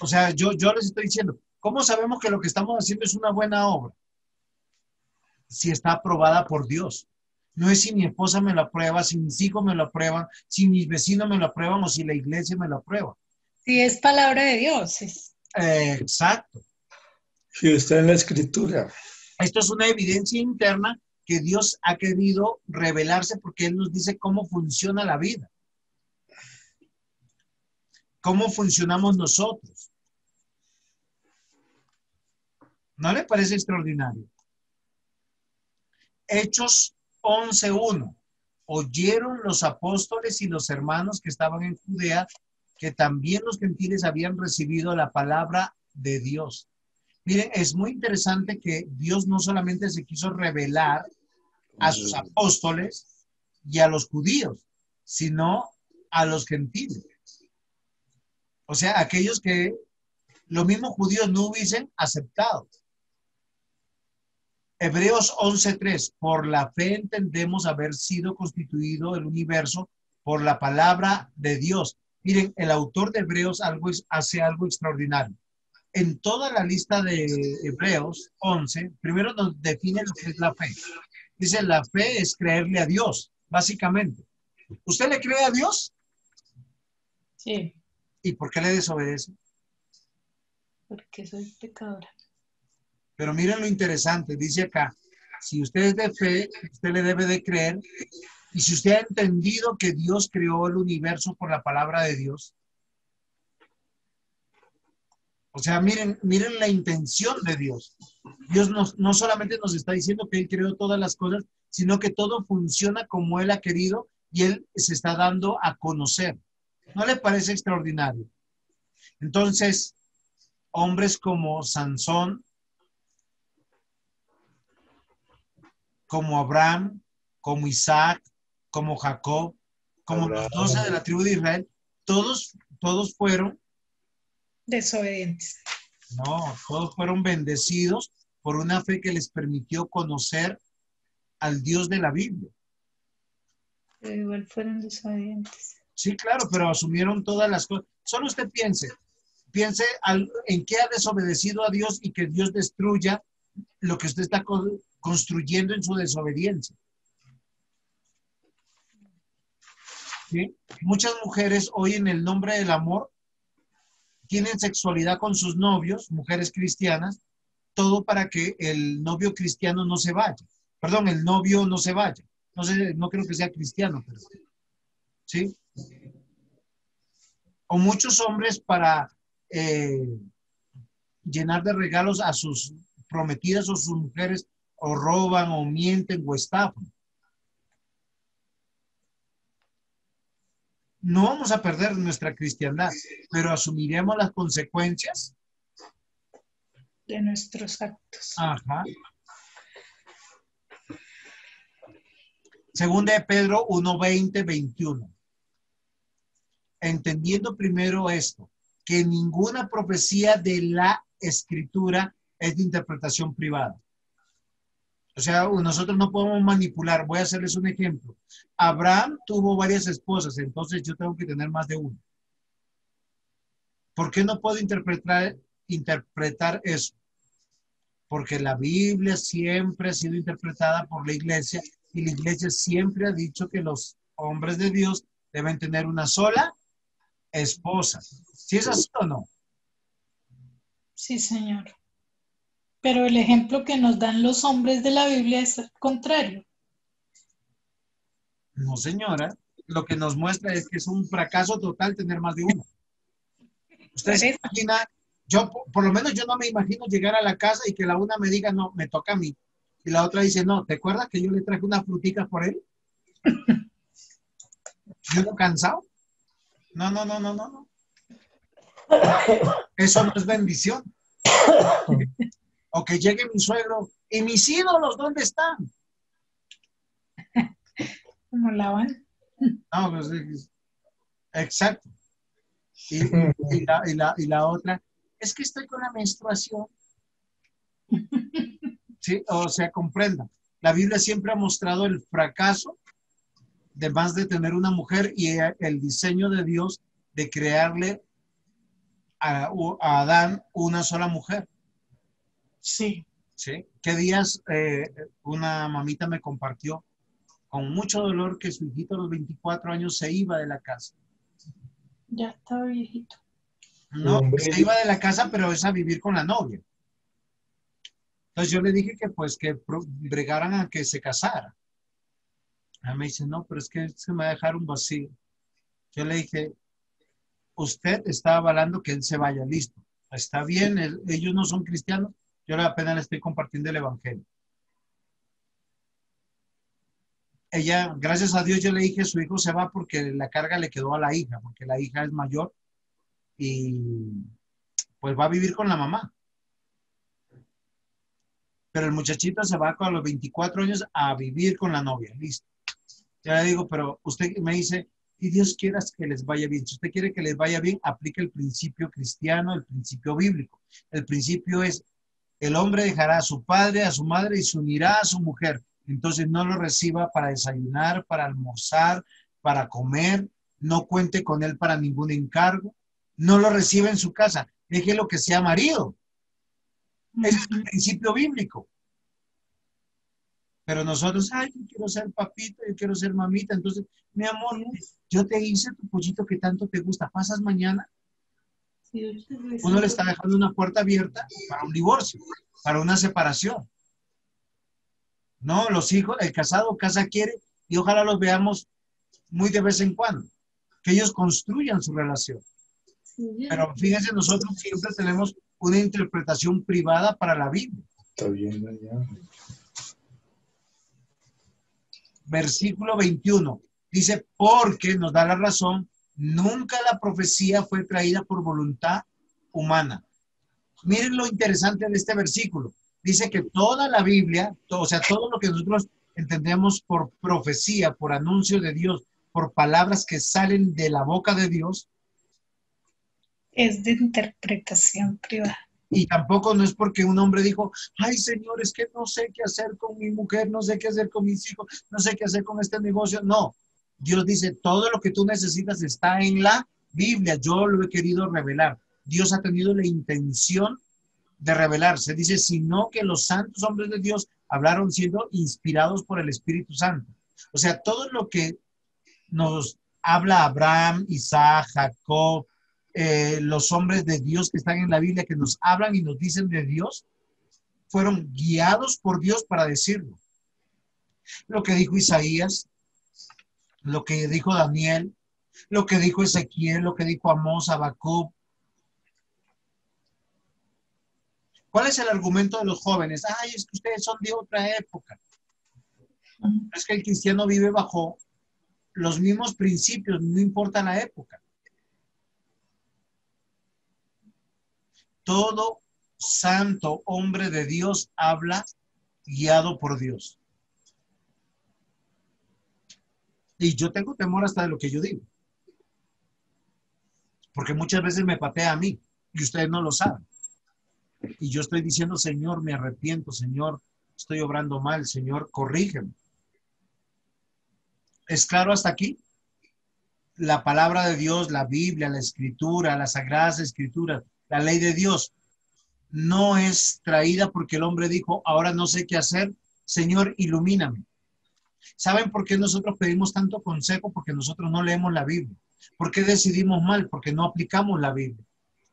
O sea, yo, yo les estoy diciendo, ¿cómo sabemos que lo que estamos haciendo es una buena obra? Si está aprobada por Dios. No es si mi esposa me lo aprueba, si mis hijos me lo aprueban, si mis vecinos me lo aprueban o si la iglesia me lo aprueba. Si es palabra de Dios. es- Eh, exacto. Si está en la escritura. Esto es una evidencia interna que Dios ha querido revelarse porque Él nos dice cómo funciona la vida. Cómo funcionamos nosotros. ¿No le parece extraordinario? Hechos 11.1. Oyeron los apóstoles y los hermanos que estaban en Judea que también los gentiles habían recibido la palabra de Dios. Miren, es muy interesante que Dios no solamente se quiso revelar a sus apóstoles y a los judíos, sino a los gentiles. O sea, aquellos que los mismos judíos no hubiesen aceptado. Hebreos 11:3, por la fe entendemos haber sido constituido el universo por la palabra de Dios. Miren, el autor de Hebreos algo hace algo extraordinario. En toda la lista de Hebreos 11, primero nos define lo que es la fe. Dice, la fe es creerle a Dios, básicamente. ¿Usted le cree a Dios? Sí, ¿Y por qué le desobedece? porque soy pecadora. Pero miren lo interesante, dice acá, si usted es de fe, usted le debe de creer, y si usted ha entendido que Dios creó el universo por la palabra de Dios, o sea, miren, miren la intención de Dios. Dios nos- no solamente nos está diciendo que Él creó todas las cosas, sino que todo funciona como Él ha querido y Él se está dando a conocer. ¿No le parece extraordinario? Entonces, hombres como Sansón, como Abraham, como Isaac, como Jacob, como los doce de la tribu de Israel, todos, todos fueron, Desobedientes. no, todos fueron bendecidos por una fe que les permitió conocer al Dios de la Biblia. Pero igual fueron desobedientes. Sí, claro, pero asumieron todas las cosas. Solo usted piense, piense en qué ha desobedecido a Dios y que Dios destruya lo que usted está co- construyendo en su desobediencia. ¿sí? Muchas mujeres hoy en el nombre del amor tienen sexualidad con sus novios, mujeres cristianas, todo para que el novio cristiano no se vaya. Perdón, el novio no se vaya. No sé, no creo que sea cristiano, pero ¿sí? O muchos hombres para eh, llenar de regalos a sus prometidas o sus mujeres o roban o mienten o estafan. No vamos a perder nuestra cristiandad, pero asumiremos las consecuencias de nuestros actos. Ajá. Segunda de Pedro 1, 20, 21. Entendiendo primero esto, que ninguna profecía de la escritura es de interpretación privada. O sea, nosotros no podemos manipular. Voy a hacerles un ejemplo. Abraham tuvo varias esposas, entonces yo tengo que tener más de una. ¿Por qué no puedo interpretar, interpretar eso? Porque la Biblia siempre ha sido interpretada por la iglesia y la iglesia siempre ha dicho que los hombres de Dios deben tener una sola esposa. ¿Sí es así o no? Sí, Señor. Pero el ejemplo que nos dan los hombres de la Biblia es el contrario. No, señora. Lo que nos muestra es que es un fracaso total tener más de uno. Usted se imagina, yo por lo menos yo no me imagino llegar a la casa y que la una me diga, no, me toca a mí. Y la otra dice, no, ¿te acuerdas que yo le traje una frutita por él? ¿Yo no cansado? No, no, no, no, no, no. Eso no es bendición. O que llegue mi suegro y mis ídolos, ¿dónde están? ¿Cómo la van? No, pues, exacto. Y, y, la, y, la, y la otra, es que estoy con la menstruación. ¿Sí? O sea, comprenda. La Biblia siempre ha mostrado el fracaso de más de tener una mujer y el diseño de Dios de crearle a, a Adán una sola mujer. Sí. ¿Sí? ¿Qué días eh, una mamita me compartió con mucho dolor que su hijito a los 24 años se iba de la casa? Ya estaba viejito. No, se iba de la casa, pero es a vivir con la novia. Entonces yo le dije que pues que bregaran a que se casara. Ella me dice, no, pero es que se me va a dejar un vacío. Yo le dije, usted está avalando que él se vaya, listo. Está bien, ellos no son cristianos, yo apenas le estoy compartiendo el Evangelio. Ella, gracias a Dios, yo le dije, su hijo se va porque la carga le quedó a la hija, porque la hija es mayor y pues va a vivir con la mamá. Pero el muchachito se va con los 24 años a vivir con la novia, listo. Ya le digo, pero usted me dice, y Dios quiera que les vaya bien. Si usted quiere que les vaya bien, aplique el principio cristiano, el principio bíblico. El principio es, el hombre dejará a su padre, a su madre y se unirá a su mujer. Entonces no lo reciba para desayunar, para almorzar, para comer. No cuente con él para ningún encargo. No lo reciba en su casa. Déjelo que sea marido. Ese es el principio bíblico. Pero nosotros, ay, yo quiero ser papito, yo quiero ser mamita. Entonces, mi amor, yo te hice tu pollito que tanto te gusta. ¿Pasas mañana? Uno le está dejando una puerta abierta para un divorcio, para una separación. No, los hijos, el casado casa quiere y ojalá los veamos muy de vez en cuando, que ellos construyan su relación. Pero fíjense, nosotros siempre tenemos una interpretación privada para la Biblia. Está bien, ya. Versículo 21. Dice, porque nos da la razón, nunca la profecía fue traída por voluntad humana. Miren lo interesante de este versículo. Dice que toda la Biblia, o sea, todo lo que nosotros entendemos por profecía, por anuncio de Dios, por palabras que salen de la boca de Dios, es de interpretación privada. Y tampoco no es porque un hombre dijo, ay Señor, es que no sé qué hacer con mi mujer, no sé qué hacer con mis hijos, no sé qué hacer con este negocio. No, Dios dice, todo lo que tú necesitas está en la Biblia, yo lo he querido revelar. Dios ha tenido la intención de revelarse. Dice, sino que los santos hombres de Dios hablaron siendo inspirados por el Espíritu Santo. O sea, todo lo que nos habla Abraham, Isaac, Jacob, eh, los hombres de Dios que están en la Biblia, que nos hablan y nos dicen de Dios, fueron guiados por Dios para decirlo. Lo que dijo Isaías, lo que dijo Daniel, lo que dijo Ezequiel, lo que dijo Amós, Abacub. ¿Cuál es el argumento de los jóvenes? Ay, es que ustedes son de otra época. Es que el cristiano vive bajo los mismos principios, no importa la época. Todo santo hombre de Dios habla guiado por Dios. Y yo tengo temor hasta de lo que yo digo. Porque muchas veces me patea a mí y ustedes no lo saben. Y yo estoy diciendo, Señor, me arrepiento, Señor, estoy obrando mal, Señor, corrígeme. ¿Es claro hasta aquí? La palabra de Dios, la Biblia, la escritura, las sagradas escrituras, la ley de Dios, no es traída porque el hombre dijo, ahora no sé qué hacer, Señor, ilumíname. ¿Saben por qué nosotros pedimos tanto consejo? Porque nosotros no leemos la Biblia. ¿Por qué decidimos mal? Porque no aplicamos la Biblia.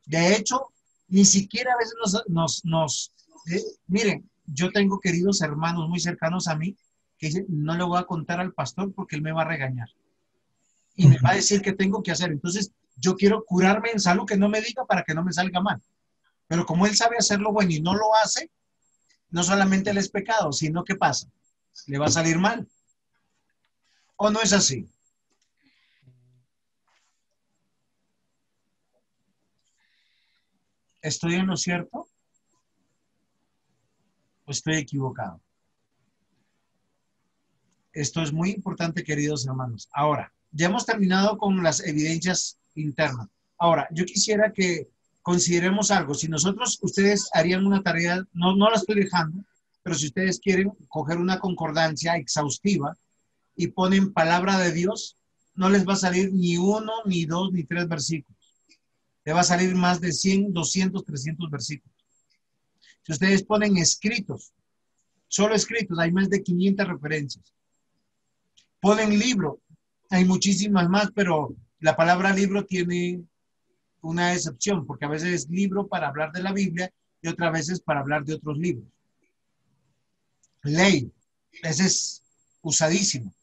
De hecho, ni siquiera a veces nos... nos, eh, miren, yo tengo queridos hermanos muy cercanos a mí que dicen, no le voy a contar al pastor porque él me va a regañar. Y me va a decir qué tengo que hacer. Entonces, yo quiero curarme en salud que no me diga para que no me salga mal. Pero como él sabe hacerlo bueno y no lo hace, no solamente él es pecado, sino que pasa, le va a salir mal. ¿O no es así? ¿Estoy en lo cierto? ¿O estoy equivocado? Esto es muy importante, queridos hermanos. Ahora, ya hemos terminado con las evidencias internas. Ahora, yo quisiera que consideremos algo. Si nosotros, ustedes harían una tarea, no, no la estoy dejando, pero si ustedes quieren coger una concordancia exhaustiva y ponen palabra de Dios, no les va a salir ni uno, ni dos, ni tres versículos. Le va a salir más de 100, 200, 300 versículos. Si ustedes ponen escritos, solo escritos, hay más de 500 referencias. Ponen libro, hay muchísimas más, pero la palabra libro tiene una excepción, porque a veces es libro para hablar de la Biblia y otras veces para hablar de otros libros. Ley, ese es usadísimo.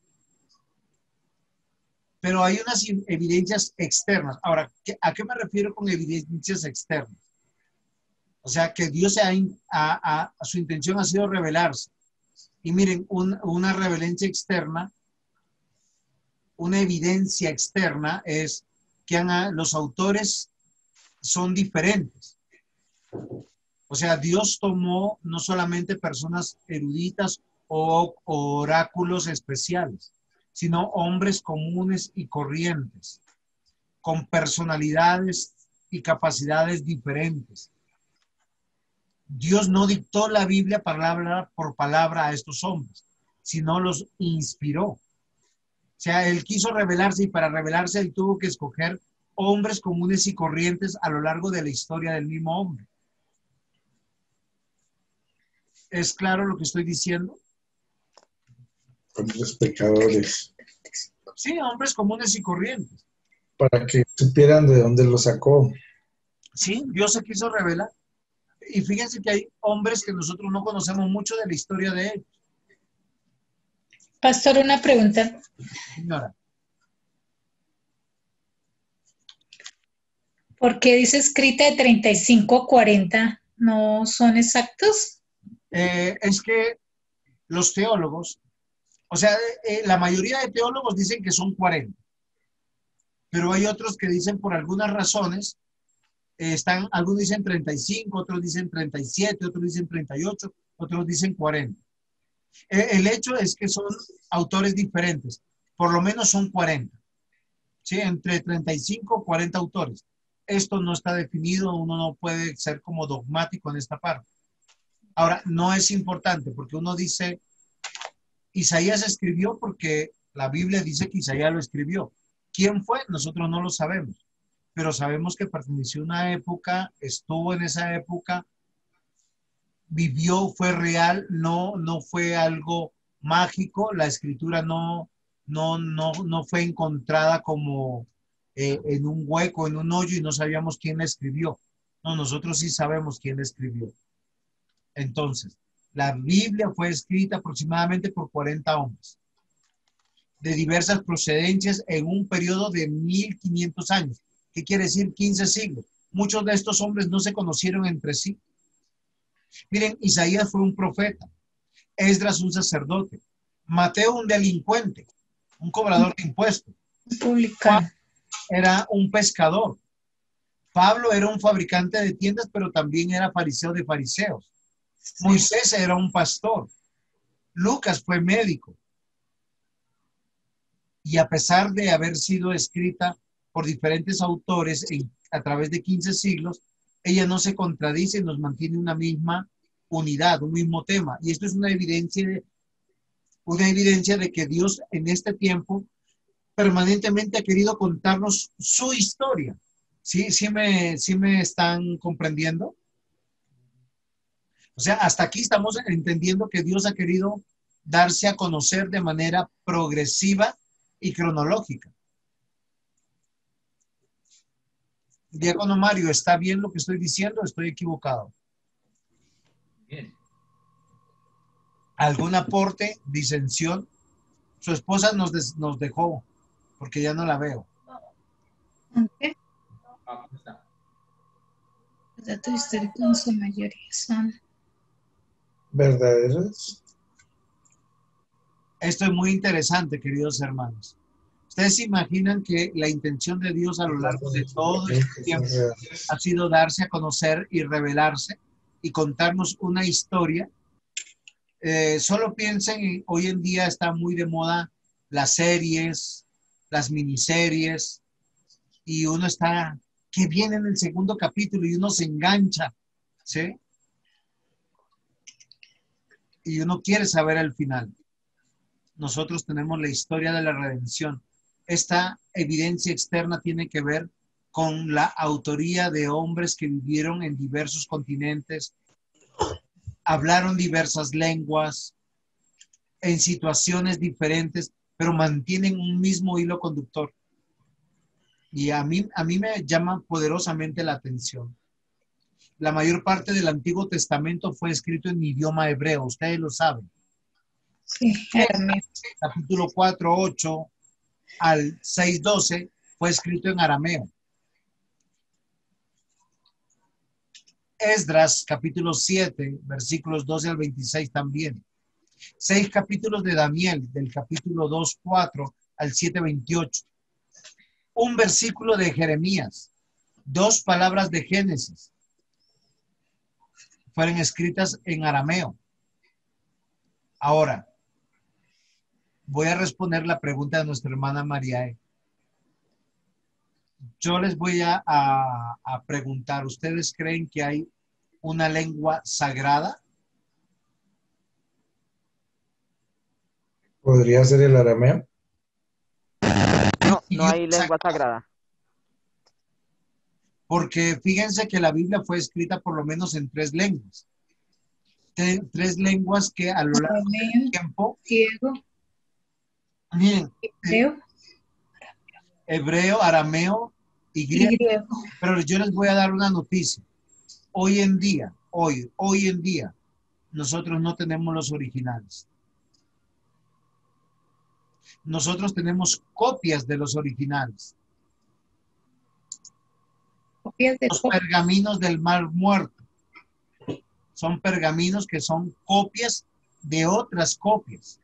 Pero hay unas evidencias externas. Ahora, ¿a qué me refiero con evidencias externas? O sea, que Dios a, a, su intención ha sido revelarse. Y miren, una revelancia externa, una evidencia externa es que los autores son diferentes. O sea, Dios tomó no solamente personas eruditas o oráculos especiales, sino hombres comunes y corrientes, con personalidades y capacidades diferentes. Dios no dictó la Biblia palabra por palabra a estos hombres, sino los inspiró. O sea, Él quiso revelarse y para revelarse Él tuvo que escoger hombres comunes y corrientes a lo largo de la historia del mismo hombre. ¿Es claro lo que estoy diciendo? Hombres pecadores. Sí, hombres comunes y corrientes. Para que supieran de dónde lo sacó. Sí, Dios se quiso revelar. Y fíjense que hay hombres que nosotros no conocemos mucho de la historia de ellos. Pastor, una pregunta. Señora. ¿Por qué dice escrita de 35 a 40? ¿No son exactos? Eh, es que los teólogos, o sea, eh, la mayoría de teólogos dicen que son 40, pero hay otros que dicen por algunas razones, eh, están, algunos dicen 35, otros dicen 37, otros dicen 38, otros dicen 40. el hecho es que son autores diferentes, por lo menos son 40, ¿sí? Entre 35 y 40 autores esto no está definido, uno no puede ser como dogmático en esta parte. Ahora, no es importante porque uno dice, Isaías escribió porque la Biblia dice que Isaías lo escribió. ¿Quién fue? Nosotros no lo sabemos, pero sabemos que perteneció a una época, estuvo en esa época, vivió, fue real, no, no fue algo mágico, la escritura no, no, no, no fue encontrada como eh, en un hueco, en un hoyo y no sabíamos quién la escribió. No, nosotros sí sabemos quién la escribió. Entonces, la Biblia fue escrita aproximadamente por 40 hombres de diversas procedencias en un periodo de 1500 años. ¿Qué quiere decir 15 siglos? Muchos de estos hombres no se conocieron entre sí. Miren, Isaías fue un profeta, Esdras un sacerdote, Mateo un delincuente, un cobrador de impuestos. Publicano. Era un pescador. Pablo era un fabricante de tiendas, pero también era fariseo de fariseos. Moisés era un pastor. Lucas fue médico. Y a pesar de haber sido escrita por diferentes autores a través de 15 siglos, ella no se contradice nos mantiene una misma unidad, un mismo tema. Y esto es una evidencia de, una evidencia de que Dios en este tiempo permanentemente ha querido contarnos su historia. ¿Sí, sí, me, sí me están comprendiendo? O sea, hasta aquí estamos entendiendo que Dios ha querido darse a conocer de manera progresiva y cronológica. Diácono Mario, ¿está bien lo que estoy diciendo? o ¿Estoy equivocado? Bien. ¿Algún aporte, disensión? Su esposa nos, des- nos dejó porque ya no la veo. Está. Los datos históricos en su mayoría son verdaderos. Esto es muy interesante, queridos hermanos. Ustedes se imaginan que la intención de Dios a lo largo de todo este tiempo ha sido darse a conocer y revelarse y contarnos una historia. Eh, solo piensen, en- hoy en día está muy de moda las series, las miniseries, y uno está, que viene en el segundo capítulo y uno se engancha, ¿sí? Y uno quiere saber el final. Nosotros tenemos la historia de la redención. Esta evidencia externa tiene que ver con la autoría de hombres que vivieron en diversos continentes, hablaron diversas lenguas, en situaciones diferentes, pero mantienen un mismo hilo conductor. Y a mí, a mí me llama poderosamente la atención. La mayor parte del Antiguo Testamento fue escrito en idioma hebreo, ustedes lo saben. sí. Capítulo 4, 8 al 6, 12 fue escrito en arameo. Esdras, capítulo 7, versículos 12 al 26 también. Seis capítulos de Daniel, del capítulo 2, 4 al 7, 28. Un versículo de Jeremías. Dos palabras de Génesis. Fueron escritas en arameo. Ahora, voy a responder la pregunta de nuestra hermana María. E. Yo les voy a, a- a preguntar, ¿ustedes creen que hay una lengua sagrada? Podría ser el arameo. No, no hay lengua sagrada. Porque fíjense que la Biblia fue escrita por lo menos en tres lenguas. Tre- tres lenguas que a lo largo del tiempo, griego, miren, hebreo hebreo, arameo y griego. Pero yo les voy a dar una noticia. Hoy en día, hoy, hoy en día, nosotros no tenemos los originales. Nosotros tenemos copias de los originales. Copias de Los pergaminos del mar muerto. Son pergaminos que son copias de otras copias.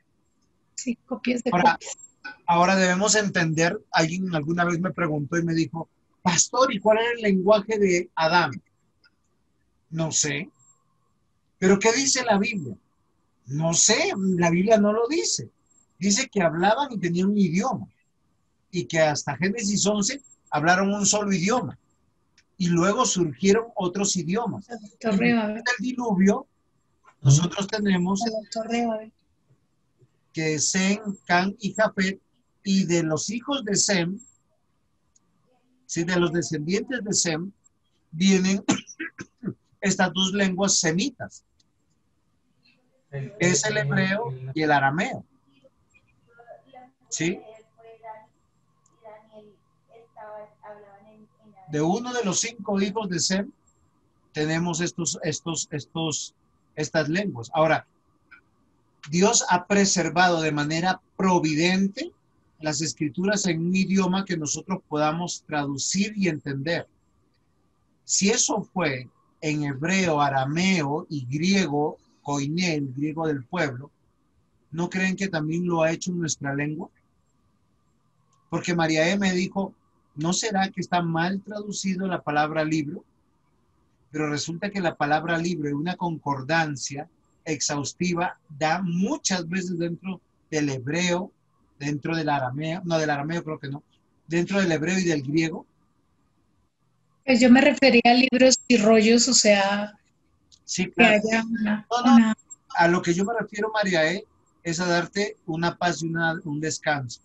Sí, copias de Ahora, copias. ahora debemos entender, alguien alguna vez me preguntó y me dijo, pastor, ¿y cuál era el lenguaje de Adán? No sé. ¿Pero qué dice la Biblia? No sé, la Biblia no lo dice. Dice que hablaban y tenían un idioma. Y que hasta Génesis 11 hablaron un solo idioma. Y luego surgieron otros idiomas. La Torre de Babel. En el diluvio, nosotros tenemos que Sem, Can y Jafet, y de los hijos de Sem, sí, de los descendientes de Sem, vienen estas dos lenguas semitas, que es el hebreo y el arameo. ¿Sí? Fue Dani, y Daniel estaba, hablaban en, en la- De uno de los cinco hijos de Sem tenemos estos, estos, estos, estas lenguas. Ahora, Dios ha preservado de manera providente las escrituras en un idioma que nosotros podamos traducir y entender. Si eso fue en hebreo, arameo y griego, koiné, el griego del pueblo, ¿no creen que también lo ha hecho en nuestra lengua? Porque María E. me dijo, ¿no será que está mal traducido la palabra libro? Pero resulta que la palabra libro en una concordancia exhaustiva da muchas veces dentro del hebreo, dentro del arameo, no del arameo creo que no, dentro del hebreo y del griego. Pues yo me refería a libros y rollos, o sea, Sí, que claro. haya una, No, no. una- A lo que yo me refiero, María E, es a darte una paz y una- un descanso.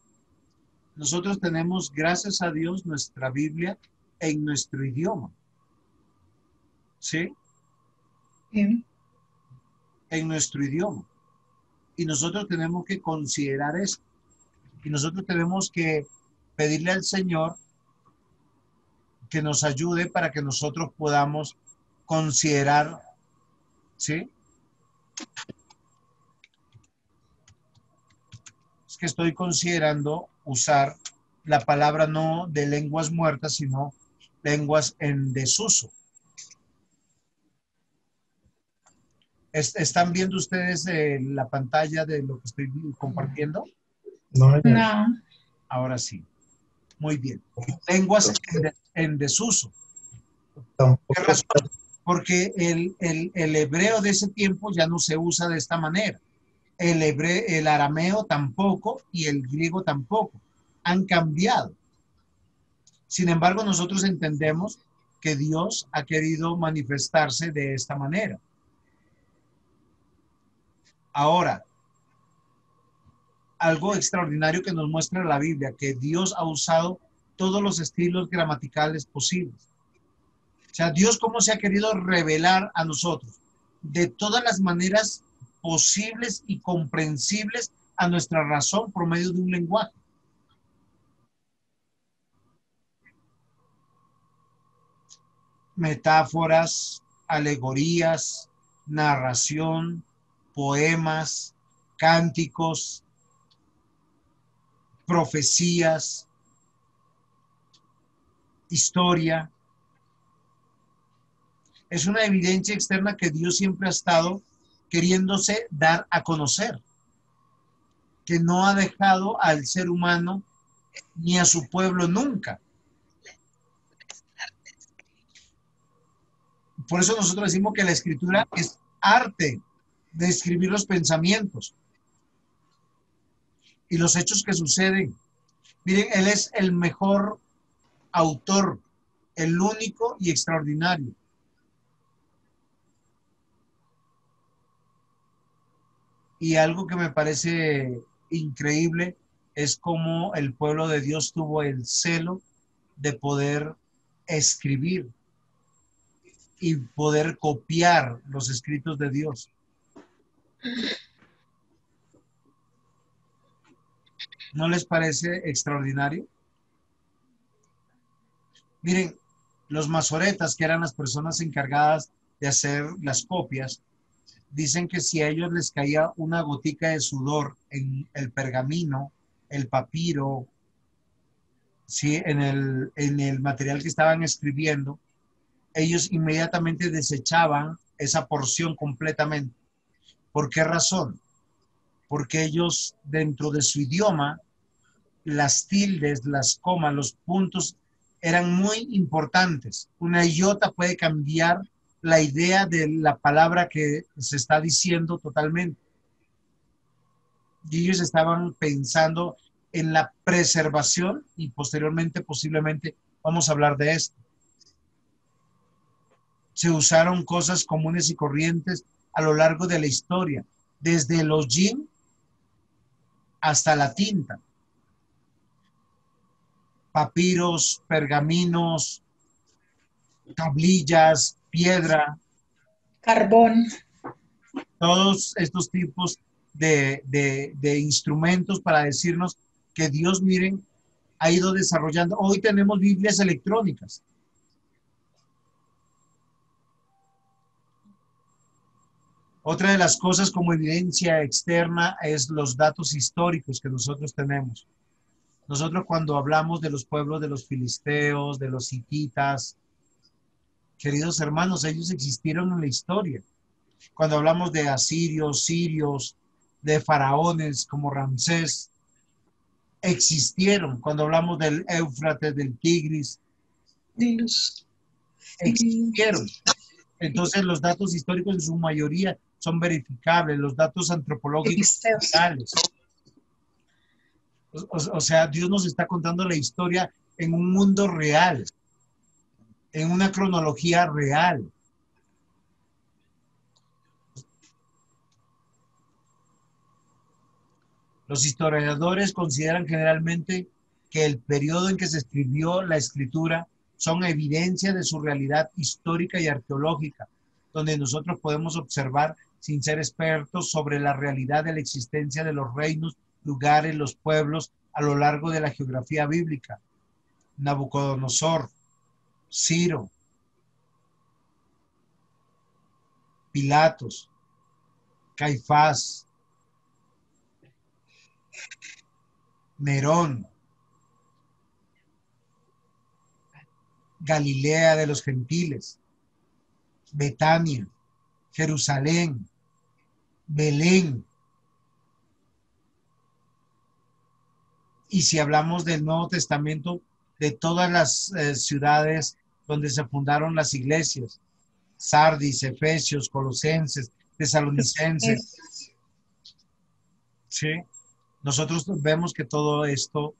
Nosotros tenemos, gracias a Dios, nuestra Biblia en nuestro idioma. ¿Sí? En nuestro idioma. Y nosotros tenemos que considerar esto. Y nosotros tenemos que pedirle al Señor que nos ayude para que nosotros podamos considerar, ¿sí? Es que estoy considerando usar la palabra no de lenguas muertas, sino lenguas en desuso. ¿Es- ¿Están viendo ustedes eh, la pantalla de lo que estoy compartiendo? No, no. No. Ahora sí. Muy bien. Lenguas en, de- en desuso. ¿Qué razón? Porque el, el- el hebreo de ese tiempo ya no se usa de esta manera. El, hebre- el arameo tampoco y el griego tampoco. Han cambiado. Sin embargo, nosotros entendemos que Dios ha querido manifestarse de esta manera. Ahora, algo extraordinario que nos muestra la Biblia, que Dios ha usado todos los estilos gramaticales posibles. O sea, Dios cómo se ha querido revelar a nosotros de todas las maneras posibles y comprensibles a nuestra razón por medio de un lenguaje. Metáforas, alegorías, narración, poemas, cánticos, profecías, historia. Es una evidencia externa que Dios siempre ha estado queriéndose dar a conocer, que no ha dejado al ser humano ni a su pueblo nunca. Por eso nosotros decimos que la escritura es arte de escribir los pensamientos y los hechos que suceden. Miren, Él es el mejor autor, el único y extraordinario. Y algo que me parece increíble es cómo el pueblo de Dios tuvo el celo de poder escribir y poder copiar los escritos de Dios. ¿No les parece extraordinario? Miren, los masoretas, que eran las personas encargadas de hacer las copias, dicen que si a ellos les caía una gotica de sudor en el pergamino, el papiro, ¿sí? en, el, en el material que estaban escribiendo, ellos inmediatamente desechaban esa porción completamente. ¿Por qué razón? Porque ellos dentro de su idioma, las tildes, las comas, los puntos eran muy importantes. Una iota puede cambiar la idea de la palabra que se está diciendo totalmente. Y ellos estaban pensando en la preservación y posteriormente posiblemente vamos a hablar de esto. Se usaron cosas comunes y corrientes a lo largo de la historia, desde el hollín hasta la tinta. Papiros, pergaminos, tablillas, piedra, Carbón. todos estos tipos de, de- de instrumentos para decirnos que Dios, miren, ha ido desarrollando. Hoy tenemos Biblias electrónicas. Otra de las cosas como evidencia externa es los datos históricos que nosotros tenemos. Nosotros cuando hablamos de los pueblos de los filisteos, de los hititas, queridos hermanos, ellos existieron en la historia. Cuando hablamos de asirios, sirios, de faraones como Ramsés, existieron. Cuando hablamos del Éufrates, del Tigris, existieron. Entonces los datos históricos en su mayoría son verificables, los datos antropológicos reales. O, o, sea, Dios nos está contando la historia en un mundo real, en una cronología real. Los historiadores consideran generalmente que el periodo en que se escribió la escritura son evidencia de su realidad histórica y arqueológica, donde nosotros podemos observar, sin ser expertos, sobre la realidad de la existencia de los reinos, lugares, los pueblos a lo largo de la geografía bíblica. Nabucodonosor, Ciro, Pilatos, Caifás, Nerón, Galilea de los gentiles, Betania, Jerusalén, Belén. Y si hablamos del Nuevo Testamento, de todas las eh, ciudades donde se fundaron las iglesias, Sardis, Efesios, Colosenses, Tesalonicenses. Sí, nosotros vemos que todo esto,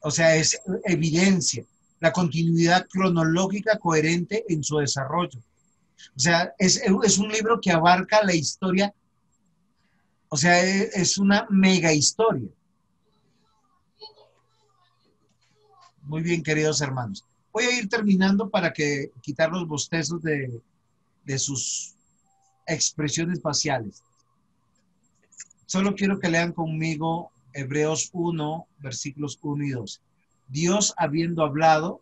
o sea, es evidencia la continuidad cronológica coherente en su desarrollo. O sea, es, es un libro que abarca la historia, o sea, es, es una mega historia. Muy bien, queridos hermanos. Voy a ir terminando para que quitar los bostezos de, de sus expresiones faciales. Solo quiero que lean conmigo Hebreos 1, versículos 1 y 2. Dios habiendo hablado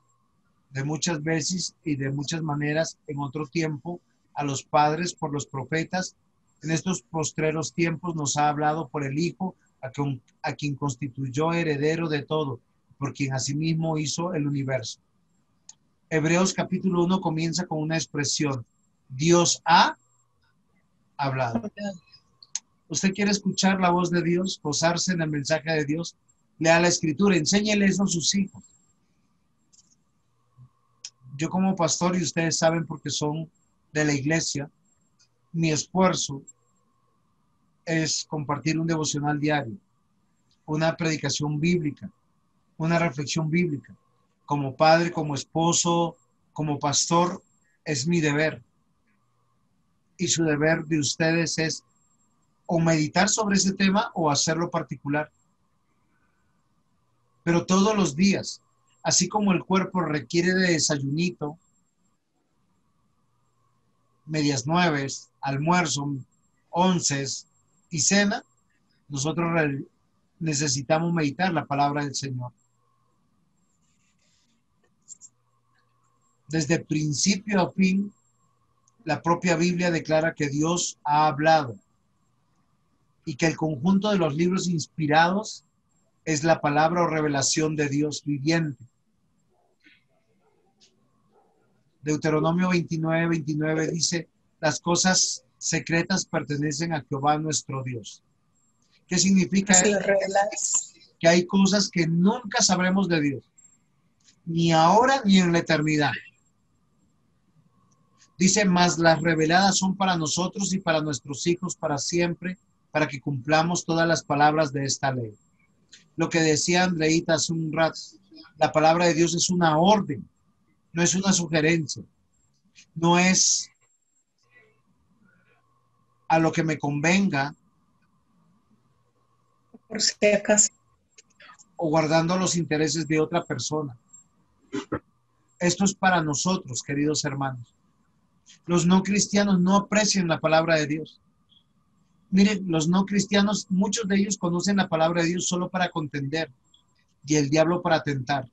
de muchas veces y de muchas maneras en otro tiempo a los padres por los profetas, en estos postreros tiempos nos ha hablado por el Hijo, a quien, a quien constituyó heredero de todo, por quien asimismo hizo el universo. Hebreos capítulo 1 comienza con una expresión, Dios ha hablado. ¿Usted quiere escuchar la voz de Dios, gozarse en el mensaje de Dios? lea la escritura, enséñele eso a sus hijos. Yo como pastor, y ustedes saben porque son de la iglesia, mi esfuerzo es compartir un devocional diario, una predicación bíblica, una reflexión bíblica. Como padre, como esposo, como pastor, es mi deber. Y su deber de ustedes es o meditar sobre ese tema o hacerlo particular pero todos los días, así como el cuerpo requiere de desayunito, medias nueves, almuerzo, onces y cena, nosotros necesitamos meditar la palabra del Señor. Desde principio a fin, la propia Biblia declara que Dios ha hablado y que el conjunto de los libros inspirados es la palabra o revelación de Dios viviente. Deuteronomio 29, 29 dice, las cosas secretas pertenecen a Jehová nuestro Dios. ¿Qué significa eso? Que hay cosas que nunca sabremos de Dios, ni ahora ni en la eternidad. Dice, más las reveladas son para nosotros y para nuestros hijos para siempre, para que cumplamos todas las palabras de esta ley lo que decía Andreita hace un rato. La palabra de Dios es una orden, no es una sugerencia, no es a lo que me convenga. Por si acaso. O guardando los intereses de otra persona. Esto es para nosotros, queridos hermanos. Los no cristianos no aprecian la palabra de Dios. Miren, los no cristianos, muchos de ellos conocen la palabra de Dios solo para contender y el diablo para tentar.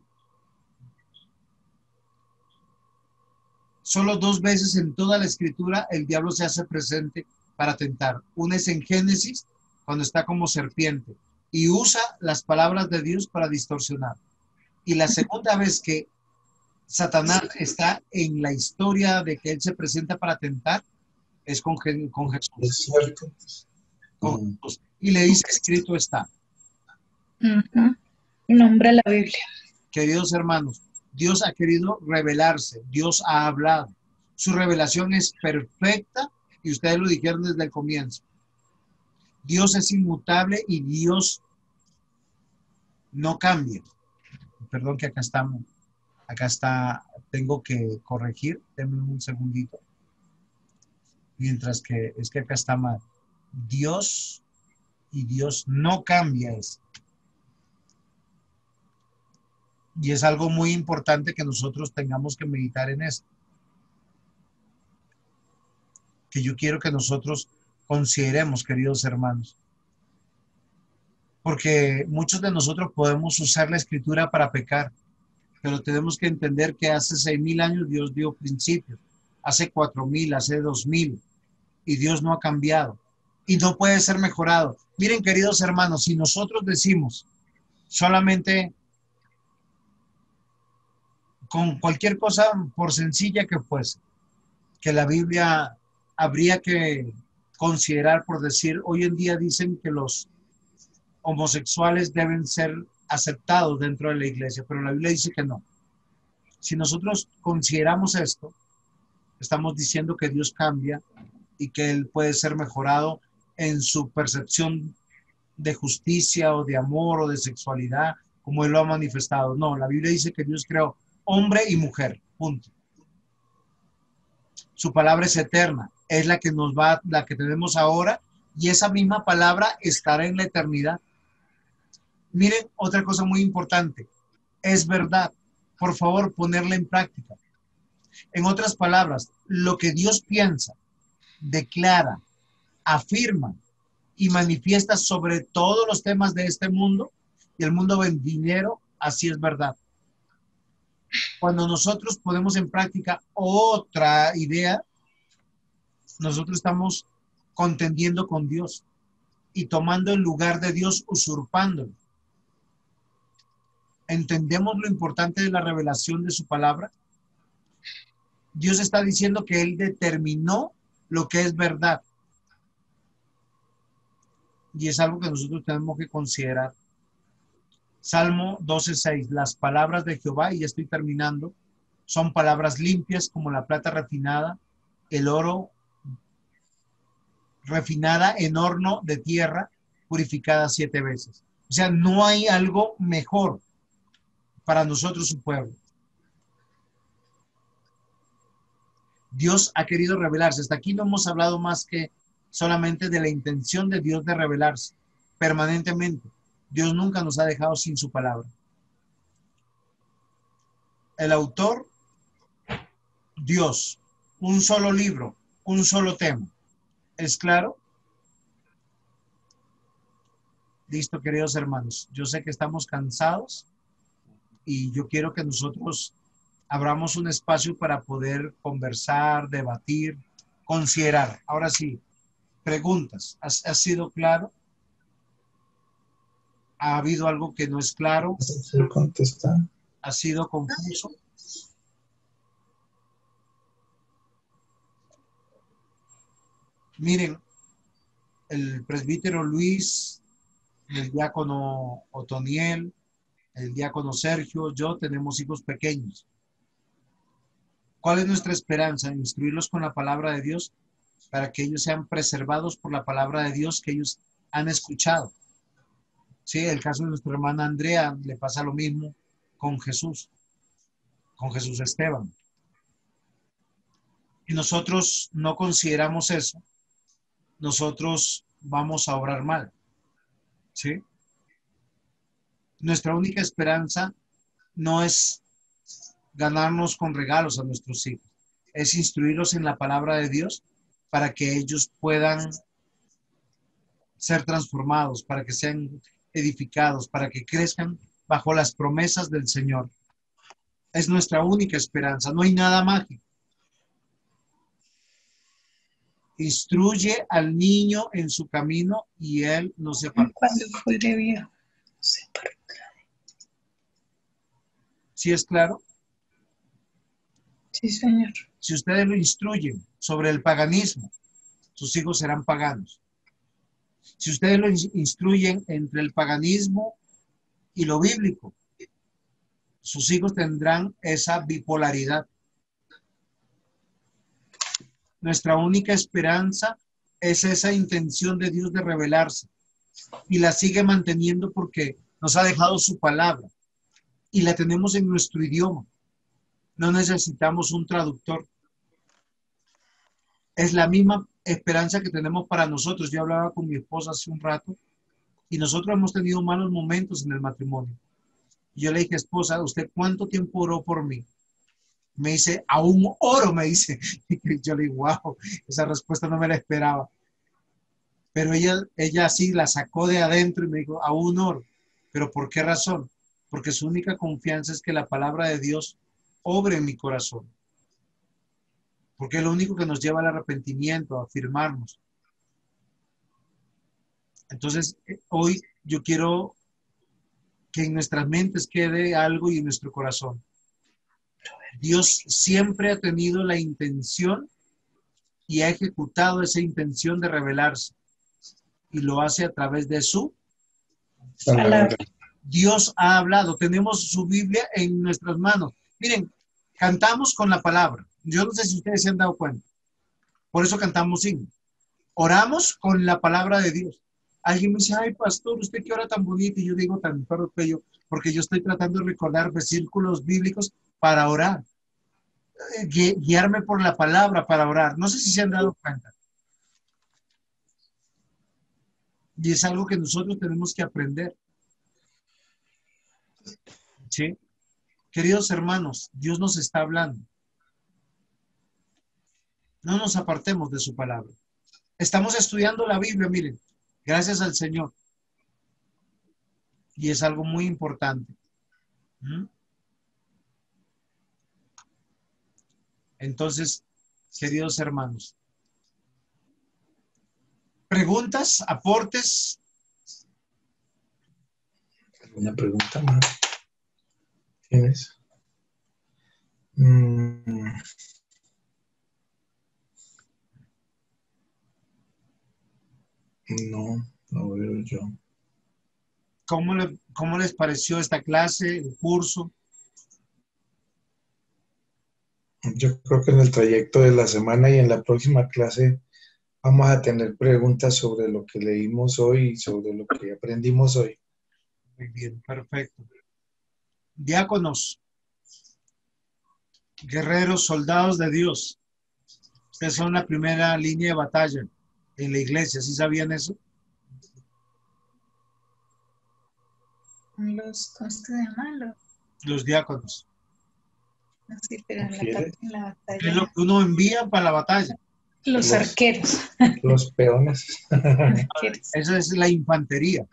Solo dos veces en toda la escritura el diablo se hace presente para tentar. Una es en Génesis, cuando está como serpiente, y usa las palabras de Dios para distorsionar. Y la segunda vez que Satanás está en la historia de que él se presenta para tentar es con, con Jesús. Con Jesús. Y le dice, escrito está. Nombra la Biblia. Queridos hermanos, Dios ha querido revelarse, Dios ha hablado. Su revelación es perfecta y ustedes lo dijeron desde el comienzo. Dios es inmutable y Dios no cambia. Perdón que acá estamos, acá está, tengo que corregir, denme un segundito. Mientras que es que acá está mal. Dios y Dios no cambia eso. Y es algo muy importante que nosotros tengamos que meditar en esto. Que yo quiero que nosotros consideremos, queridos hermanos. Porque muchos de nosotros podemos usar la escritura para pecar, pero tenemos que entender que hace seis mil años Dios dio principios, hace cuatro mil, hace dos mil, y Dios no ha cambiado y no puede ser mejorado. Miren, queridos hermanos, si nosotros decimos solamente con cualquier cosa, por sencilla que fuese, que la Biblia habría que considerar, por decir, hoy en día dicen que los homosexuales deben ser aceptados dentro de la iglesia, pero la Biblia dice que no. Si nosotros consideramos esto, estamos diciendo que Dios cambia y que Él puede ser mejorado en su percepción de justicia o de amor o de sexualidad, como Él lo ha manifestado. No, la Biblia dice que Dios creó hombre y mujer, punto. Su palabra es eterna, es la que nos va, la que tenemos ahora, y esa misma palabra estará en la eternidad. Miren, otra cosa muy importante, es verdad. Por favor, ponerla en práctica. En otras palabras, lo que Dios piensa, declara, afirma y manifiesta sobre todos los temas de este mundo y el mundo dinero, así es verdad cuando nosotros ponemos en práctica otra idea, nosotros estamos contendiendo con Dios y tomando el lugar de Dios, usurpándolo. ¿Entendemos lo importante de la revelación de su palabra? Dios está diciendo que Él determinó lo que es verdad. Y es algo que nosotros tenemos que considerar. Salmo 12.6, las palabras de Jehová, y ya estoy terminando, son palabras limpias como la plata refinada, el oro refinada en horno de tierra, purificada siete veces. O sea, no hay algo mejor para nosotros, su pueblo. Dios ha querido revelarse. Hasta aquí no hemos hablado más que solamente de la intención de Dios de revelarse permanentemente. Dios nunca nos ha dejado sin su palabra. El autor, Dios, un solo libro, un solo tema. ¿Es claro? Listo, queridos hermanos. Yo sé que estamos cansados y yo quiero que nosotros abramos un espacio para poder conversar, debatir, considerar. Ahora sí, preguntas. ¿Ha, sido claro? ¿Ha habido algo que no es claro? ¿Ha sido confuso? Miren, el presbítero Luis, el diácono Otoniel, el diácono Sergio, yo tenemos hijos pequeños. ¿Cuál es nuestra esperanza? Instruirlos con la palabra de Dios para que ellos sean preservados por la palabra de Dios que ellos han escuchado. Sí, el caso de nuestra hermana Andrea le pasa lo mismo con Jesús, con Jesús Esteban. Y nosotros no consideramos eso, nosotros vamos a obrar mal. ¿Sí? Nuestra única esperanza no es ganarnos con regalos a nuestros hijos, es instruirlos en la palabra de Dios para que ellos puedan ser transformados, para que sean edificados, para que crezcan bajo las promesas del Señor. Es nuestra única esperanza, no hay nada mágico. Instruye al niño en su camino y él no se. Cuando fuere viejo, se apartará. ¿Sí es claro? Sí, Señor. Si ustedes lo instruyen sobre el paganismo, sus hijos serán paganos. Si ustedes lo ins- instruyen entre el paganismo y lo bíblico, sus hijos tendrán esa bipolaridad. Nuestra única esperanza es esa intención de Dios de revelarse y la sigue manteniendo porque nos ha dejado su palabra y la tenemos en nuestro idioma. No necesitamos un traductor. Es la misma esperanza que tenemos para nosotros. Yo hablaba con mi esposa hace un rato y nosotros hemos tenido malos momentos en el matrimonio. Yo le dije, esposa, ¿usted cuánto tiempo oró por mí? Me dice, aún oro, me dice. Y yo le digo, wow, esa respuesta no me la esperaba. Pero ella, ella sí la sacó de adentro y me dijo, aún oro. ¿Pero por qué razón? Porque su única confianza es que la palabra de Dios obre en mi corazón. Porque es lo único que nos lleva al arrepentimiento, a afirmarnos. Entonces, eh, hoy yo quiero que en nuestras mentes quede algo y en nuestro corazón. Dios siempre ha tenido la intención y ha ejecutado esa intención de revelarse. Y lo hace a través de su Palabra. Dios ha hablado. Tenemos su Biblia en nuestras manos. Miren, cantamos con la palabra. Yo no sé si ustedes se han dado cuenta. Por eso cantamos himnos. Oramos con la palabra de Dios. Alguien me dice, ay, pastor, usted qué ora tan bonito. Y yo digo tan bello, porque yo estoy tratando de recordar versículos bíblicos para orar. Eh, gui- Guiarme por la palabra para orar. No sé si se han dado cuenta. Y es algo que nosotros tenemos que aprender. ¿Sí? Queridos hermanos, Dios nos está hablando. No nos apartemos de su palabra. Estamos estudiando la Biblia, miren, gracias al Señor. Y es algo muy importante. ¿Mm? Entonces, queridos hermanos, preguntas, aportes, ¿Alguna pregunta más? ¿Tienes? Mm. No, no veo yo. ¿cómo, le- cómo les pareció esta clase, el curso? Yo creo que en el trayecto de la semana y en la próxima clase vamos a tener preguntas sobre lo que leímos hoy y sobre lo que aprendimos hoy. Muy bien, perfecto. Diáconos, guerreros, soldados de Dios. Ustedes son la primera línea de batalla en la iglesia, ¿sí sabían eso? Los constes de malo. Los diáconos. Así, pero en la, ¿Confieres? en la Es batalla. lo que uno envía para la batalla. Los Los- arqueros. Los peones. Esa es la infantería.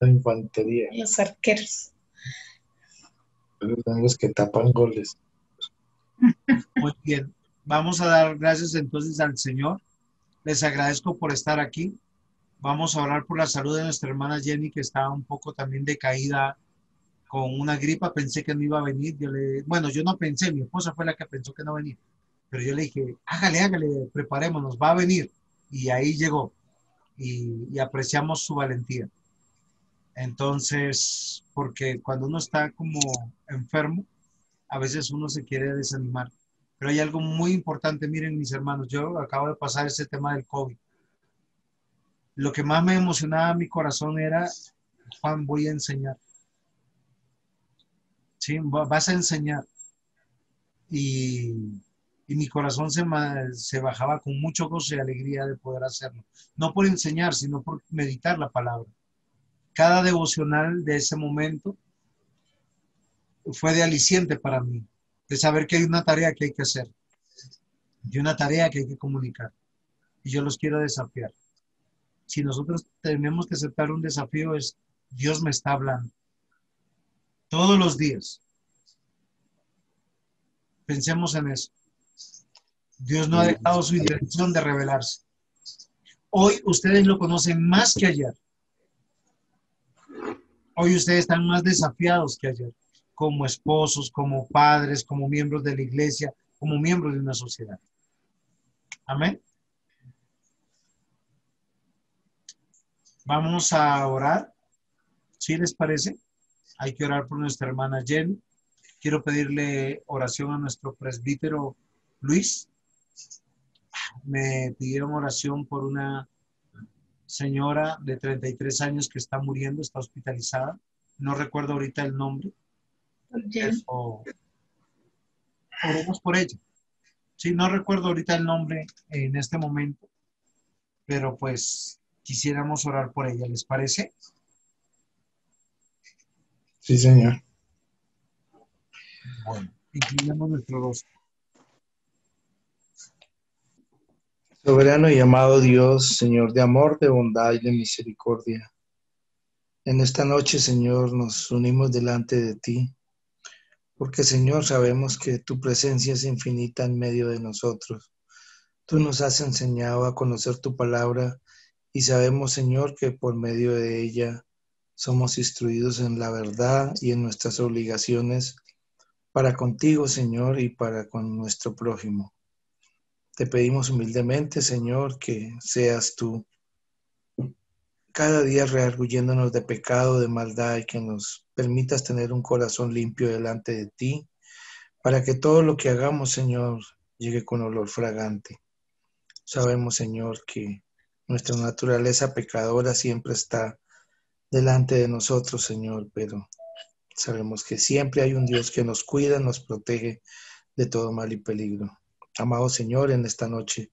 La infantería, Los arqueros. los que tapan goles. Muy bien. Vamos a dar gracias entonces al Señor. Les agradezco por estar aquí. Vamos a orar por la salud de nuestra hermana Jenny, que está un poco también decaída con una gripa. Pensé que no iba a venir. Yo le, bueno, yo no pensé, mi esposa fue la que pensó que no venía. Pero yo le dije, hágale, hágale, preparémonos, va a venir. Y ahí llegó. Y, y apreciamos su valentía. Entonces, porque cuando uno está como enfermo, a veces uno se quiere desanimar. Pero hay algo muy importante, miren mis hermanos, yo acabo de pasar ese tema del COVID. Lo que más me emocionaba a mi corazón era, Juan, voy a enseñar. Sí, va- vas a enseñar. Y, y mi corazón se, se bajaba con mucho gozo y alegría de poder hacerlo. No por enseñar, sino por meditar la palabra. Cada devocional de ese momento fue de aliciente para mí, de saber que hay una tarea que hay que hacer y una tarea que hay que comunicar. Y yo los quiero desafiar. Si nosotros tenemos que aceptar un desafío es, Dios me está hablando. Todos los días. Pensemos en eso. Dios no ha dejado su intención de revelarse. Hoy ustedes lo conocen más que ayer. Hoy ustedes están más desafiados que ayer, como esposos, como padres, como miembros de la iglesia, como miembros de una sociedad. Amén. Vamos a orar. ¿Sí les parece? Hay que orar por nuestra hermana Jenny. Quiero pedirle oración a nuestro presbítero Luis. Me pidieron oración por una señora de 33 años que está muriendo, está hospitalizada. No recuerdo ahorita el nombre. Eso, oremos por ella. Sí, no recuerdo ahorita el nombre en este momento, pero pues quisiéramos orar por ella, ¿les parece? Sí, señor. Bueno, inclinamos nuestro rostro. Soberano y amado Dios, Señor de amor, de bondad y de misericordia. En esta noche, Señor, nos unimos delante de ti, porque, Señor, sabemos que tu presencia es infinita en medio de nosotros. Tú nos has enseñado a conocer tu palabra y sabemos, Señor, que por medio de ella somos instruidos en la verdad y en nuestras obligaciones para contigo, Señor, y para con nuestro prójimo. Te pedimos humildemente, Señor, que seas tú cada día rearguyéndonos de pecado, de maldad y que nos permitas tener un corazón limpio delante de ti, para que todo lo que hagamos, Señor, llegue con olor fragante. Sabemos, Señor, que nuestra naturaleza pecadora siempre está delante de nosotros, Señor, pero sabemos que siempre hay un Dios que nos cuida, nos protege de todo mal y peligro. Amado Señor, en esta noche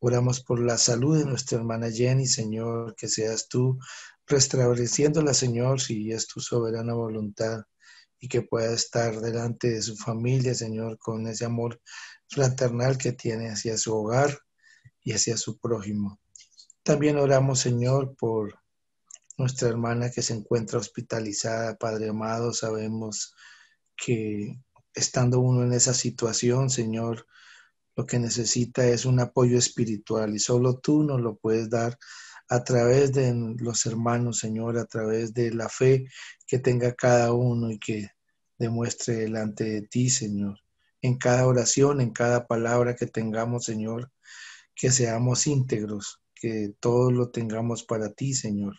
oramos por la salud de nuestra hermana Jenny, Señor, que seas tú restableciéndola, Señor, si es tu soberana voluntad y que pueda estar delante de su familia, Señor, con ese amor fraternal que tiene hacia su hogar y hacia su prójimo. También oramos, Señor, por nuestra hermana que se encuentra hospitalizada, Padre amado. Sabemos que estando uno en esa situación, Señor, lo que necesita es un apoyo espiritual y solo tú nos lo puedes dar a través de los hermanos, Señor, a través de la fe que tenga cada uno y que demuestre delante de ti, Señor. En cada oración, en cada palabra que tengamos, Señor, que seamos íntegros, que todo lo tengamos para ti, Señor.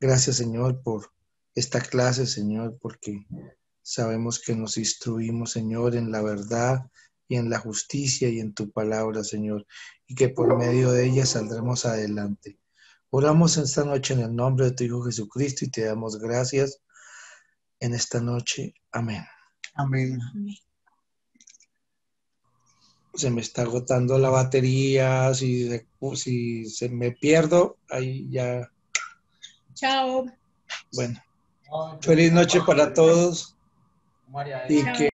Gracias, Señor, por esta clase, Señor, porque sabemos que nos instruimos, Señor, en la verdad y en la justicia y en tu palabra, Señor, y que por medio de ella saldremos adelante. Oramos esta noche en el nombre de tu Hijo Jesucristo y te damos gracias en esta noche. Amén. Amén. Se me está agotando la batería, si, si se me pierdo, ahí ya. Chao. Bueno, feliz noche para todos y que